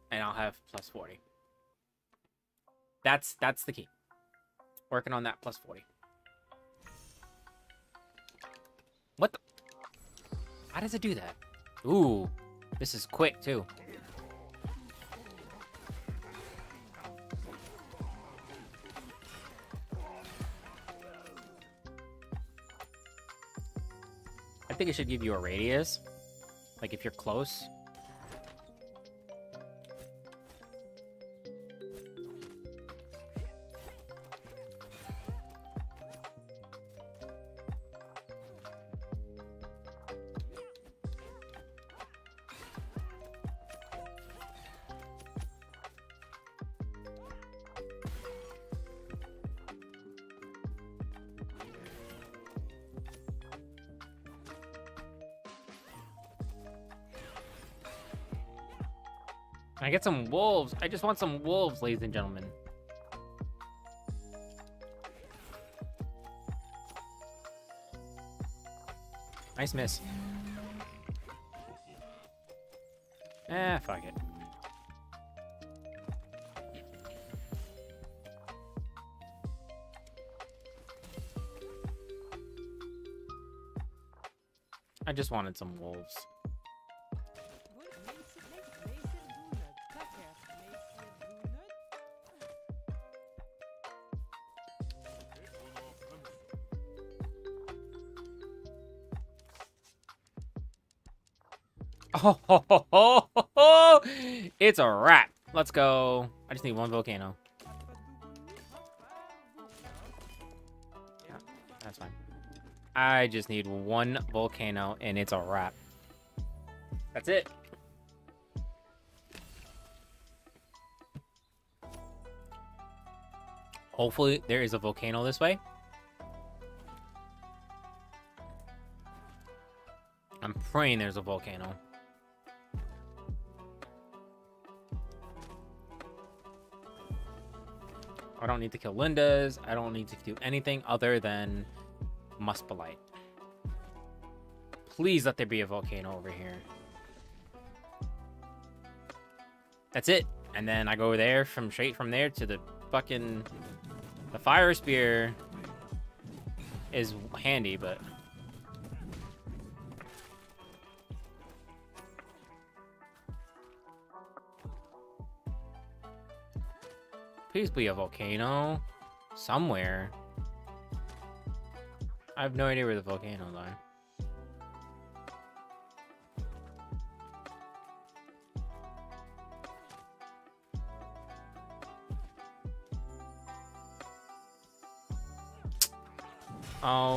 And I'll have plus 40. That's that's the key. Working on that plus 40. What the? How does it do that? Ooh, this is quick too. Think it should give you a radius. Like if you're close. Get some wolves? I just want some wolves, ladies and gentlemen. Nice miss. Eh, fuck it. I just wanted some wolves. Ho, ho, ho, ho, ho. it's a wrap. Let's go. I just need one volcano. Yeah, that's fine. I just need one volcano and it's a wrap. That's it. Hopefully there is a volcano this way. I'm praying there's a volcano. Don't need to kill Linda's. I don't need to do anything other than Muspelite. Please let there be a volcano over here. That's it. And then I go there from straight from there to the fucking the fire spear is handy, but be a volcano. Somewhere. I have no idea where the volcanoes are. Oh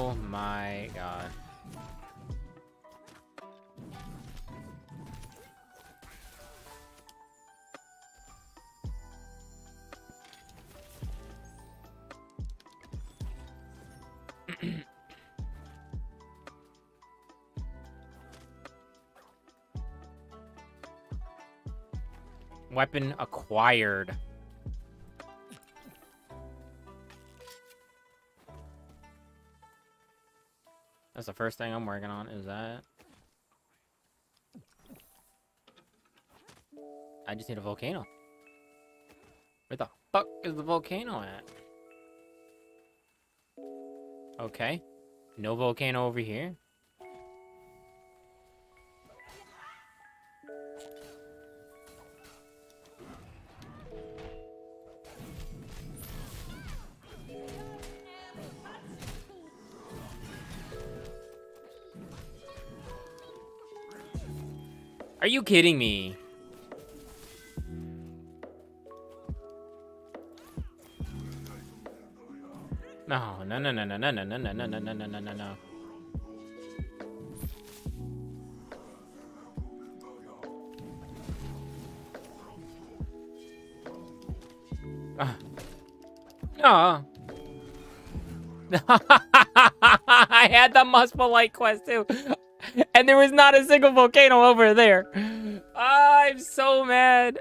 Weapon acquired. That's the first thing I'm working on, is that. I just need a volcano. Where the fuck is the volcano at? Okay. No volcano over here. You kidding me? No, no, no, no, no, no, no, no, no, no, no, no, no, no, no, no. Ah. No. I had the Muspelite quest too. And there was not a single volcano over there. I'm so mad.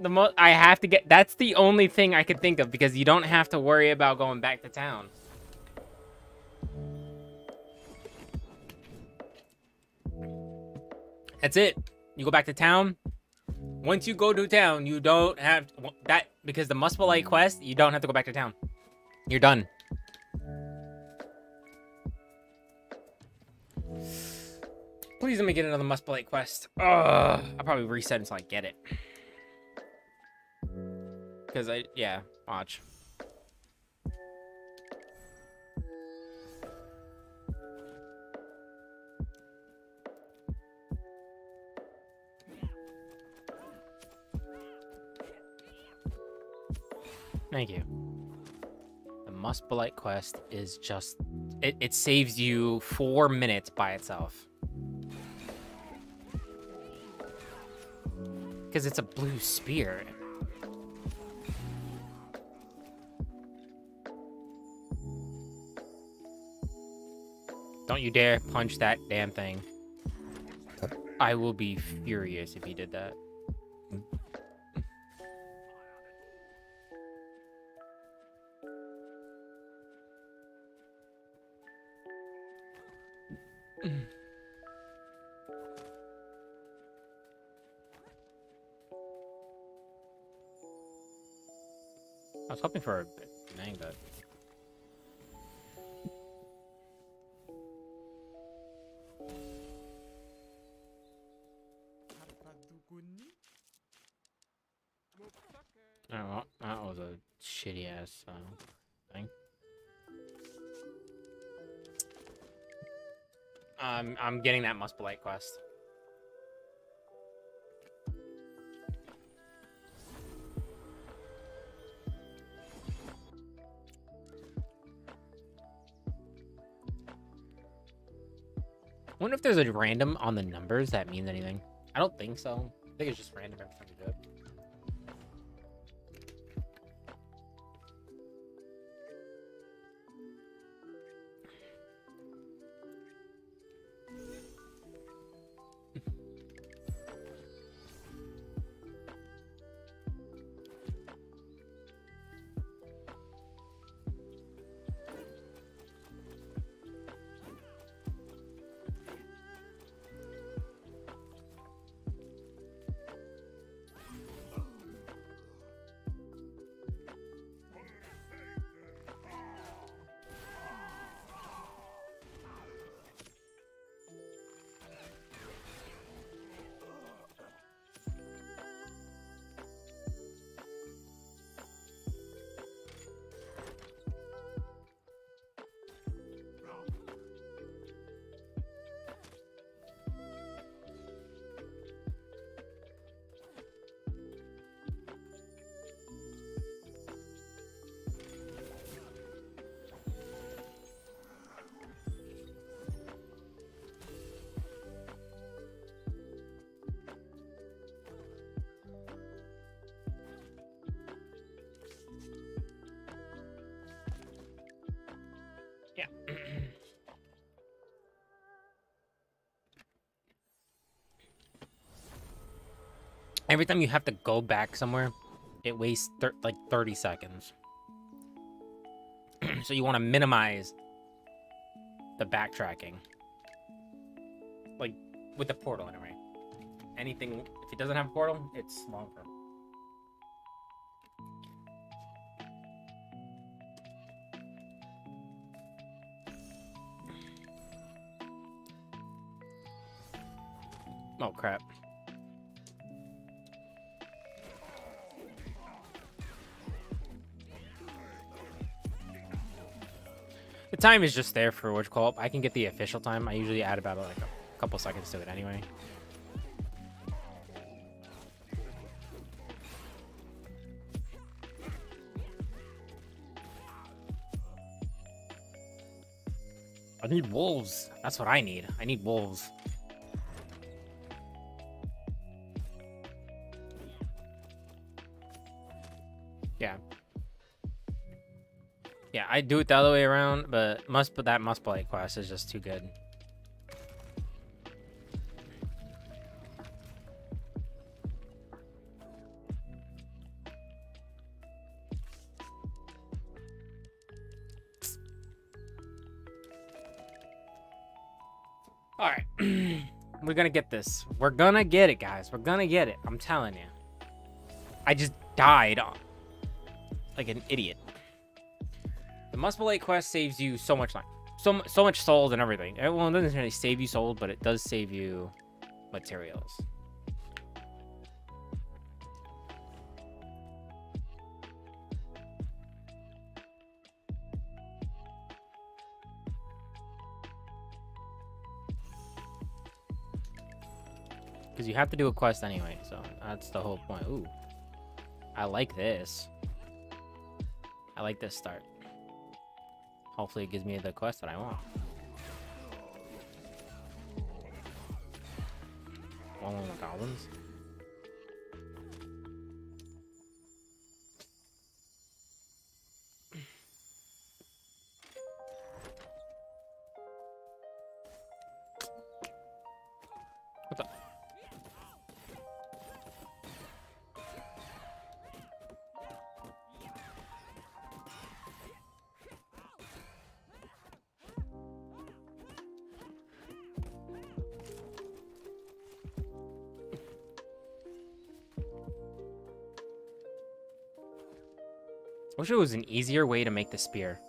The mo I have to get that's the only thing I could think of because you don't have to worry about going back to town. That's it. You go back to town. Once you go to town, you don't have that because the Muspelite quest, you don't have to go back to town. You're done. Please let me get another Muspelite quest. Ugh, I'll probably reset until I get it. Because I, yeah, watch. Thank you. The Muspelite quest is just... It, it saves you four minutes by itself. Because it's a blue spear. Don't you dare punch that damn thing. Uh. I will be furious if you did that. Was hoping for a bang, but Oh, well, that was a shitty ass uh, thing. Um, I'm getting that Muspelite quest. There's a random on the numbers that means anything. I don't think so. I think it's just random every time you do it. Every time you have to go back somewhere, it wastes thir like 30 seconds. so you want to minimize the backtracking. Like, with the portal anyway. Anything, if it doesn't have a portal, it's longer. Time is just there for which call up. I can get the official time. I usually add about like a couple seconds to it anyway. I need wolves. That's what I need. I need wolves. I do it the other way around, but must but that must play quest is just too good. All right. We're to get this. We're to get it, guys. We're to get it. I'm telling you. I just died like an idiot. The Muspelite quest saves you so much time. So, so much souls and everything. Eh, Well, it doesn't really save you souls, but it does save you materials. Because you have to do a quest anyway, so that's the whole point. Ooh. I like this. I like this start. Hopefully it gives me the quest that I want. One of the goblins. Wish it was an easier way to make the spear.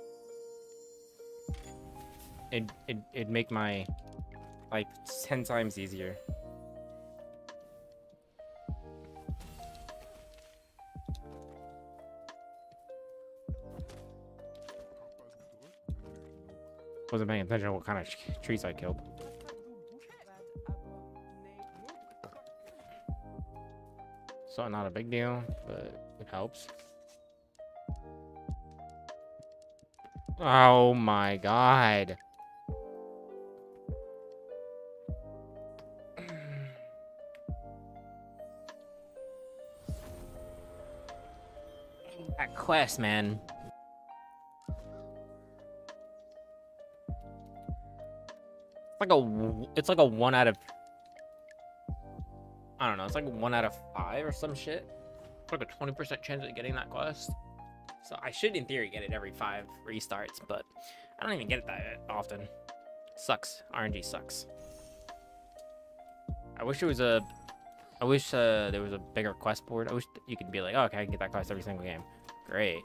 It it it'd make my like ten times easier. Wasn't paying attention to what kind of trees I killed. So not a big deal, but it helps. Oh my god. That quest, man. It's like a it's like a 1 out of I don't know, it's like 1 out of 5 or some shit. It's like a 20% chance of getting that quest. So I should, in theory, get it every five restarts, but I don't even get it that often. Sucks. RNG sucks. I wish it was a. I wish uh, there was a bigger quest board. I wish you could be like, oh, okay, I can get that quest every single game. Great.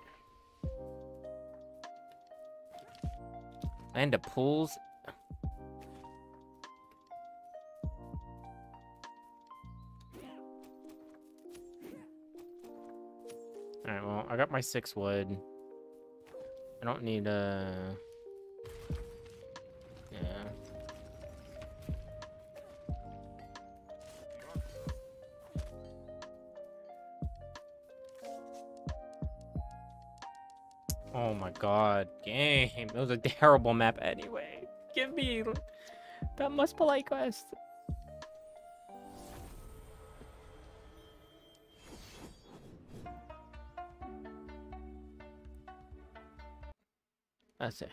Land of pools. My six wood. I don't need uh Yeah. Oh my god, game. It was a terrible map anyway. Give me that Muspelite quest. That's it.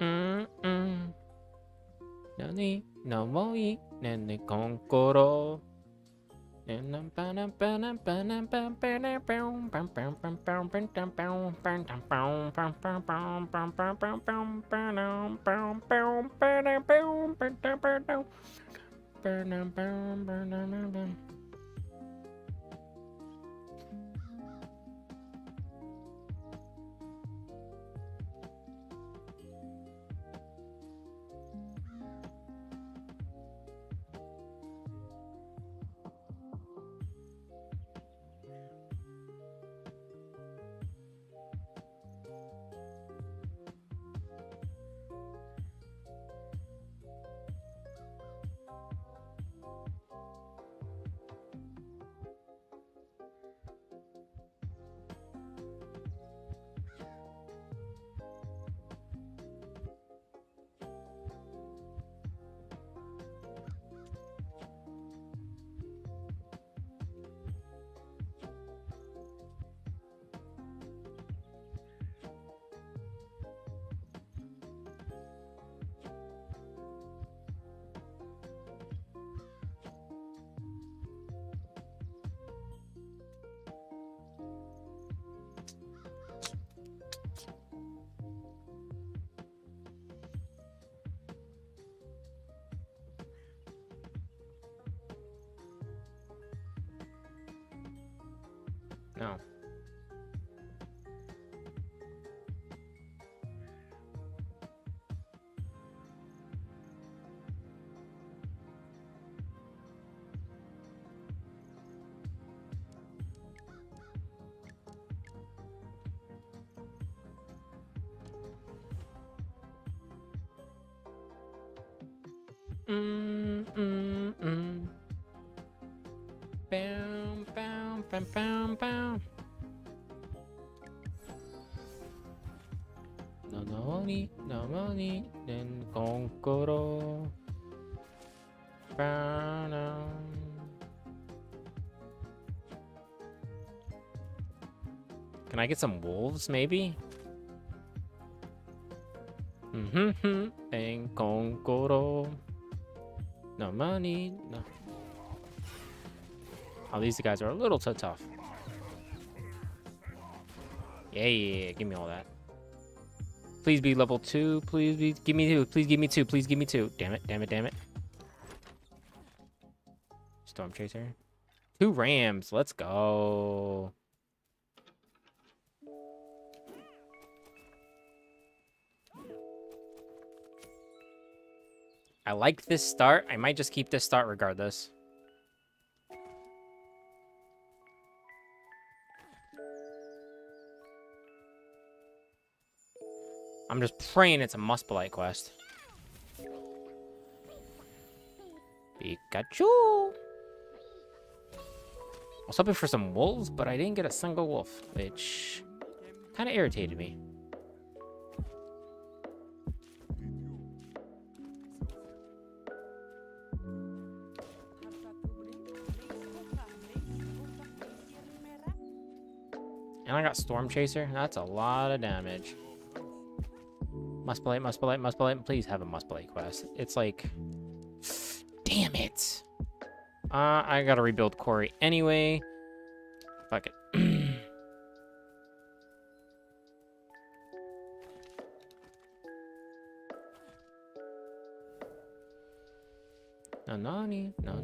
Mm-mm. Nani, no more eat, nene konkoro. No. Mm, mm, mm. Bam, bam, bam, bam, bam. No, no, ni, no, no, ni, then. Ba-dum. Can I get some wolves, maybe? Mm-hmm, and konkoro. No money, no. Oh, these guys are a little too tough. Yeah, yeah, yeah, give me all that. Please be level two. Please be. Give me two. Please give me two. Please give me two. Damn it. Damn it. Damn it. Storm Chaser. Two Rams. Let's go. I like this start. I might just keep this start regardless. I'm just praying it's a Muspelite quest. Pikachu! I was hoping for some wolves, but I didn't get a single wolf, which kind of irritated me. Got Storm Chaser. That's a lot of damage. Muspelite, Muspelite, Muspelite. Please have a Muspelite quest. It's like... Damn it! Uh, I gotta rebuild Corey anyway. Fuck it. no nani, no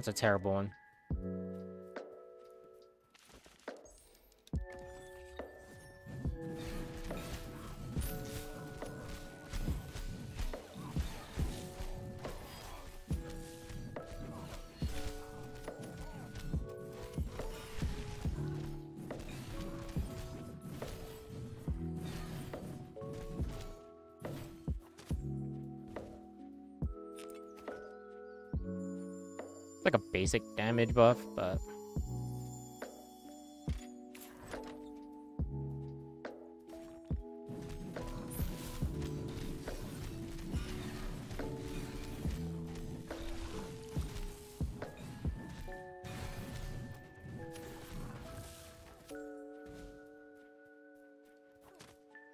That's a terrible one. damage buff, but...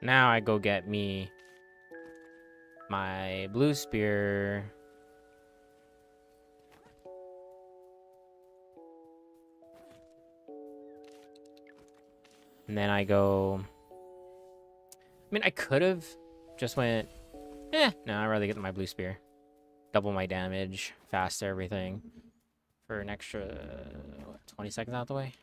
Now I go get me my blue spear. I go... I mean, I could have just went... Eh, no, I'd rather get my blue spear. Double my damage, faster everything. For an extra, what, 20 seconds out of the way?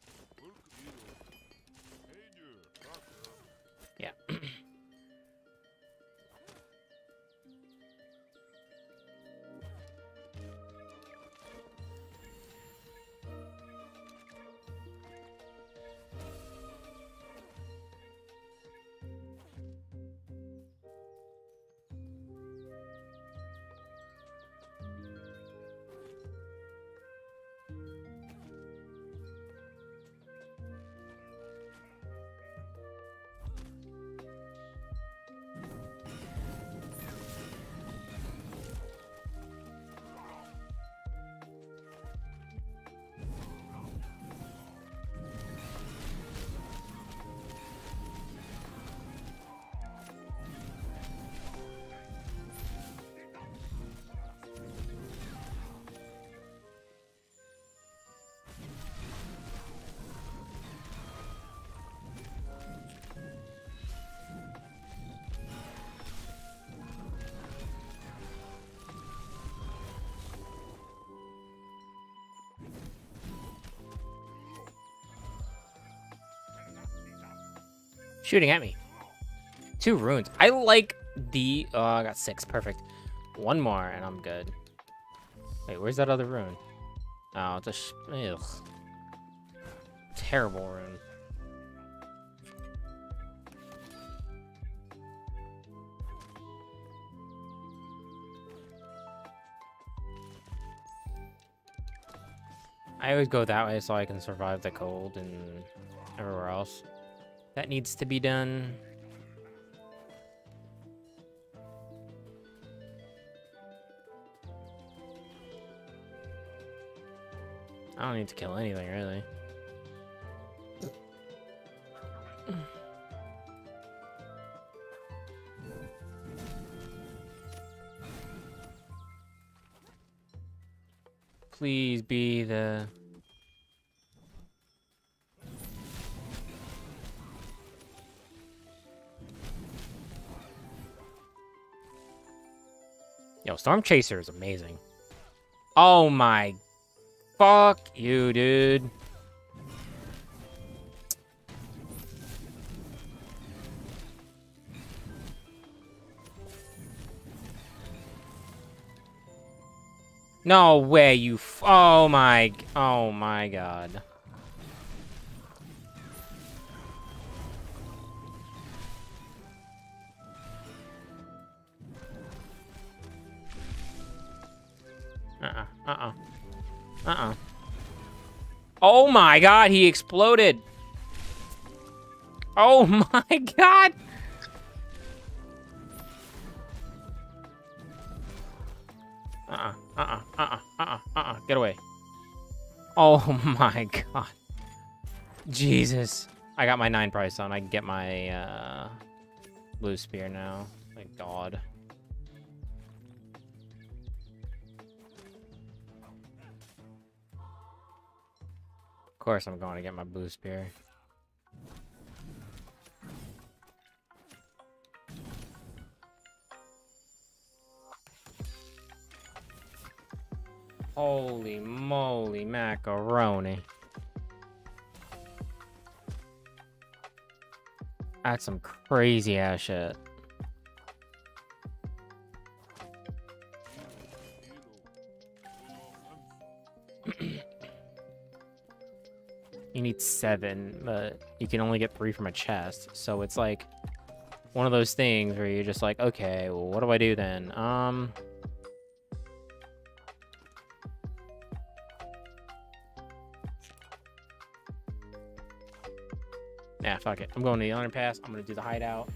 Shooting at me. Two runes. I like the... Oh, I got six. Perfect. One more, and I'm good. Wait, where's that other rune? Oh, it's a... Sh ugh. Terrible rune. I always go that way so I can survive the cold and everywhere else. That needs to be done. I don't need to kill anything, really. Please be the... Storm Chaser is amazing. Oh my... Fuck you, dude. No way, you Oh my... Oh my god. My god, he exploded! Oh my god! Uh-uh, uh-uh, uh-uh, uh-uh, uh-uh, get away. Oh my god. Jesus. I got my 9 price on. I can get my, uh, blue spear now. Thank god. Of course I'm going to get my blue spear. Holy moly macaroni. That's some crazy ass shit. You need seven, but you can only get three from a chest. So it's like one of those things where you're just like, okay, well, what do I do then? Um... Nah, fuck it. I'm going to the Iron Pass. I'm going to do the hideout.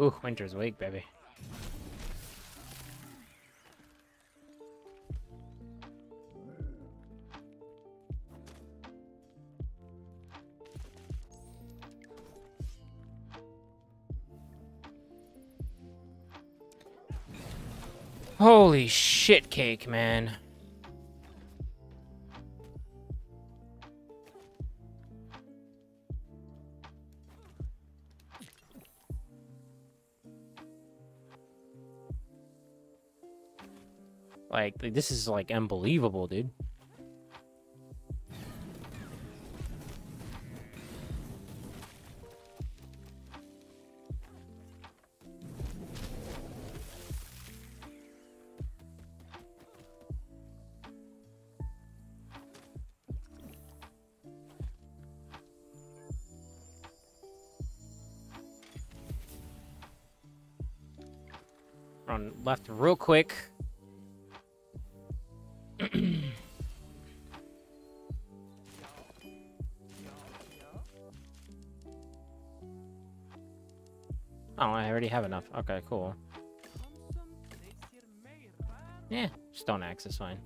Ooh, Winter's Wake, baby. Holy shit cake, man. Like, this is like unbelievable, dude. Run left real quick. Have enough. Okay, cool. Yeah, stone axe is fine.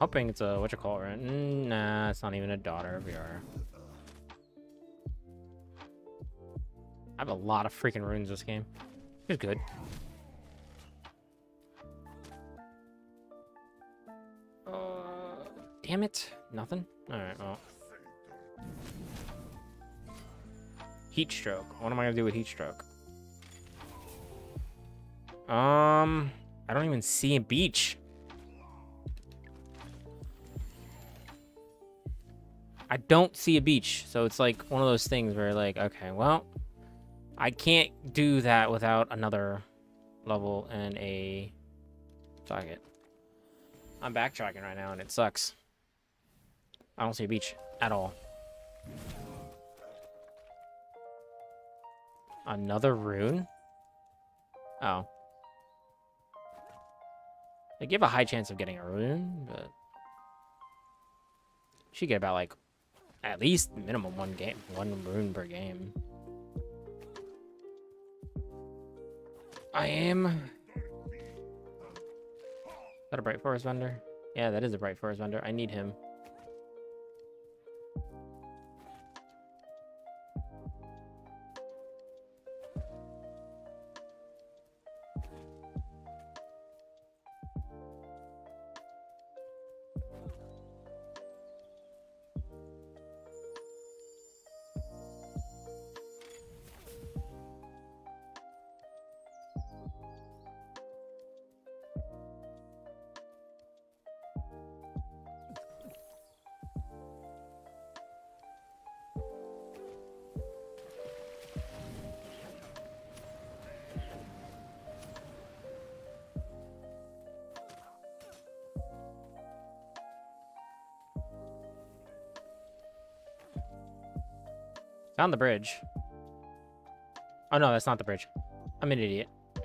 Hoping it's a what you call it? right? Mm, Nah, it's not even a daughter of your. Lot of freaking runes this game. It's good. Uh, damn it. Nothing? Alright, well. Heat stroke. What am I gonna do with heat stroke? Um, I don't even see a beach. I don't see a beach, so it's like one of those things where like, okay, well, I can't do that without another level and a target. I'm backtracking right now and it sucks. I don't see a beach at all. Another rune? Oh. They give a high chance of getting a rune, but should get about like at least minimum one game, one rune per game. I am. Is that a Bright Forest vendor? Yeah, that is a Bright Forest vendor. I need him. Found the bridge. Oh no, that's not the bridge. I'm an idiot.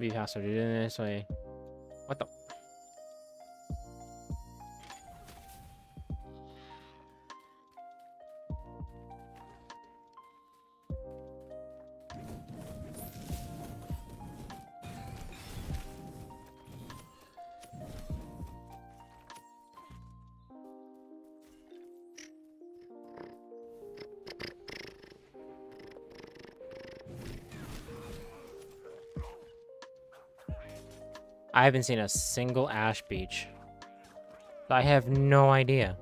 Be faster to do this way. I haven't seen a single ash beach. I have no idea.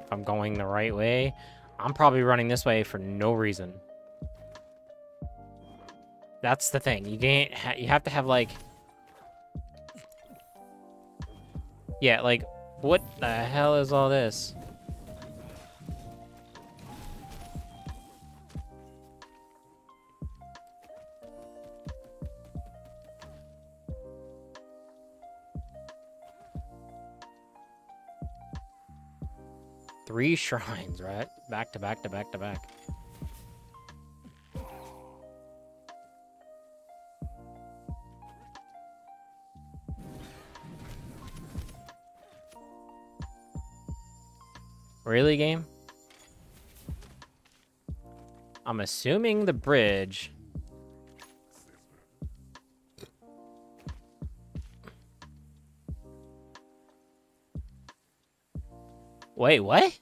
If I'm going the right way, I'm probably running this way for no reason. That's the thing. You can't. Ha you have to have like. Yeah, like, what the hell is all this? Three shrines, right? Back to back to back to back. Really, game? I'm assuming the bridge. Wait, what?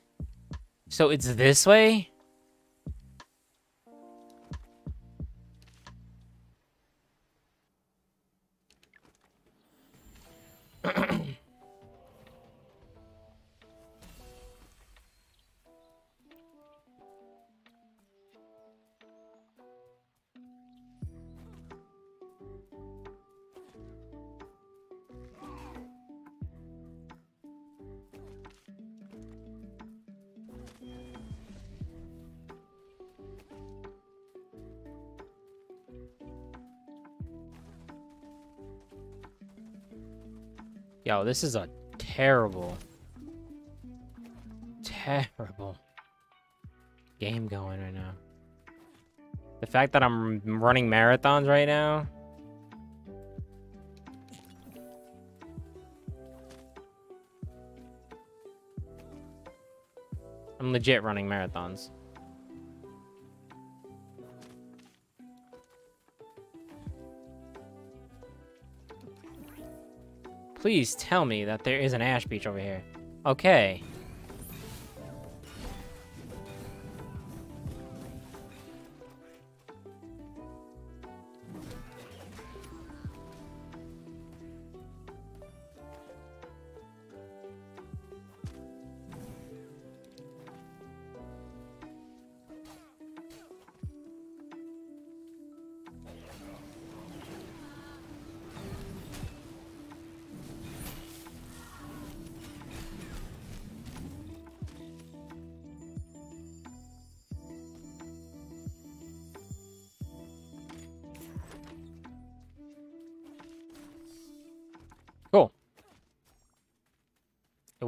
So it's this way? This is a terrible, terrible game going right now. The fact that I'm running marathons right now. I'm legit running marathons. Please tell me that there is an ash beach over here. Okay.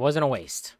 Wasn't a waste.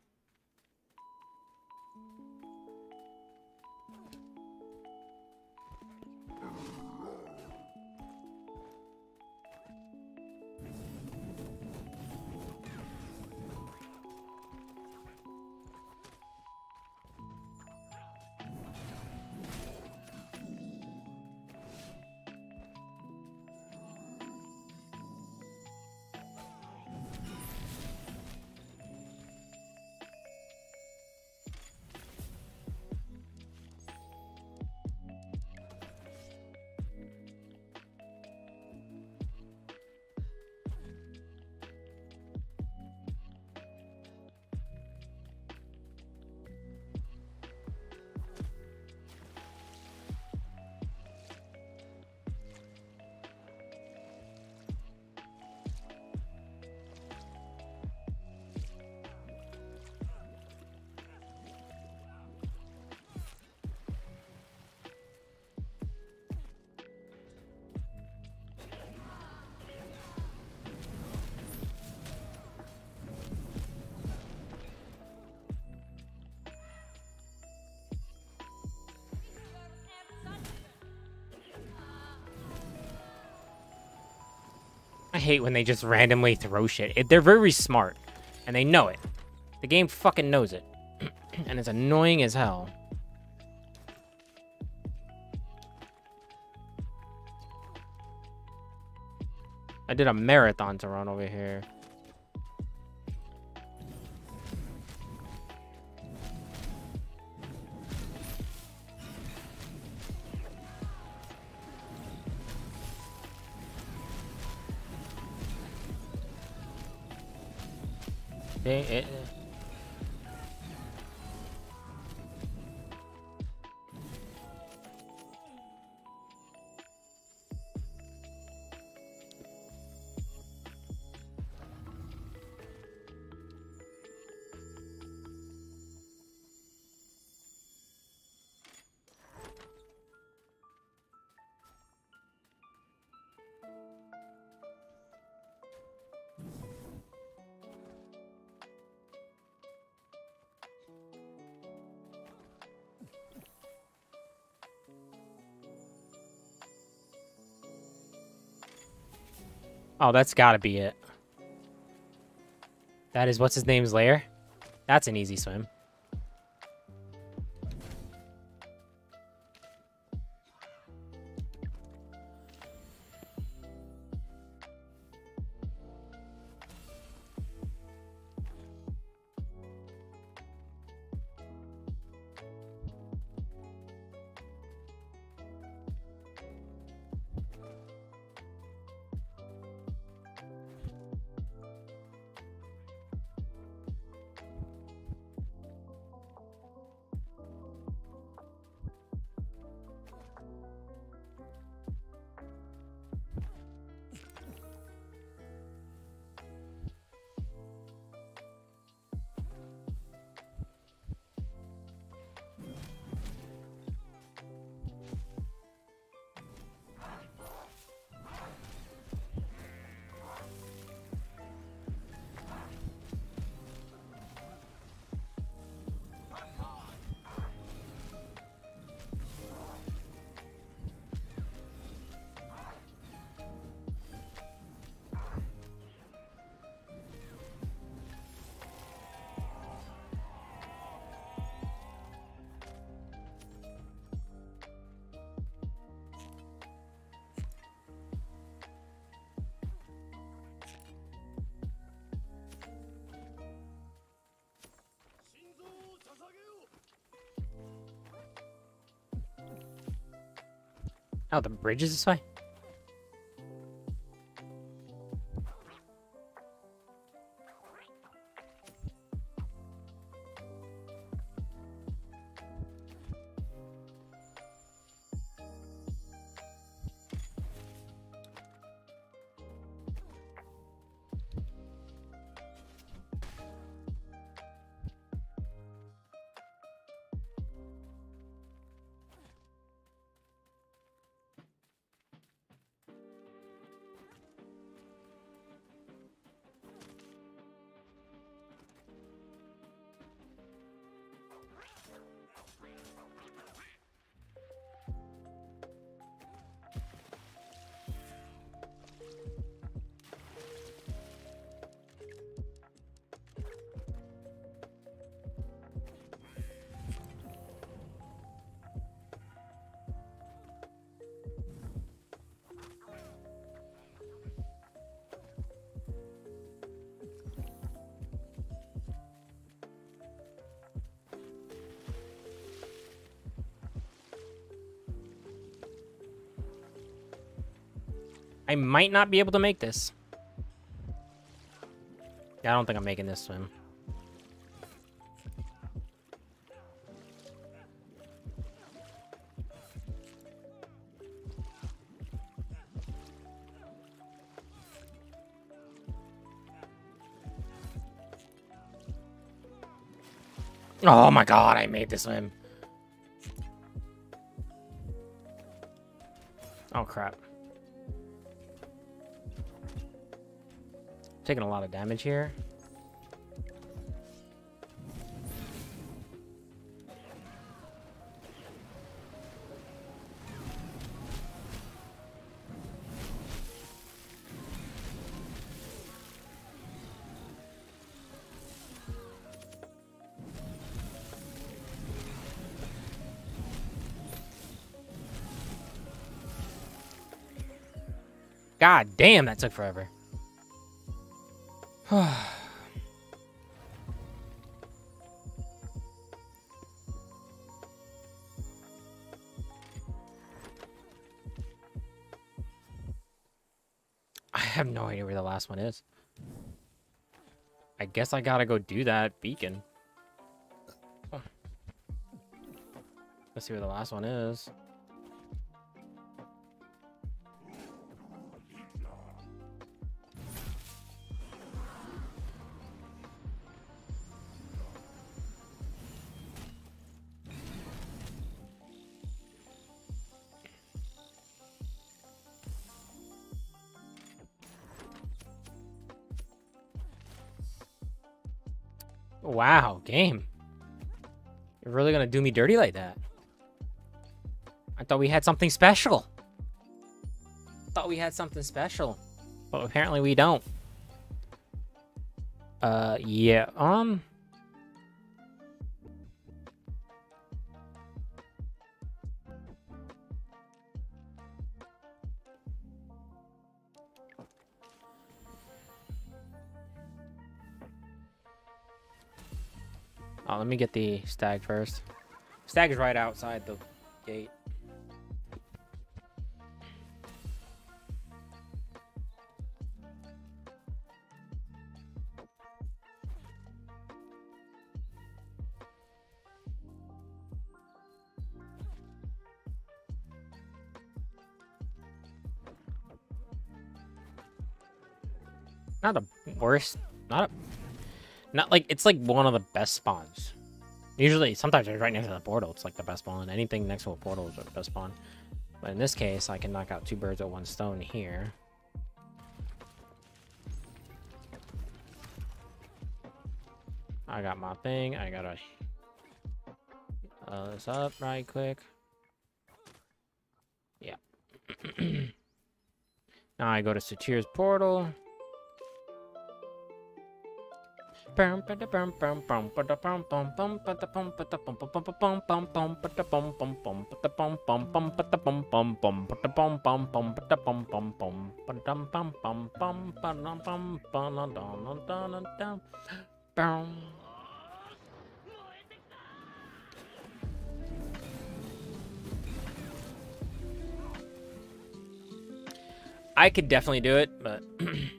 I hate when they just randomly throw shit. It, they're very smart, and they know it. The game fucking knows it. and it's annoying as hell. I did a marathon to run over here. They, it, Oh, that's gotta be it. That is what's his name's lair? That's an easy swim. Oh, the bridge is this way? I might not be able to make this. Yeah, I don't think I'm making this swim. Oh my god, I made this swim. Oh crap. Taking a lot of damage here. God damn, that took forever. Last one is. I guess I gotta go do that beacon. Let's see where the last one is. Do me dirty like that? I thought we had something special. Thought we had something special. But apparently we don't. Uh, yeah, um... Oh, let me get the stag first. Stag is right outside the gate. Not the worst. Not a. Not like it's like one of the best spawns. Usually, sometimes it's right next to the portal. It's like the best spawn. Anything next to a portal is the best spawn. But in this case, I can knock out two birds with one stone here. I got my thing. I gotta uh, this up right quick. Yeah. now I go to Satir's portal. I could definitely do it, but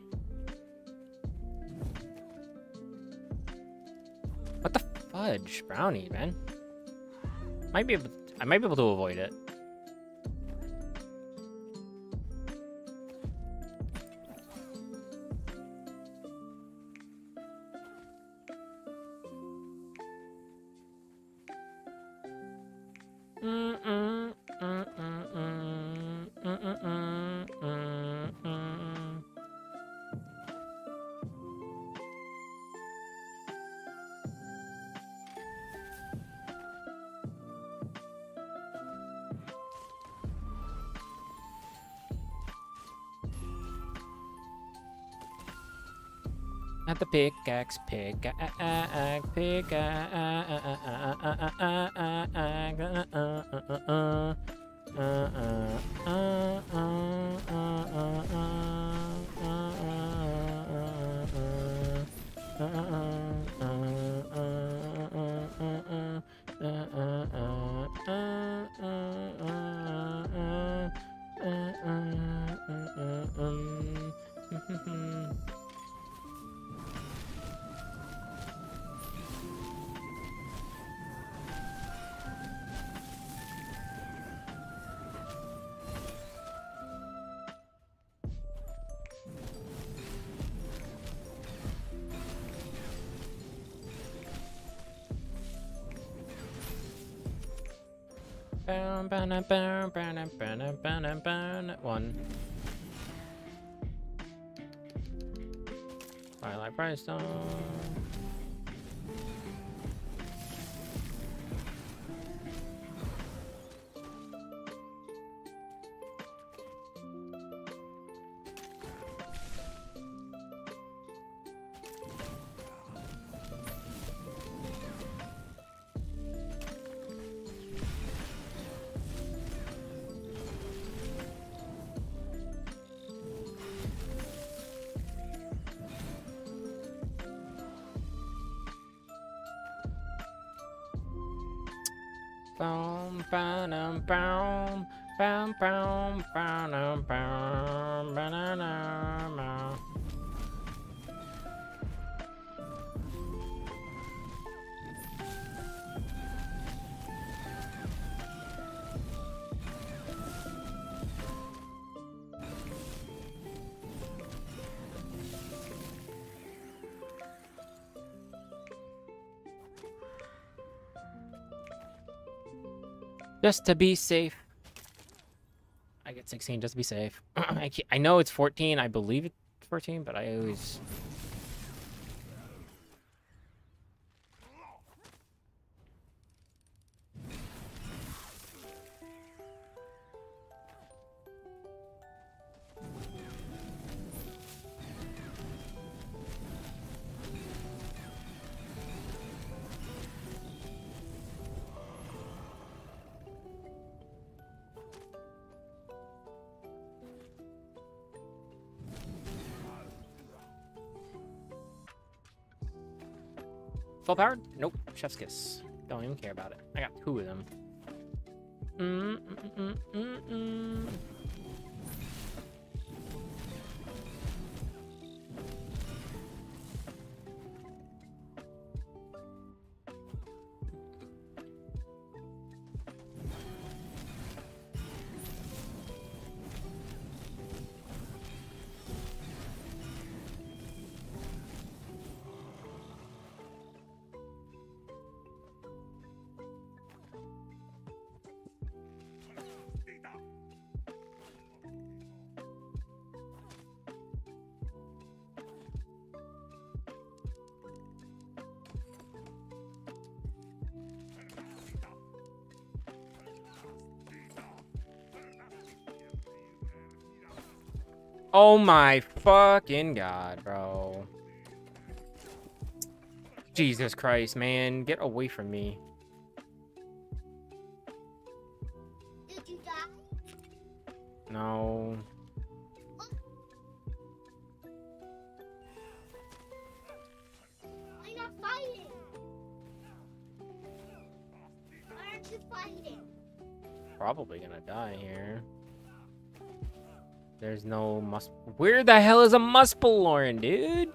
fudge? Brownie, man. Might be able I might be able to avoid it. the pickaxe, pickaxe, pickaxe. One. Twilight Brightstone. Just to be safe. I get 16 just to be safe. I, I know it's 14. I believe it's 14, but I always... Powered? Nope. Chef's kiss. Don't even care about it. I got two of them. Mm, mm, mm, Oh my fucking god, bro. Jesus Christ, man. Get away from me. Where the hell is a Muspelorn, dude?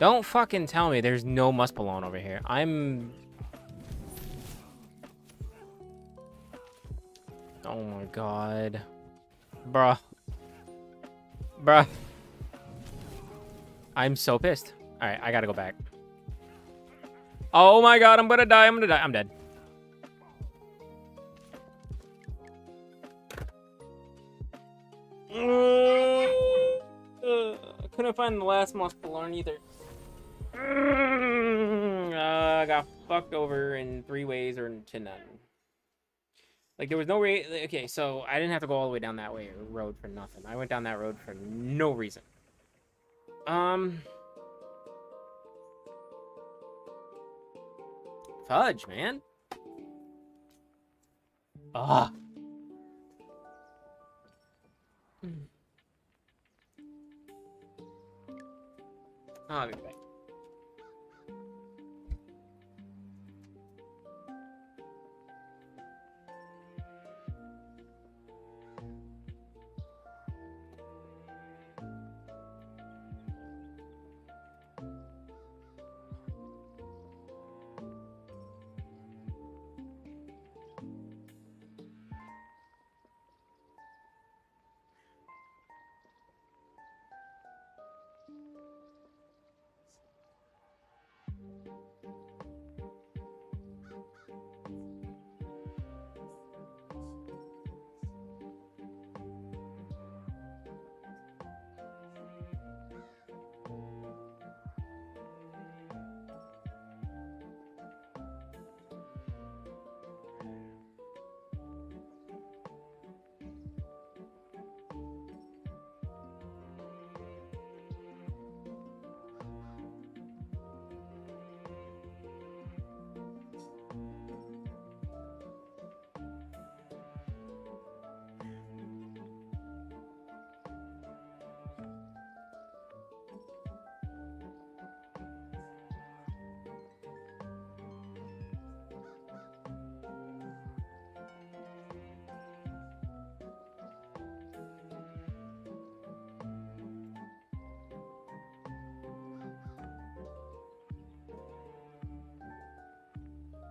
Don't fucking tell me there's no Muspelon over here. I'm... Oh my god. Bruh. Bruh. I'm so pissed. Alright, I gotta go back. Oh my god, I'm gonna die, I'm gonna die. I'm dead. Find the last Muspelorn either. Uh, I got fucked over in three ways or to none. Like there was no way. Okay, so I didn't have to go all the way down that way road for nothing. I went down that road for no reason. Um, fudge, man. Ah. I'll be back.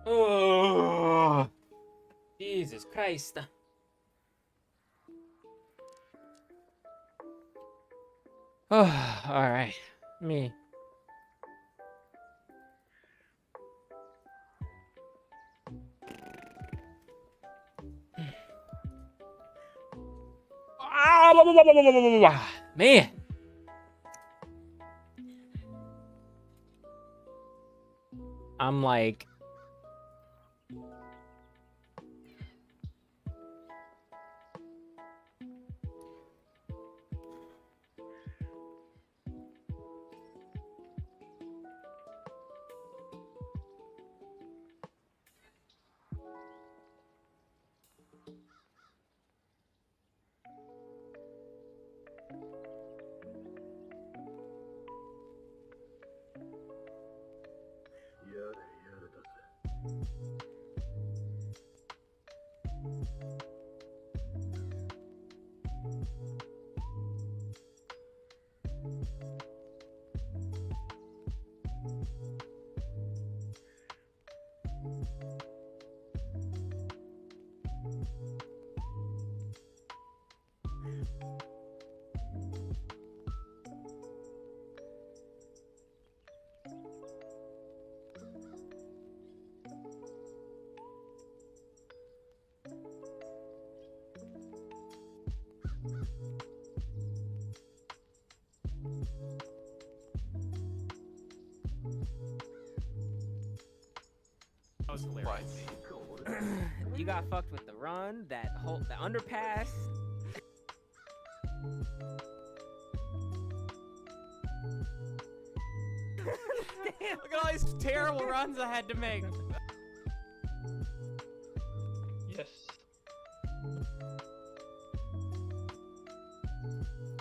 Oh, Jesus Christ. Was hilarious. you got fucked with the run, that whole the underpass. Damn. Look at all these terrible runs I had to make. Yes.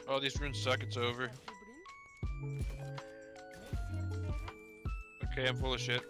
Oh, these runes suck. It's over. Okay, I'm full of shit.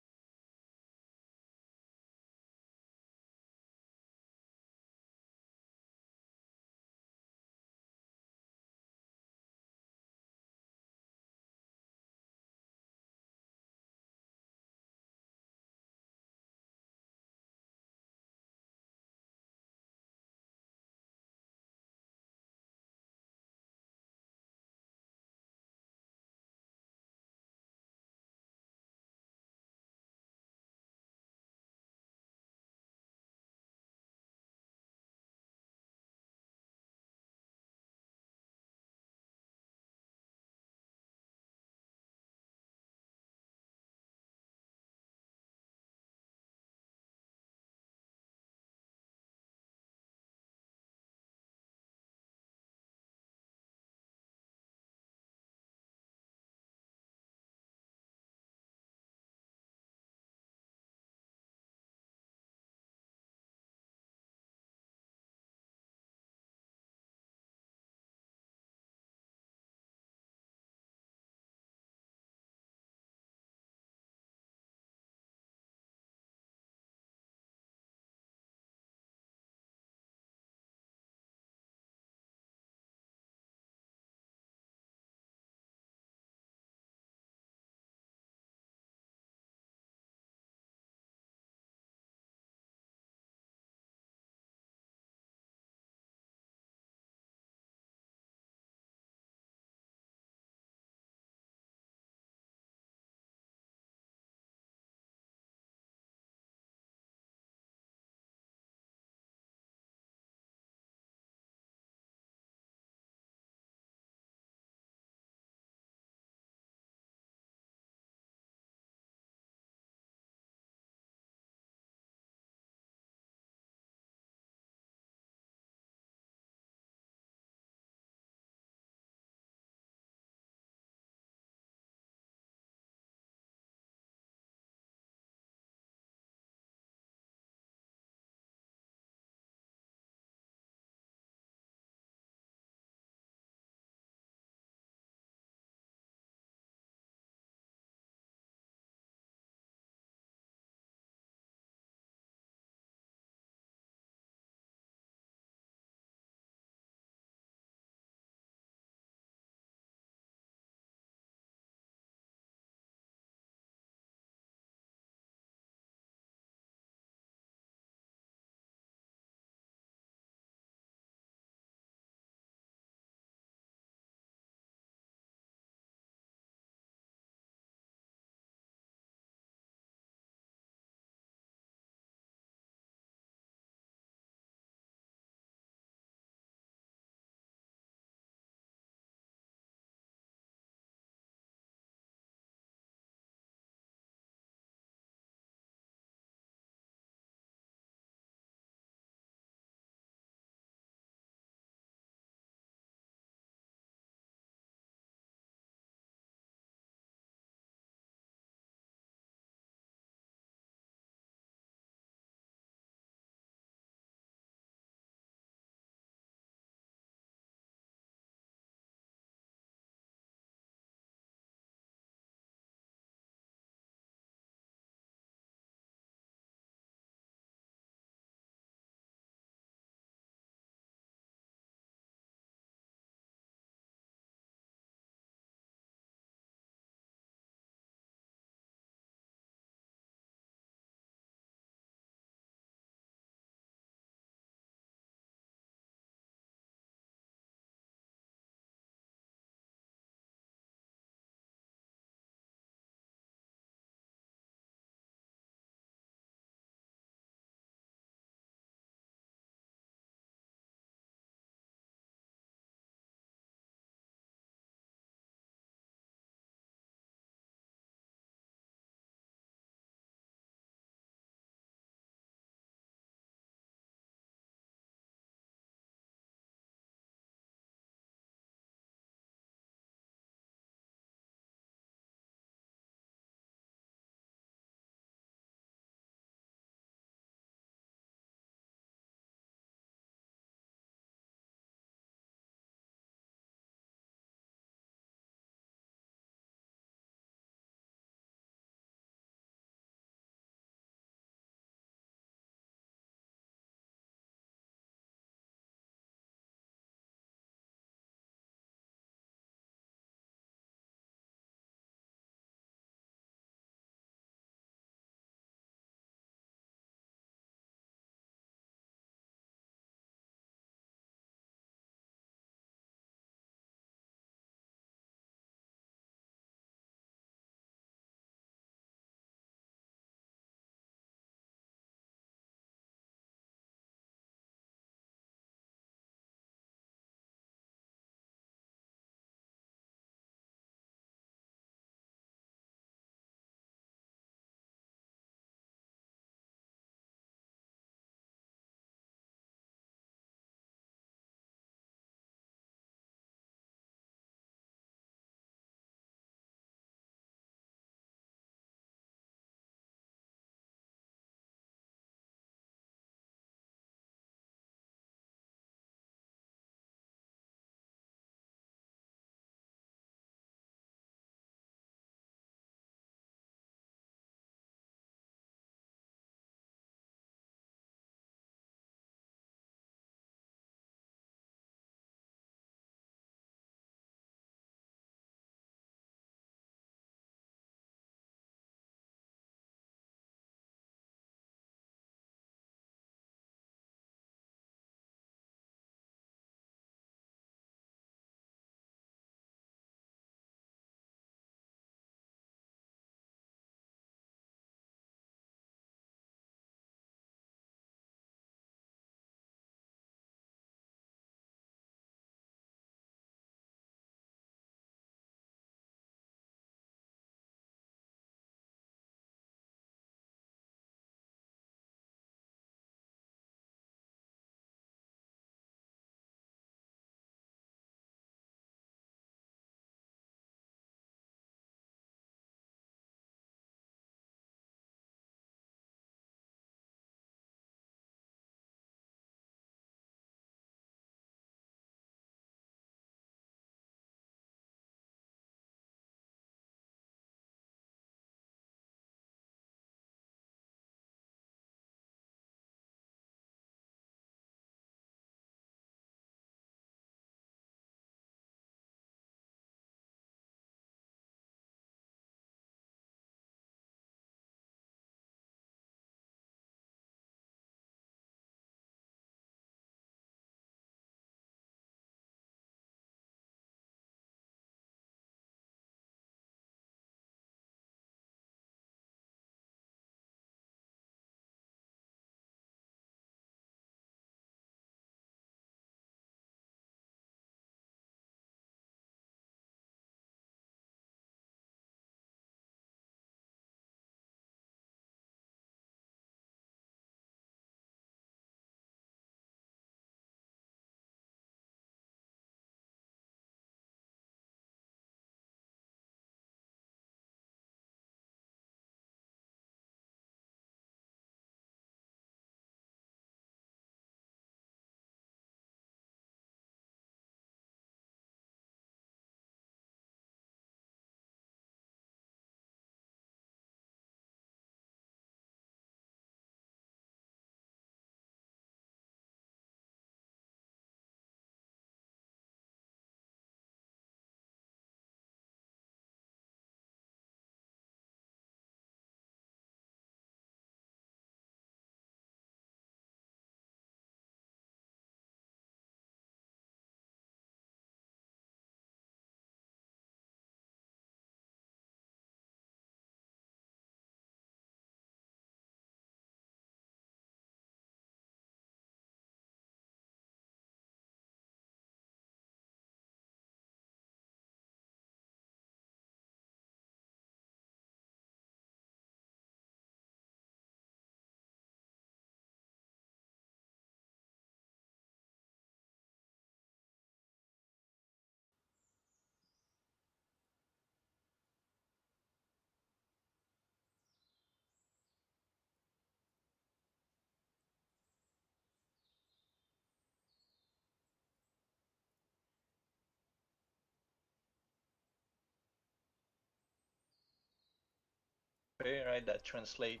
Interpret, right? That translate.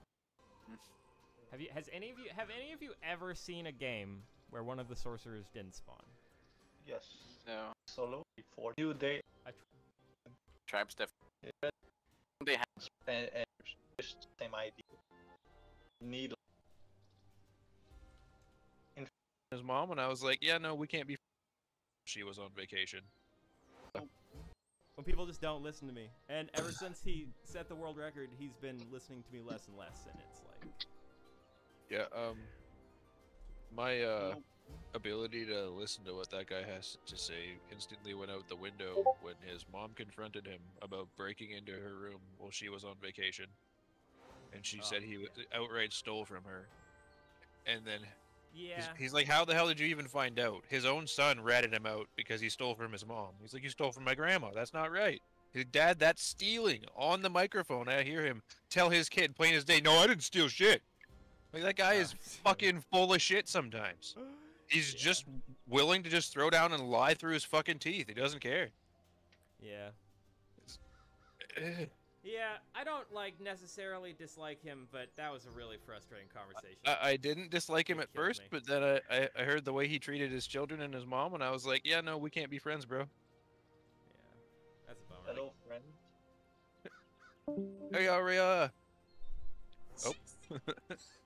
Have you? Has any of you? Have any of you ever seen a game where one of the sorcerers didn't spawn? Yes. No. Solo before you they Tribes different. yeah, They have and, and just same idea. Need His mom, and I was like, yeah, no, we can't be. She was on vacation. When people just don't listen to me, and ever since he set the world record, he's been listening to me less and less, and it's like, Yeah. Um. My uh ability to listen to what that guy has to say instantly went out the window when his mom confronted him about breaking into her room while she was on vacation, and she Oh, said he w- outright stole from her. And then yeah, he's like, "How the hell did you even find out?" His own son ratted him out because he stole from his mom. He's like, "You stole from my grandma. That's not right." His dad, that's stealing on the microphone. I hear him tell his kid, plain as day, "No, I didn't steal shit." Like that guy oh, is fucking full of shit sometimes. He's Yeah. just willing to just throw down and lie through his fucking teeth. He doesn't care. yeah. yeah. I don't like necessarily dislike him, but that was a really frustrating conversation. I, I didn't dislike him It at first, me. but then I, I, I heard the way he treated his children and his mom, and I was like, yeah, no, we can't be friends, bro. yeah, that's a bummer. hello friend. Hey, Aria. Oh.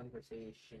Conversation.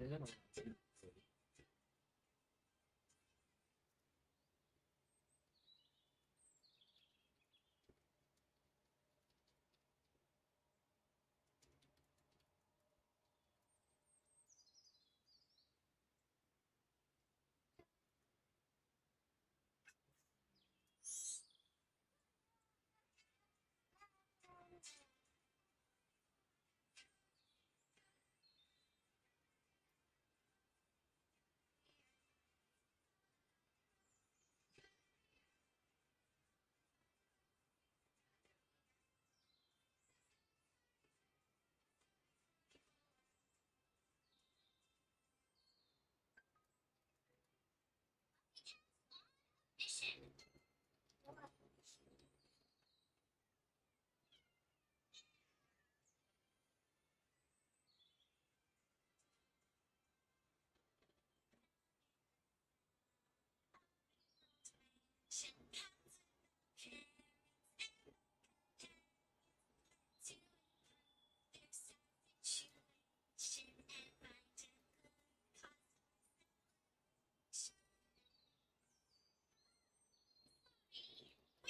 Ya, ya no.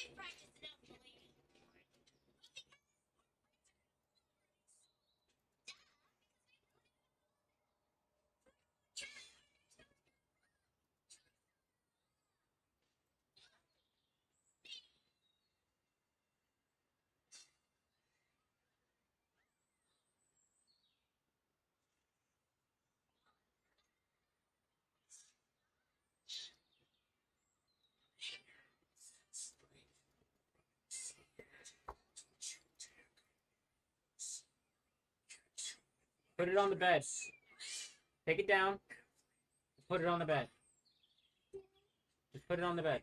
Practice. Put it on the bed. Take it down. Put it on the bed. Just put it on the bed.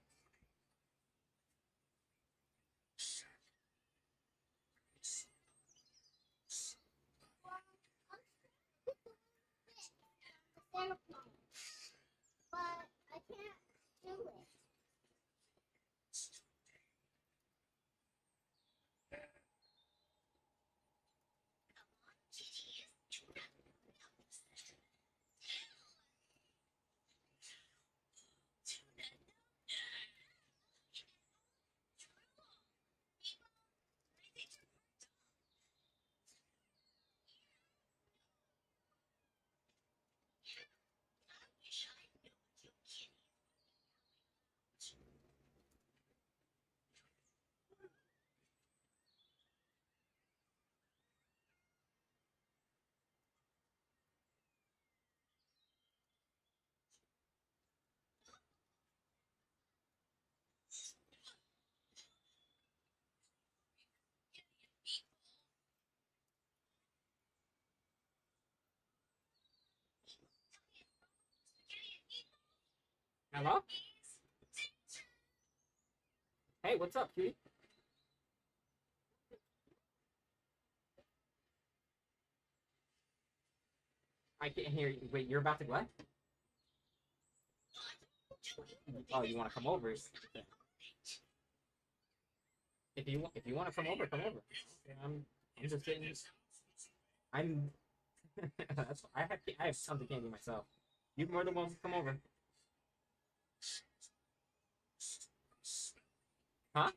Hello? Hey, what's up, cutie? I can't hear you. Wait, you're about to what? Oh, you want to come over? If you if you want to come over, come over. I'm just getting. I'm. I have I have of candy myself. You're more than welcome to come over. Huh?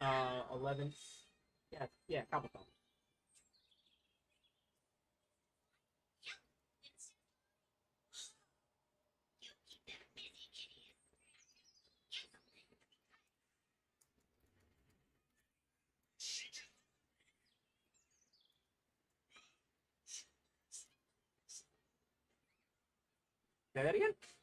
Uh, eleven. Yeah, yeah, couple times. That again?